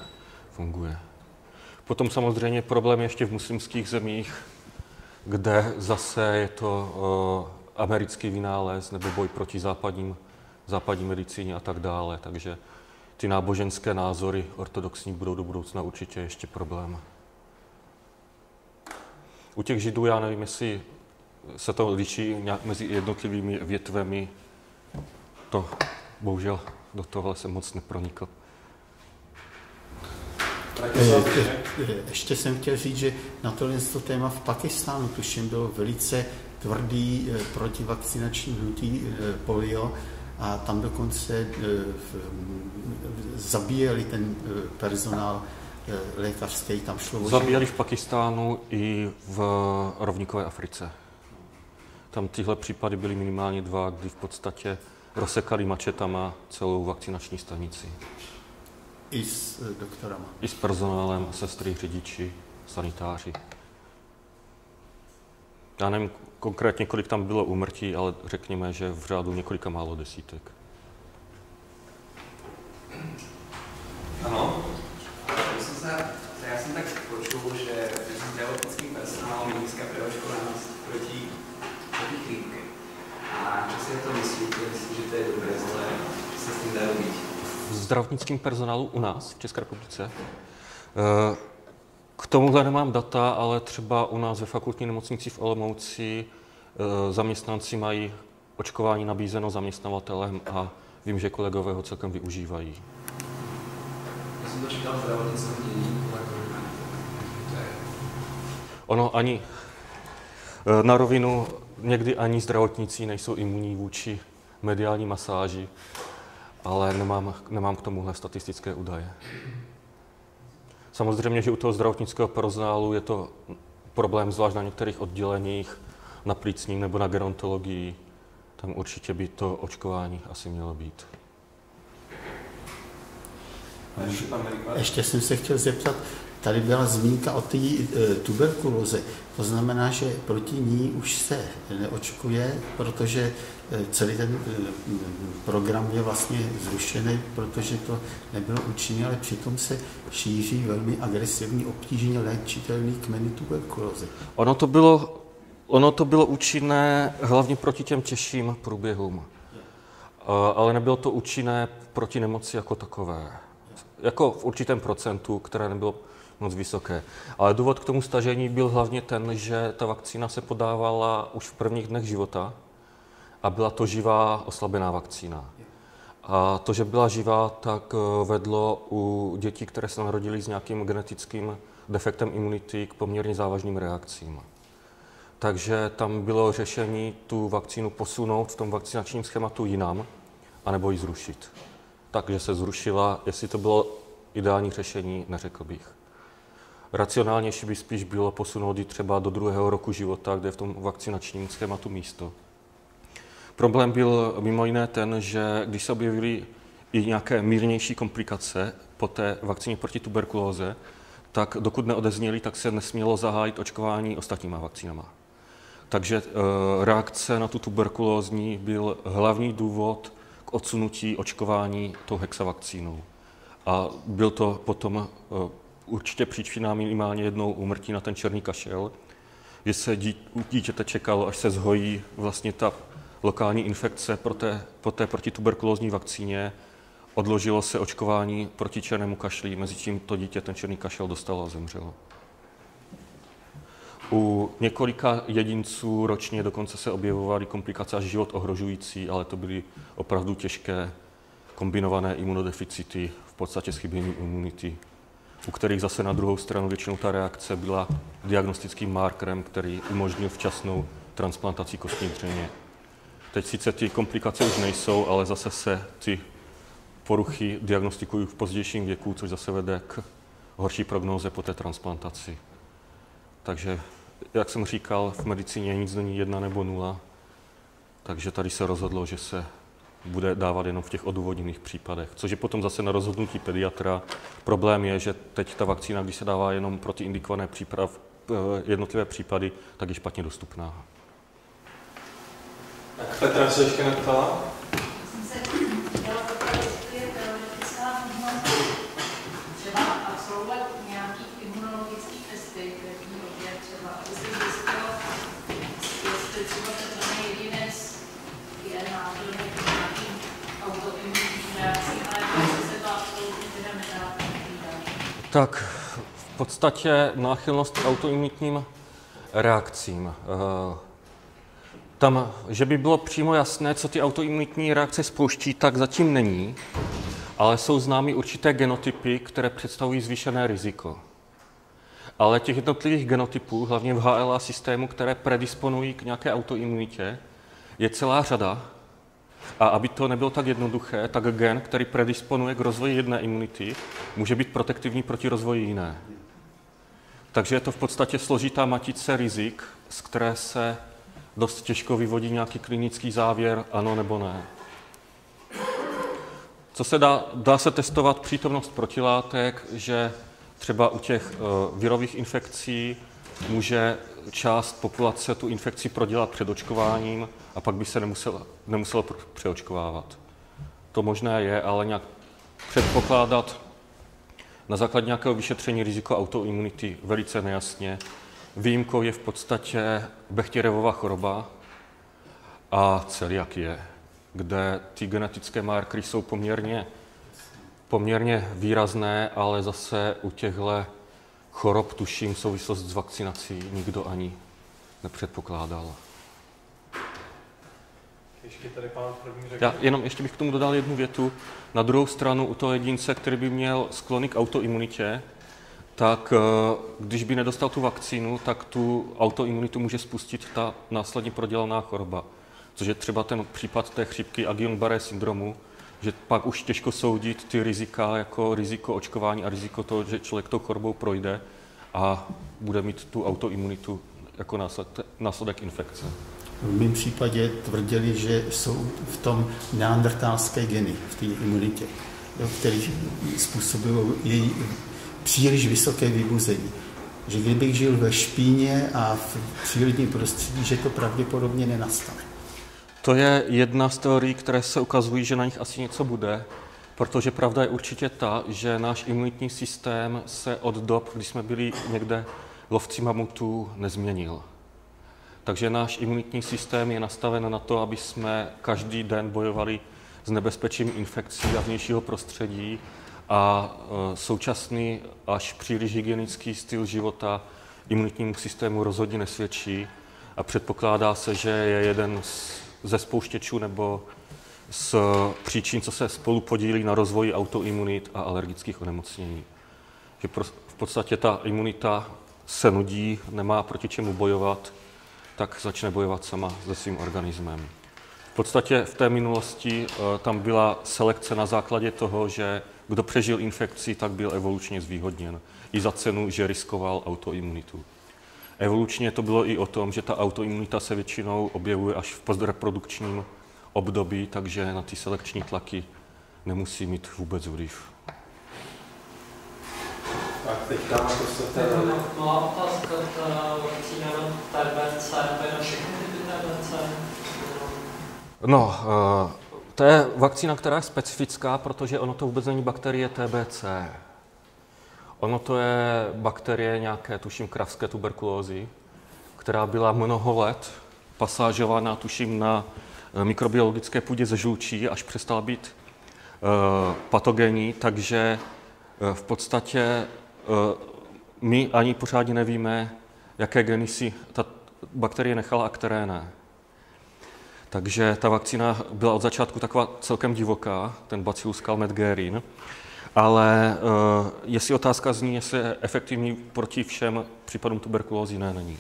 funguje. Potom samozřejmě problém ještě v muslimských zemích, kde zase je to americký vynález nebo boj proti západním, západní medicíně a tak dále. Takže ty náboženské názory ortodoxní budou do budoucna určitě ještě problém. U těch židů já nevím, jestli se to liší mezi jednotlivými větvemi. To bohužel do toho jsem moc nepronikl. Ještě jsem chtěl říct, že na tohle téma v Pakistánu, tuším, bylo velice tvrdý eh, protivakcinační hnutí eh, polio a tam dokonce eh, zabíjeli ten personál lékařský, tam šlo Zabíjeli v Pakistánu i v rovníkové Africe. Tam tyhle případy byly minimálně dva, kdy v podstatě rozsekali mačetama celou vakcinační stanici. I s doktorama. I s personálem, sestry, řidiči, sanitáři. Já nevím konkrétně, kolik tam bylo úmrtí, ale řekněme, že v řádu několika málo desítek. Ano, se, já jsem tak počul, že mezi zdravotnickým personálem je nízká preočkovanost proti, proti chrípky. A co si to myslíte? Myslím, že to je dobré, zlé, se s tím dá? V zdravotnickým personálu u nás v České republice uh, k tomuhle nemám data, ale třeba u nás ve fakultní nemocnici v Olomouci e, zaměstnanci mají očkování nabízeno zaměstnavatelem a vím, že kolegové ho celkem využívají. Dění, Ono ani e, na rovinu někdy ani zdravotníci nejsou imunní vůči mediální masáži, ale nemám, nemám k tomuhle statistické údaje. Samozřejmě, že u toho zdravotnického personálu je to problém zvlášť na některých odděleních, na plícním nebo na gerontologii. Tam určitě by to očkování asi mělo být. Ještě jsem se chtěl zeptat, tady byla zmínka o té e, tuberkulóze. To znamená, že proti ní už se neočkuje, protože e, celý ten e, program je vlastně zrušený, protože to nebylo účinné, ale přitom se šíří velmi agresivní obtížně léčitelný kmeny tuberkulózy. Ono to bylo Ono to bylo účinné hlavně proti těm těžším průběhům, ale nebylo to účinné proti nemoci jako takové. Jako v určitém procentu, které nebylo moc vysoké. Ale důvod k tomu stažení byl hlavně ten, že ta vakcína se podávala už v prvních dnech života a byla to živá oslabená vakcína. A to, že byla živá, tak eh, vedlo u dětí, které se narodily s nějakým genetickým defektem imunity k poměrně závažným reakcím. Takže tam bylo řešení tu vakcínu posunout v tom vakcinačním schématu jinam, anebo ji zrušit. Takže se zrušila, jestli to bylo ideální řešení, neřekl bych. Racionálnější by spíš bylo posunout ji třeba do druhého roku života, kde je v tom vakcinačním schématu místo. Problém byl mimo jiné ten, že když se objevily i nějaké mírnější komplikace po té vakcíně proti tuberkulóze, tak dokud neodezněly, tak se nesmělo zahájit očkování ostatníma vakcínama. Takže eh, reakce na tu tuberkulózní byl hlavní důvod odsunutí očkování tou hexavakcínou. A byl to potom eh, určitě příčina minimálně jednou úmrtí na ten černý kašel, že se dítěte čekalo, až se zhojí vlastně ta lokální infekce pro té, po té protituberkulózní vakcíně, odložilo se očkování proti černému kašli, mezi tím to dítě ten černý kašel dostalo a zemřelo. U několika jedinců ročně dokonce se objevovaly komplikace až život ohrožující, ale to byly opravdu těžké kombinované imunodeficity, v podstatě s chyběním imunity, u kterých zase na druhou stranu většinou ta reakce byla diagnostickým markerem, který umožnil včasnou transplantaci kostní dřeně. Teď sice ty komplikace už nejsou, ale zase se ty poruchy diagnostikují v pozdějším věku, což zase vede k horší prognóze po té transplantaci. Takže jak jsem říkal, v medicíně nic není jedna nebo nula, takže tady se rozhodlo, že se bude dávat jenom v těch odůvodněných případech, což je potom zase na rozhodnutí pediatra. Problém je, že teď ta vakcína, když se dává jenom pro ty indikované příprav, eh, jednotlivé případy, tak je špatně dostupná. Tak Petra se ještě neptala? Tak v podstatě náchylnost k autoimunitním reakcím. Eh, tam, že by bylo přímo jasné, co ty autoimunitní reakce spouští, tak zatím není, ale jsou známy určité genotypy, které představují zvýšené riziko. Ale těch jednotlivých genotypů, hlavně v HLA systému, které predisponují k nějaké autoimunitě, je celá řada a aby to nebylo tak jednoduché, tak gen, který predisponuje k rozvoji jedné imunity, může být protektivní proti rozvoji jiné. Takže je to v podstatě složitá matice rizik, z které se dost těžko vyvodí nějaký klinický závěr, ano nebo ne. Co se dá, dá se testovat přítomnost protilátek, že třeba u těch uh, virových infekcí může část populace tu infekci prodělat před očkováním a pak by se nemuselo, nemuselo přeočkovávat. To možné je, ale nějak předpokládat na základě nějakého vyšetření riziko autoimunity velice nejasně. Výjimkou je v podstatě Bechtěrevova choroba a celiakie, kde ty genetické markery jsou poměrně, poměrně výrazné, ale zase u těchto chorob, tuším, souvislost s vakcinací nikdo ani nepředpokládal. Ještě tady pán první řekl. Já jenom ještě bych k tomu dodal jednu větu. Na druhou stranu u toho jedince, který by měl sklony k autoimunitě, tak eh, když by nedostal tu vakcínu, tak tu autoimunitu může spustit ta následně prodělaná choroba. Což je třeba ten případ té chřipky Guillain-Barré syndromu, že pak už těžko soudit ty rizika jako riziko očkování a riziko toho, že člověk tou chorobou projde a bude mít tu autoimunitu jako následek infekce. V mém případě tvrdili, že jsou v tom neandertálské geny, v té imunitě. jo, který způsobují její příliš vysoké vybuzení. Že kdybych žil ve špíně a v přírodním prostředí, že to pravděpodobně nenastane. To je jedna z teorií, které se ukazují, že na nich asi něco bude, protože pravda je určitě ta, že náš imunitní systém se od dob, kdy jsme byli někde lovci mamutů, nezměnil. Takže náš imunitní systém je nastaven na to, aby jsme každý den bojovali s nebezpečím infekcí a vnějšího prostředí. A e, současný až příliš hygienický styl života imunitnímu systému rozhodně nesvědčí. A předpokládá se, že je jeden z, ze spouštěčů nebo z příčin, co se spolu podílí na rozvoji autoimunit a alergických onemocnění. Že v podstatě ta imunita se nudí, nemá proti čemu bojovat, tak začne bojovat sama se svým organismem. V podstatě v té minulosti eh, tam byla selekce na základě toho, že kdo přežil infekci, tak byl evolučně zvýhodněn. I za cenu, že riskoval autoimunitu. Evolučně to bylo i o tom, že ta autoimunita se většinou objevuje až v postreprodukčním období, takže na ty selekční tlaky nemusí mít vůbec vliv. Tak teďka na to se teda... Malá otázka, ta vakcína na TBC, to je na všechny typy TBC? No, uh, to je vakcína, která je specifická, protože ono to vůbec není bakterie TBC. Ono to je bakterie nějaké, tuším, kravské tuberkulózy, která byla mnoho let pasážována, tuším, na eh, mikrobiologické půdě ze žlučí, až přestala být uh, patogenní, takže uh, v podstatě my ani pořádně nevíme, jaké geny si ta bakterie nechala a které ne. Takže ta vakcína byla od začátku taková celkem divoká, ten Bacillus calmette ale uh, jestli otázka zní, jestli je efektivní proti všem případům tuberkulózy, ne, není.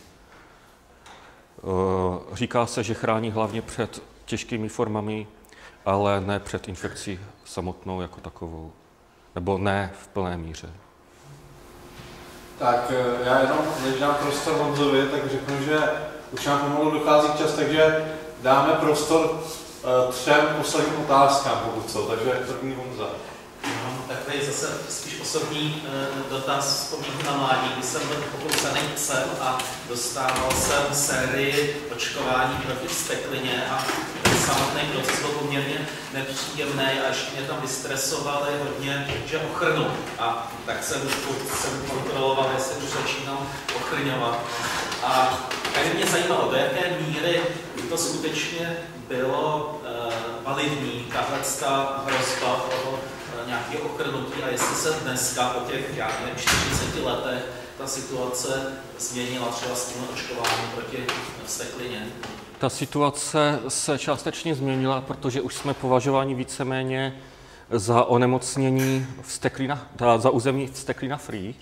Uh, říká se, že chrání hlavně před těžkými formami, ale ne před infekcí samotnou jako takovou. Nebo ne v plné míře. Tak eh, já jenom, než dám prostor Honzovi, tak řeknu, že už nám pomalu dochází čas, takže dáme prostor uh, třem posledním otázkám, pokud co. Takže první Honza. No, takový zase spíš osobní uh, dotaz vzpomínku na mládí, kdy jsem byl pokoucený psem a dostával jsem sérii očkování proti vzteklině a samotný proces byl poměrně nepříjemný a ještě mě tam vystresovali hodně, že ochrnu. A tak jsem, jsem kontroloval, jestli už začínal ochrňovat. A tak mě zajímalo, do jaké míry to skutečně bylo uh, validní, tahle hrozba toho nějakého ochrnutí a jestli se dneska po těch, já nevím, 40 letech ta situace změnila třeba s tím očkováním proti vsteklině. Ta situace se částečně změnila, protože už jsme považováni víceméně za onemocnění vsteklina, za území vsteklina free.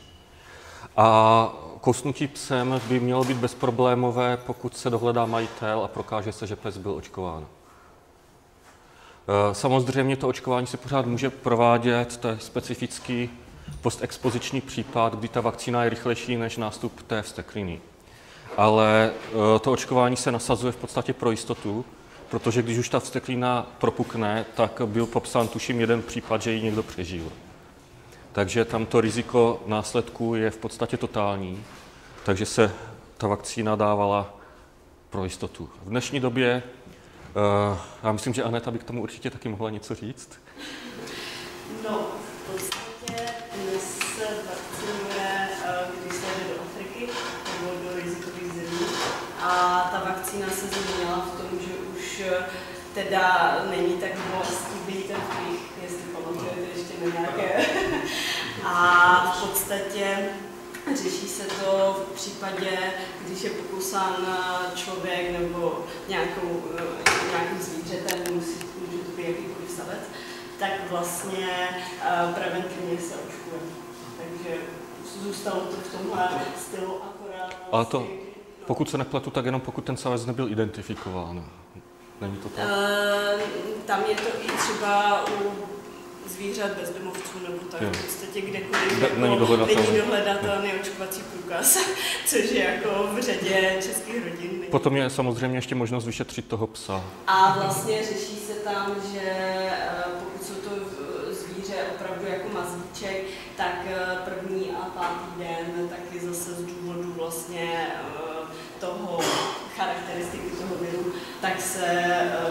A kousnutí psem by mělo být bezproblémové, pokud se dohledá majitel a prokáže se, že pes byl očkován. E, samozřejmě to očkování se pořád může provádět, to je specifický postexpoziční případ, kdy ta vakcína je rychlejší než nástup té vstekliny. Ale e, to očkování se nasazuje v podstatě pro jistotu, protože když už ta vsteklina propukne, tak byl popsán tuším jeden případ, že ji někdo přežil. Takže tam to riziko následků je v podstatě totální, takže se ta vakcína dávala pro jistotu. V dnešní době, já myslím, že Aneta by k tomu určitě taky mohla něco říct. No, v podstatě dnes se vakcinuje, eh, když se jde do Afriky nebo do rizikových zemí a ta vakcína se změnila v tom, že už eh, teda není tak bolestivý ten jestli pamatujete ještě nějaké. <laughs> a v podstatě řeší se to v případě, když je pokusán člověk nebo nějakou, nějakým zvířetem, musí, může to být jakýkoliv savec, tak vlastně preventivně se očkuje. Takže zůstalo to v tomhle stylu akorát. Ale to, pokud se nepletu, tak jenom pokud ten savec nebyl identifikován. Není to tak? Tam je to i třeba u zvířat bezdomovců nebo tak, jo. v podstatě kdekoliv ne, jako, není dohledatelný, není dohledatelný očkovací průkaz, <laughs> což je jako v řadě českých rodin. Potom je samozřejmě ještě možnost vyšetřit toho psa. A vlastně řeší se tam, že eh, pokud jsou to zvíře tak eh, první a pátý den taky zase z důvodu vlastně eh, toho charakteristiky toho viru, tak se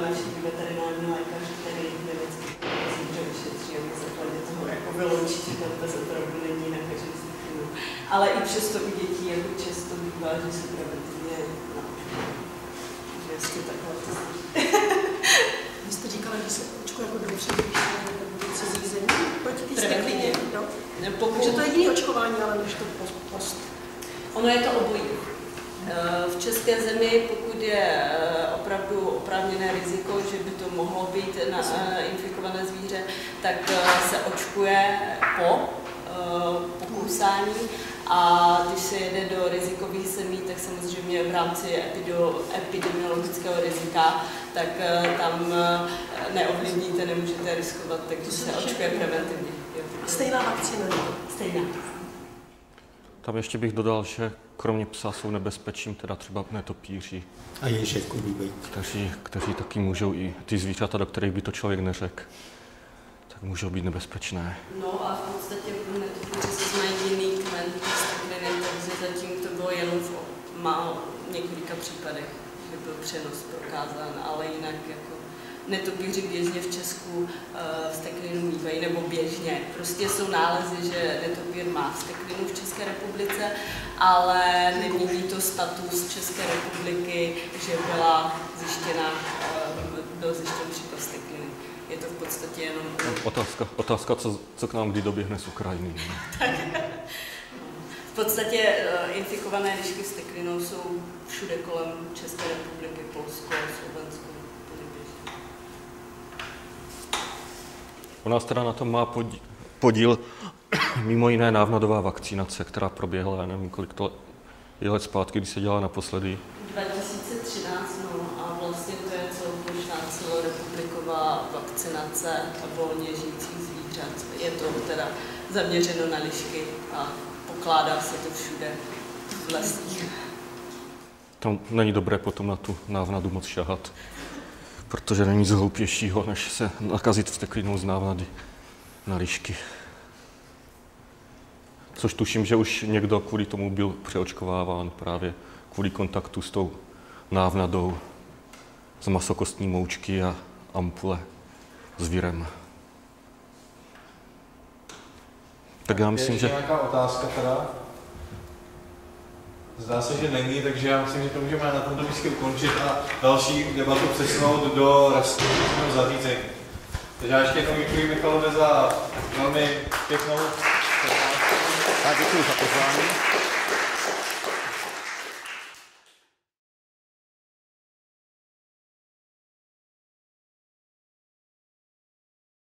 navštíví veterinární lékař, který nemecký že vyšetří a na základě toho jako vyloučit, že tam bez opravdu není nakažený Ale i přesto u dětí jako často bývá, že se preventivně že jestli takhle to <laughs> Vy jste říkala, že se očkuje jako dopředu, když cizí zemí proti té steklině, no? Pokud... Takže to je jediné očkování, ale než to post. Ono je to obojí. Eh, v české zemi, pokud je eh, opravdu oprávněné riziko, že by to mohlo být na eh, infikované zvíře, tak se očkuje po pokousání a když se jede do rizikových zemí, tak samozřejmě v rámci epidemiologického rizika, tak tam neovlivníte, nemůžete riskovat, takže se očkuje preventivně. Stejná vakcína? Stejná. Tam ještě bych dodal, že kromě psa jsou nebezpečím teda třeba netopíři. A ježek být. Kteří, kteří taky můžou i ty zvířata, do kterých by to člověk neřekl, tak můžou být nebezpečné. No a v podstatě netopíři se znají jiný kmen takže zatím to bylo jenom v málo několika případech, že byl přenos prokázán, ale jinak jako netopíři běžně v Česku uh, steklinu mývají, nebo běžně. Prostě jsou nálezy, že netopír má steklinu v České republice, ale nemění to status České republiky, že byla zjištěna, uh, byl zjištěn případ stekliny. Je to v podstatě jenom... Otázka, otázka co, co k nám kdy doběhne z Ukrajiny. <laughs> v podstatě uh, infikované lišky steklinou jsou všude kolem České republiky, Polsko, Slovensko, U nás teda na tom má podíl <coughs> mimo jiné návnadová vakcinace, která proběhla, já nevím, kolik to je let zpátky, když se dělala naposledy. 2013, no a vlastně to je celoplošná celorepubliková vakcinace volně žijících zvířat. Je to teda zaměřeno na lišky a pokládá se to všude v lesích. Tam není dobré potom na tu návnadu moc šahat protože není nic hloupějšího, než se nakazit vsteklinou z návnady na lišky. Což tuším, že už někdo kvůli tomu byl přeočkováván právě kvůli kontaktu s tou návnadou z masokostní moučky a ampule s virem. Tak já myslím, je že... nějaká otázka teda? Zdá se, že není, takže já myslím, že to můžeme na tomto místě ukončit a další debatu přesunout do restauračního zařízení. Takže já ještě jednou děkuji Michalovi za velmi pěknou Tak děkuji za pozvání.